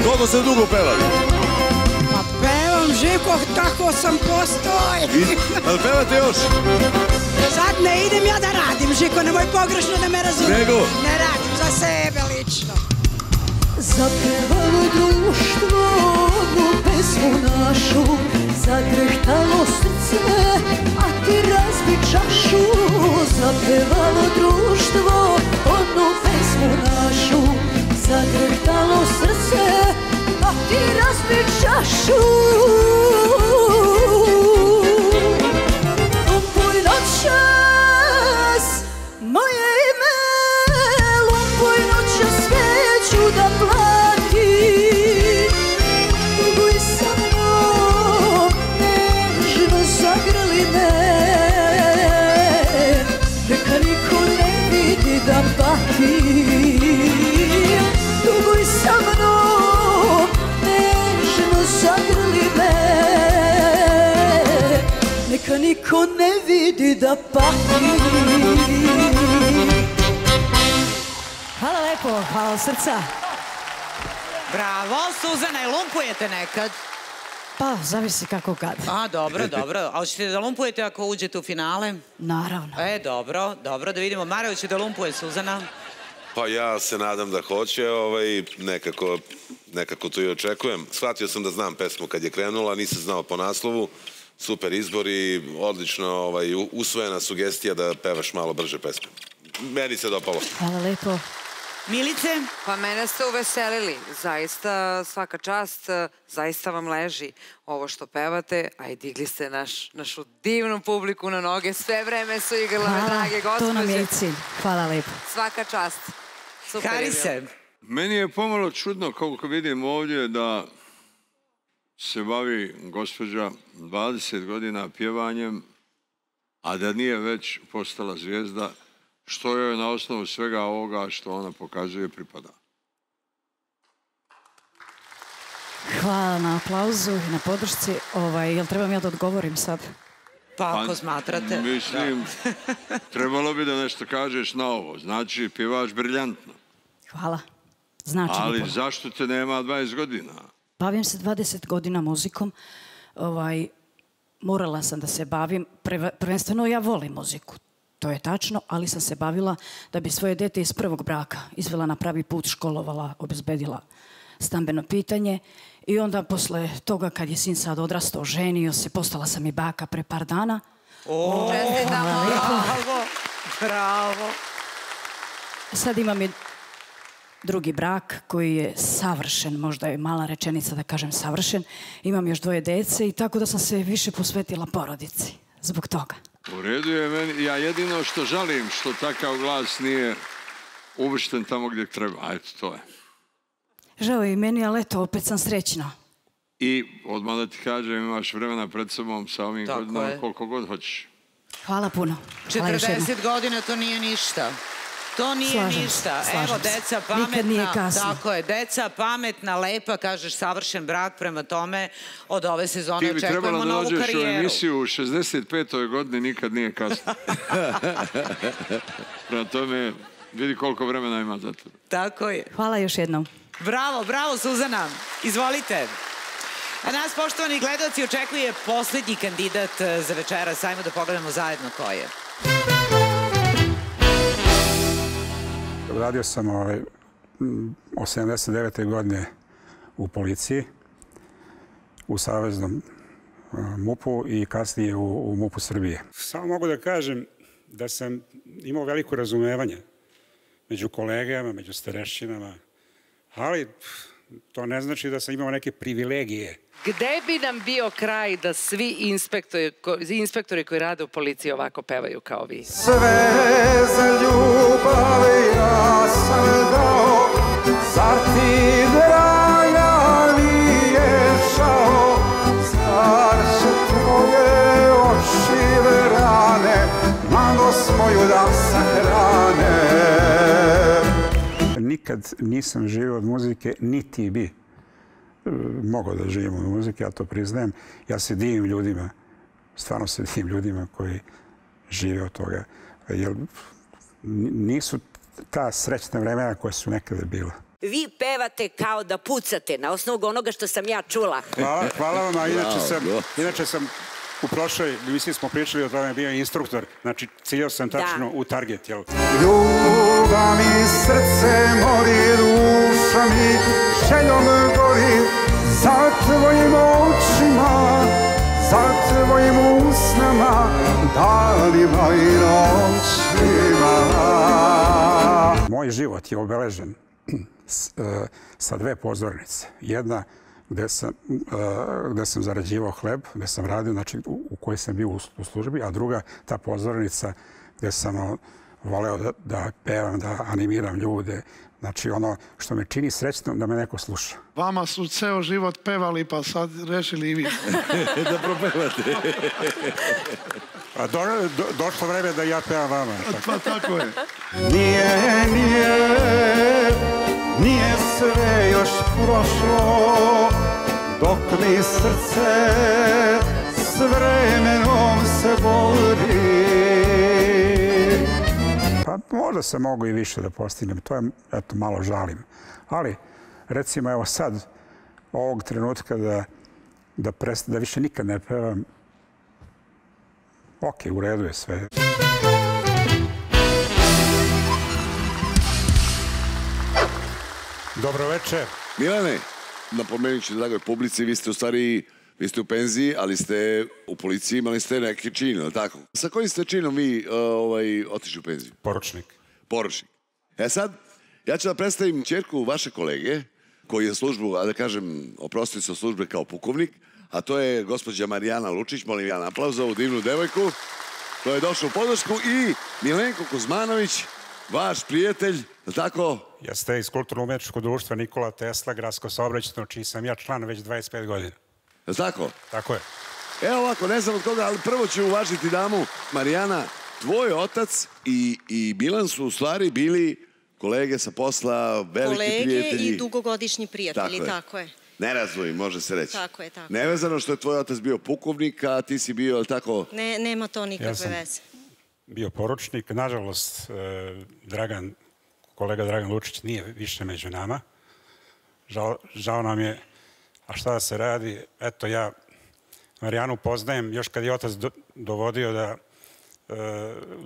koliko ste dugo pevali? Pa pevam Žiko, tako sam postoj. Ali pevate još? Sad ne idem ja da radim, Žiko, nemoj pogrešno da me razumiješ. Nego? Ne radim za sebe lično. Zapevalo društvo ovu pesmu našu Zadrehtalo srce, a ti razbi čašu Zapevalo društvo onu pesmu našu. Zadrehtalo srce, a ti razbi čašu. Lumpuj ne vidi da pati Hvala lepo, hvala srca. Bravo, Suzana, i lumpujete nekad? Pa, zavisi kako kad. A, dobro, dobro. A hoćete da lumpujete ako uđete u finale? Naravno. E, dobro, dobro, da vidimo. Mara, hoće da lumpuje Suzana? Pa ja se nadam da hoće, ovaj, nekako, nekako to i očekujem. Shvatio sam da znam pesmu kad je krenula, nisam znao po naslovu. Super izbor i odlično ovaj, usvojena sugestija da pevaš malo brže pesme. Meni se dopalo. Hvala lepo. Milice? Pa mene ste uveselili. Zaista svaka čast, zaista vam leži ovo što pevate, a i digli ste naš, našu divnu publiku na noge. Sve vreme su igrale, Hvala, drage gospođe. to nam je i cilj. Hvala lepo. Svaka čast. Super bilo. Meni je pomalo čudno koliko vidim ovdje da se bavi gospođa 20 godina pjevanjem, a da nije već postala zvijezda, što joj na osnovu svega ovoga što ona pokazuje pripada. Hvala na aplauzu i na podršci. Ovaj, jel trebam ja da odgovorim sad? Pa ako smatrate. Mislim, [LAUGHS] trebalo bi da nešto kažeš na ovo. Znači, pjevaš briljantno. Hvala. Znači Ali zašto te nema 20 godina? Bavim se 20 godina muzikom. Ovaj, morala sam da se bavim. Prve- prvenstveno ja volim muziku. To je tačno, ali sam se bavila da bi svoje dete iz prvog braka izvela na pravi put, školovala, obezbedila stambeno pitanje. I onda posle toga kad je sin sad odrastao, ženio se, postala sam i baka pre par dana. O, bravo, bravo. Sad imam i drugi brak koji je savršen, možda je mala rečenica da kažem savršen. Imam još dvoje dece i tako da sam se više posvetila porodici. Zbog toga. U redu je meni, ja jedino što žalim što takav glas nije uvršten tamo gdje treba. A eto, to je. Žao je i meni, ali eto, opet sam srećna. I odmah da ti kažem, imaš vremena pred sobom sa ovim godinama je. koliko god hoćeš. Hvala puno. Hvala još jednom. 40 godina to nije ništa. To nije Slažem se, ništa. slažem Evo, deca Nikad pametna. nije kasno. Tako je, deca pametna, lepa, kažeš savršen brak, prema tome od ove sezone Ti bi trebala očekujemo da novu dođeš u karijeru. emisiju u 65. godini, nikad nije kasno. [LAUGHS] Prema tome, vidi koliko vremena ima za to. Tako je. Hvala još jednom. Bravo, bravo Suzana. Izvolite. A nas, poštovani gledalci, očekuje posljednji kandidat eh, za večera. Sajmo da pogledamo zajedno ko je. Radio sam ovaj, m, od 79. godine u policiji, u Saveznom MUP-u i kasnije u, u MUP-u Srbije. Samo mogu da kažem da sam imao veliko razumevanje među kolegama, među starešćinama, ali to ne znači da sam imao neke privilegije. Gde bi nam bio kraj da svi inspektori, ko- inspektori koji rade u policiji ovako pevaju kao vi? Sve za ljubav ja sam dao, zar ti draga nije žao, zar će tvoje oči vrane, mladost moju da sahrane. Nikad nisam živio od muzike, niti bi e, mogao da živim od muzike, ja to priznajem. Ja se divim ljudima, stvarno se [LAUGHS] divim ljudima koji žive od toga. Jer nisu ta srećna vremena koja su nekada bila. Vi pevate kao da pucate, na osnovu onoga što sam ja čula. Hvala, hvala vam, a inače sam, inače sam u prošloj emisiji smo pričali o tome, bio instruktor, znači ciljao sam tačno u target, jel? Ljubav mi srce mori, duša mi željom gori Za tvojim očima, za tvojim usnama Danima i noćima Moj život je obeležen [CLEARS THROAT] s- e, sa dve pozornice. Jedna gde sam, e, gde sam zarađivao hleb, gde sam radio, znači u, u kojoj sam bio u, službi, a druga ta pozornica gde sam o, voleo da, da pevam, da animiram ljude. Znači ono što me čini srećnom da me neko sluša. Vama su ceo život pevali, pa sad rešili i vi. [LAUGHS] da propevate. A do, do, došlo vreme da ja pevam vama. Pa tako je. Nije, nije, nije sve još prošlo Dok mi srce s vremenom se bori Pa možda se mogu i više da postignem, to je, eto, malo žalim. Ali, recimo, evo sad, ovog trenutka da, da, prest, da više nikad ne pevam, ok, u redu je sve. Dobro večer. Milane, napomenut ću dragoj publici, vi ste u stvari, vi ste u penziji, ali ste u policiji, imali ste neki čin, tako? Sa kojim ste činom vi uh, ovaj, otišli u penziju? Poručnik. Poručnik. E sad, ja ću da predstavim čerku vaše kolege, koji je službu, a da kažem, oprostite se od službe kao pukovnik, a to je gospođa Marijana Lučić, molim jedan aplauz za ovu divnu devojku, koja je došla u podršku i Milenko Kuzmanović, vaš prijatelj, tako? Jeste iz kulturno-umjetničkog društva Nikola Tesla, gradsko saobraćajno, čiji sam ja član već 25 godina. Je tako? Tako je. Evo ovako, ne znam od koga, ali prvo ću uvažiti damu. Marijana, tvoj otac i, i Milan su u stvari bili kolege sa posla, veliki Kolege prijatelji. i dugogodišnji prijatelji, Tako je. tako je. Nerazvoji, može se reći. Tako je, tako. Nevezano što je tvoj otac bio pukovnik, a ti si bio, tako? Ne, nema to nikakve Ja sam- veze. Bio poručnik. Nažalost, e, Dragan, kolega Dragan Lučić nije više među nama. Žao, žao nam je, a šta da se radi? Eto, ja Marijanu poznajem još kad je otac do- dovodio da e,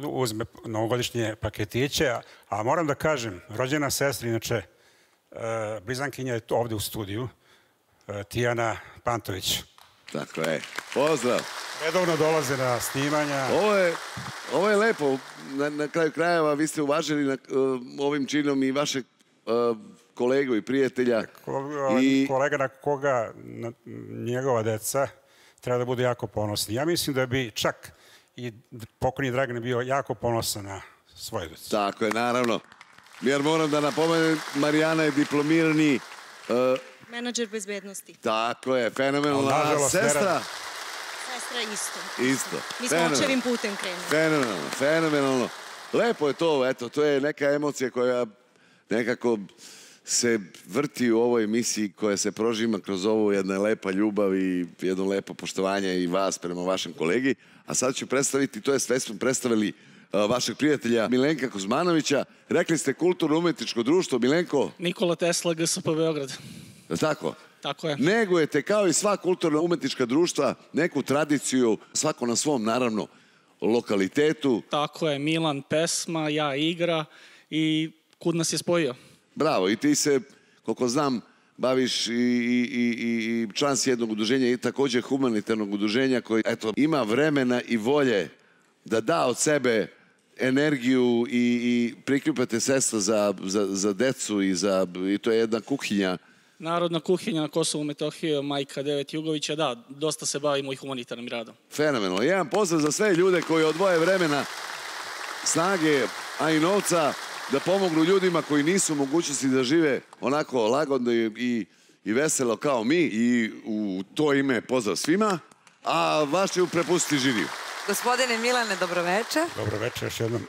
uzme novogodišnje paketiće, a, moram da kažem, rođena sestra, inače, e, blizankinja je tu ovde u studiju, e, Tijana Pantović. Tako je. Pozdrav. Redovno dolaze na snimanja. Ovo je, ovo je lepo. Na, na kraju krajeva vi ste uvažili na, uh, ovim činom i vašeg uh, kolegu i prijatelja. I... Kolega na koga na, njegova deca treba da budu jako ponosni. Ja mislim da bi čak i pokojni Dragan bio jako ponosan na svoje decu. Tako je, naravno. Jer moram da napomenem, Marijana je diplomirani, uh, Menadžer bezbednosti. tako je, fenomenalna sestra. Sestra isto. Isto. Mi smo Fenomenalno. očevim putem krenuli. Fenomenalno, fenomenalno. Lepo je to, eto, to je neka emocija koja nekako se vrti u ovoj emisiji koja se prožima kroz ovo jedna lepa ljubav i jedno lepo poštovanje i vas prema vašem kolegi. A sad ću predstaviti, to je sve smo predstavili a, vašeg prijatelja Milenka Kuzmanovića. Rekli ste kulturno-umetničko društvo. Milenko, Nikola Tesla, GSP Beograd. Tako? Tako je. Negujete kao i sva kulturno-umetnička društva neku tradiciju, svako na svom naravno lokalitetu. Tako je, Milan pesma, ja igra i kud nas je spojio. Bravo, i ti se, koliko znam, baviš i, i, i, i- i član si jednog udruženja i također humanitarnog udruženja koji eto, ima vremena i volje da da od sebe energiju i, i prikljupate sredstva za, za, za decu i, za, i to je jedna kuhinja. Narodna kuhinja na Kosovu Metohije, Majka Devet Jugovića, da, dosta se bavimo i humanitarnim radom. Fenomenalno. Jedan pozdrav za sve ljude koji odvoje vremena, snage, a i novca da pomognu ljudima koji nisu u mogućnosti da žive onako lagodno i, i, veselo kao mi i u to ime pozdrav svima, a vaš ću prepustiti žiriju. Gospodine Milane, dobroveče. Dobro večer još jednom.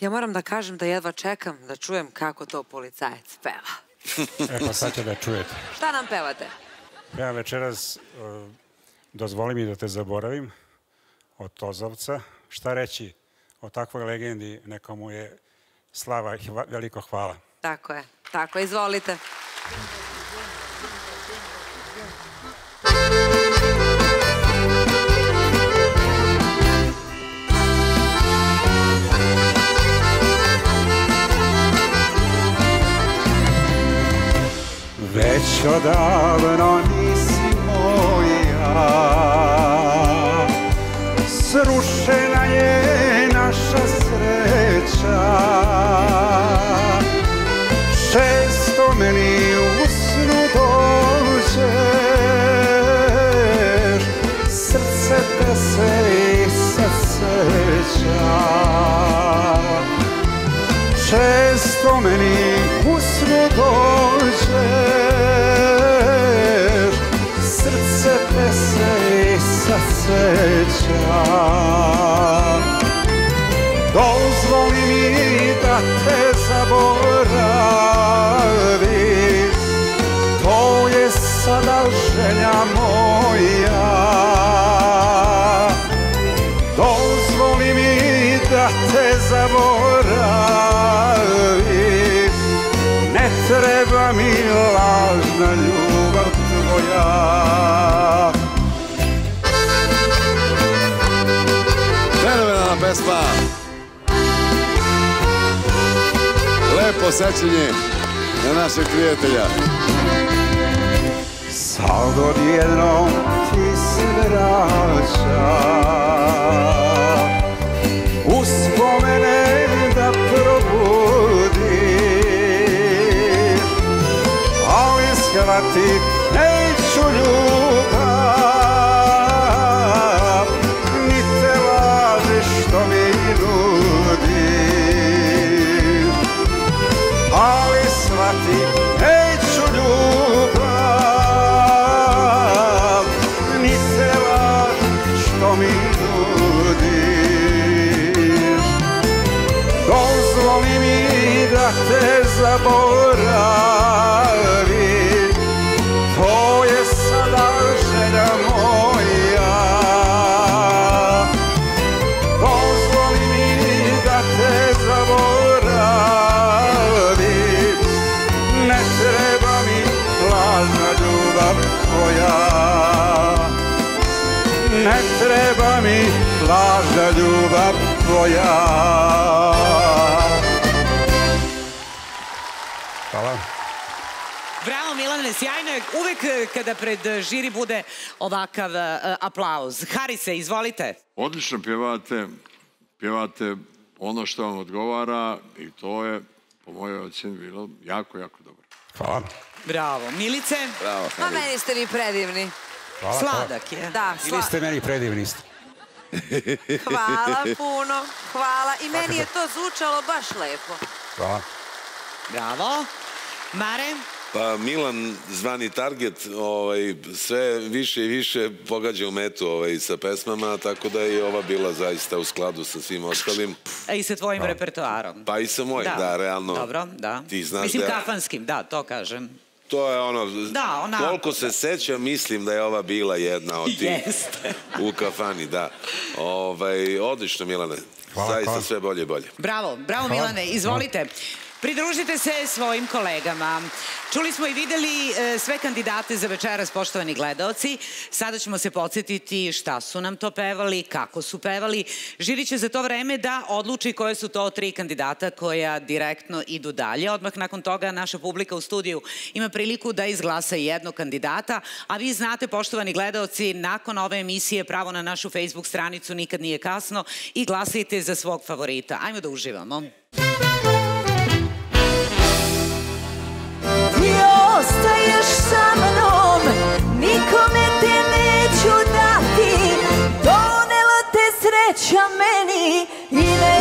Ja moram da kažem da jedva čekam da čujem kako to policajac peva. E pa sad će da čujete. Šta nam pevate? Ja večeras uh, dozvoli mi da te zaboravim od Tozovca. Šta reći o takvoj legendi, nekomu je slava i hva- veliko hvala. Tako je, tako, je, izvolite. Već odavno nisi moja. Srušena je naša sreća Lepo sećanje na našeg prijatelja. Sad odjednom ti se vraća Uspomene da probudiš Ali shvati te zaboravim To je sada želja moja. Dozvoli mi da te zaboravim Ne treba mi lažna ljubav tvoja. Ne treba mi lažna ljubav tvoja kada pred žiri bude ovakav e, aplauz. Harise, izvolite. Odlično pjevate, pjevate ono što vam odgovara i to je, po mojoj ocjeni, bilo jako, jako dobro. Hvala. Bravo. Milice? Bravo, Ma meni ste vi predivni. Hvala, Sladak je. Da, Ili sla... ste meni predivni isto. [LAUGHS] [LAUGHS] Hvala puno, hvala. I meni je to zvučalo baš lepo. Hvala. Bravo. Mare? Pa Milan, zvani Target, ovaj, sve više i više pogađa u metu ovaj, sa pesmama, tako da je i ova bila zaista u skladu sa svim ostalim. E, I sa tvojim repertoarom. Pa i sa mojim, da, realno. Dobro, da. Ti znaš Mislim, da- kafanskim, da, to kažem. To je ono, Da, onako, koliko se sećam, mislim da je ova bila jedna od tih Jeste. u kafani, da. Ovaj, odlično, Milane. Hvala, Zaista sve bolje i bolje. Bravo, bravo Hvala. Milane, izvolite. Pridružite se svojim kolegama. Čuli smo i videli e, sve kandidate za večeras, poštovani gledaoci. Sada ćemo se podsjetiti šta su nam to pevali, kako su pevali. Žiri će za to vreme da odluči koje su to tri kandidata koja direktno idu dalje. Odmah nakon toga naša publika u studiju ima priliku da izglasa jednog kandidata, a vi znate, poštovani gledaoci, nakon ove emisije pravo na našu Facebook stranicu Nikad nije kasno i glasajte za svog favorita. Ajmo da uživamo. Ti ostaješ sa nikome neću dati. Donela te sreća meni i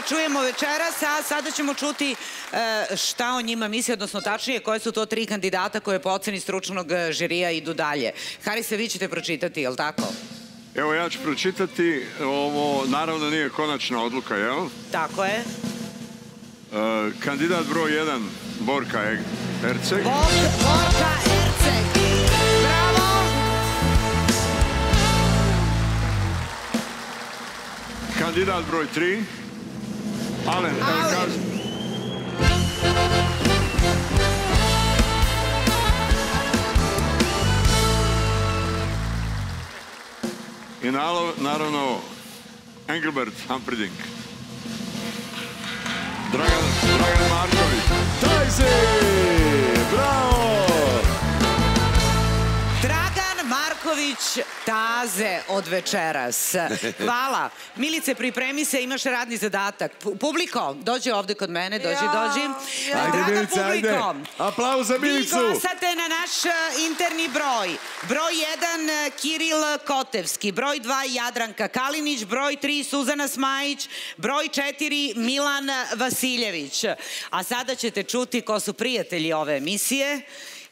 da čujemo večeras, a sada ćemo čuti e, šta o njima misli, odnosno tačnije koje su to tri kandidata koje po oceni stručnog e, žirija idu dalje. Harise, vi ćete pročitati, je li tako? Evo ja ću pročitati, ovo naravno nije konačna odluka, jel? Tako je. E, kandidat broj 1, Borka Eg- Erceg. Borka Erceg. Bravo! Kandidat broj 3, Alen Elkaz. I nalo- naravno Engelbert Humperdinck. Dragan, Dragan Marković. Tajzi! Bravo! Marković Taze od večeras. Hvala. Milice, pripremi se, imaš radni zadatak. Pu- Publiko, dođi ovde kod mene, dođi, dođi. Ajde, Draga Milice, ajde. Aplauz za Milicu. Vi glasate na naš e, interni broj. Broj 1 e, Kiril Kotevski, broj 2 Jadranka Kalinić, broj 3 Suzana Smajić, broj 4 Milan Vasiljević. A sada ćete čuti ko su prijatelji ove emisije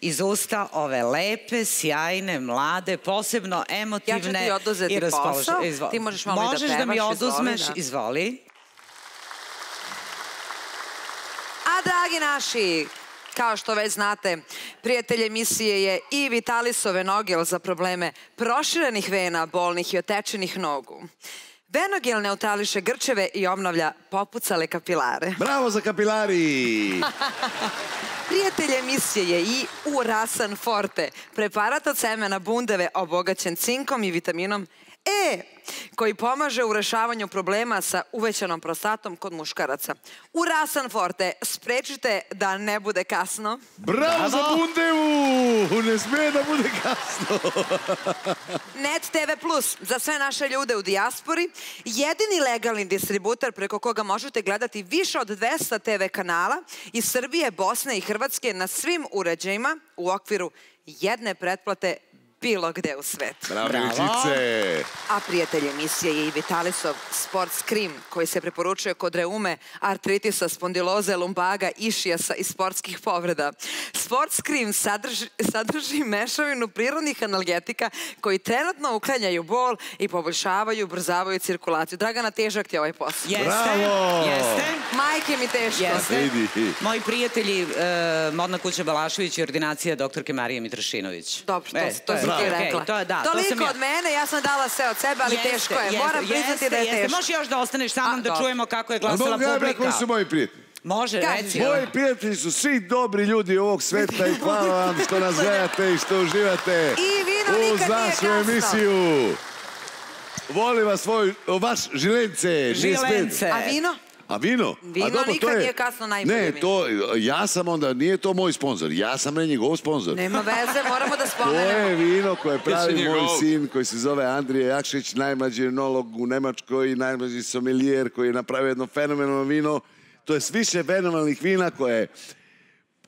iz usta ove lepe, sjajne, mlade, posebno emotivne Ja ću ti oduzeti i raspoložene. posao, ti možeš malo i da Možeš da mi pevaš, izvoli, oduzmeš, da. izvoli. A dragi naši, kao što već znate, prijatelj emisije je i Vitalisove nogel za probleme proširenih vena, bolnih i otečenih nogu. Venogel neutrališe grčeve i obnavlja popucale kapilare. Bravo za kapilari! [LAUGHS] Prijatelj emisije je i Urasan Forte, preparat od semena bundeve obogaćen cinkom i vitaminom E, koji pomaže u rešavanju problema sa uvećanom prostatom kod muškaraca. Urasan Forte, sprečite da ne bude kasno. Bravo za Bundevu! Ne sme da bude kasno. [LAUGHS] Net TV Plus za sve naše ljude u dijaspori, jedini legalni distributer preko koga možete gledati više od 200 TV kanala iz Srbije, Bosne i Hrvatske na svim uređajima u okviru jedne pretplate bilo gde u svetu. Bravo! A prijatelj emisije je i Vitalisov Sports Cream, koji se preporučuje kod reume, artritisa, spondiloze, lumbaga, išijasa i sportskih povreda. Sports Cream sadrži, sadrži mešavinu prirodnih analgetika koji trenutno uklanjaju bol i poboljšavaju, ubrzavaju cirkulaciju. Dragana, težak ti je ovaj posao. Jeste, Bravo! jeste. Majke mi teško. Jeste. Moji prijatelji, e, modna kuća Balašević i ordinacija doktorke Marije Mitrašinović. Dobro, to, E, to si ti rekla. to je, da, to Toliko sam ja. od mene, ja sam dala sve od sebe, ali Jeste, teško je. jeste, Moram priznati da je jeste. teško. Možeš još da ostaneš sa mnom da čujemo kako je glasala mogu ja reći publika. koji su moji prijatelji? Može, reci. Moji prijatelji su svi dobri ljudi ovog sveta i hvala vam što nas gledate i što uživate I vino uz nikad nije našu kasno. emisiju. Volim vas svoj, vaš žilence. Žilence. A vino? A vino? Vino A dobro, to nikad je- nije kasno, najbolje Ne, vino. to, ja sam onda, nije to moj sponsor, ja sam ne njegov sponsor. Nema veze, moramo da [LAUGHS] To spomenemo. je vino koje pravi moj sin koji se zove Andrije Jakšić, najmlađi enolog u Nemačkoj i najmlađi somelijer koji je napravio jedno fenomenalno vino. To je s više fenomenalnih vina koje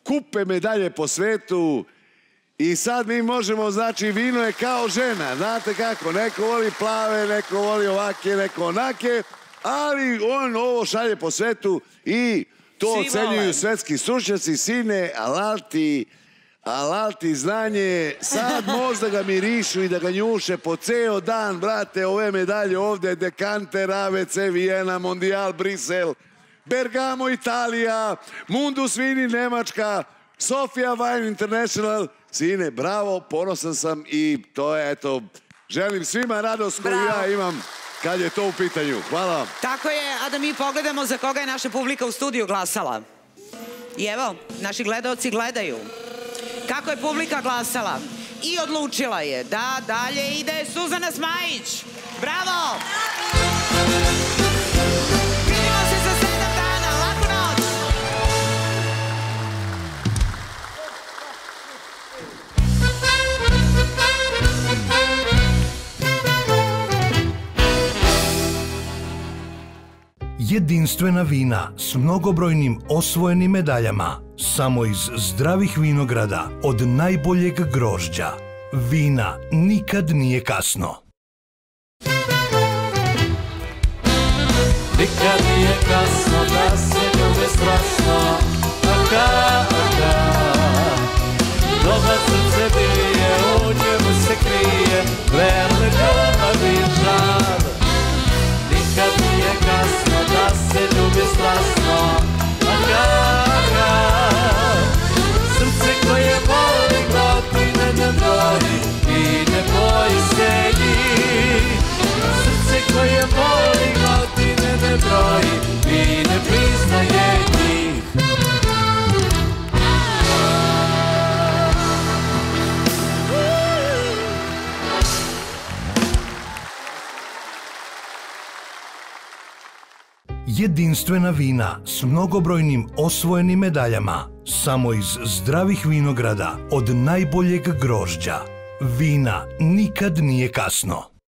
kupe medalje po svetu i sad mi možemo, znači vino je kao žena, znate kako, neko voli plave, neko voli ovake, neko onake, ali on ovo šalje po svetu i to ocenjuju svetski stručnjaci, sine, alalti, alalti znanje, sad [LAUGHS] možda ga mirišu i da ga njuše po ceo dan, brate, ove medalje ovde, Dekanter, ABC, Vijena, Mondial, Brisel, Bergamo, Italija, Mundus Vini, Nemačka, Sofia Wine International, sine, bravo, ponosan sam i to je, eto, želim svima radost koju Bravo. ja imam kad je to u pitanju. Hvala. Tako je, a da mi pogledamo za koga je naša publika u studiju glasala. I evo, naši gledaoci gledaju. Kako je publika glasala? I odlučila je da dalje ide Suzana Smajić. Bravo! Vidimo Jedinstvena vina s mnogobrojnim osvojenim medaljama. Samo iz zdravih vinograda od najboljeg grožđa. Vina nikad nije kasno. Nikad nije kasno da se ljube strasno Aka, aka Doba srce jasno, da se ljubi strasno Aha, aha Srce koje voli, godine ne broji I ne boji se njih. Srce koje voli, godine ne broji I ne priznaje njih. Jedinstvena vina s mnogobrojnim osvojenim medaljama. Samo iz zdravih vinograda od najboljeg grožđa. Vina nikad nije kasno.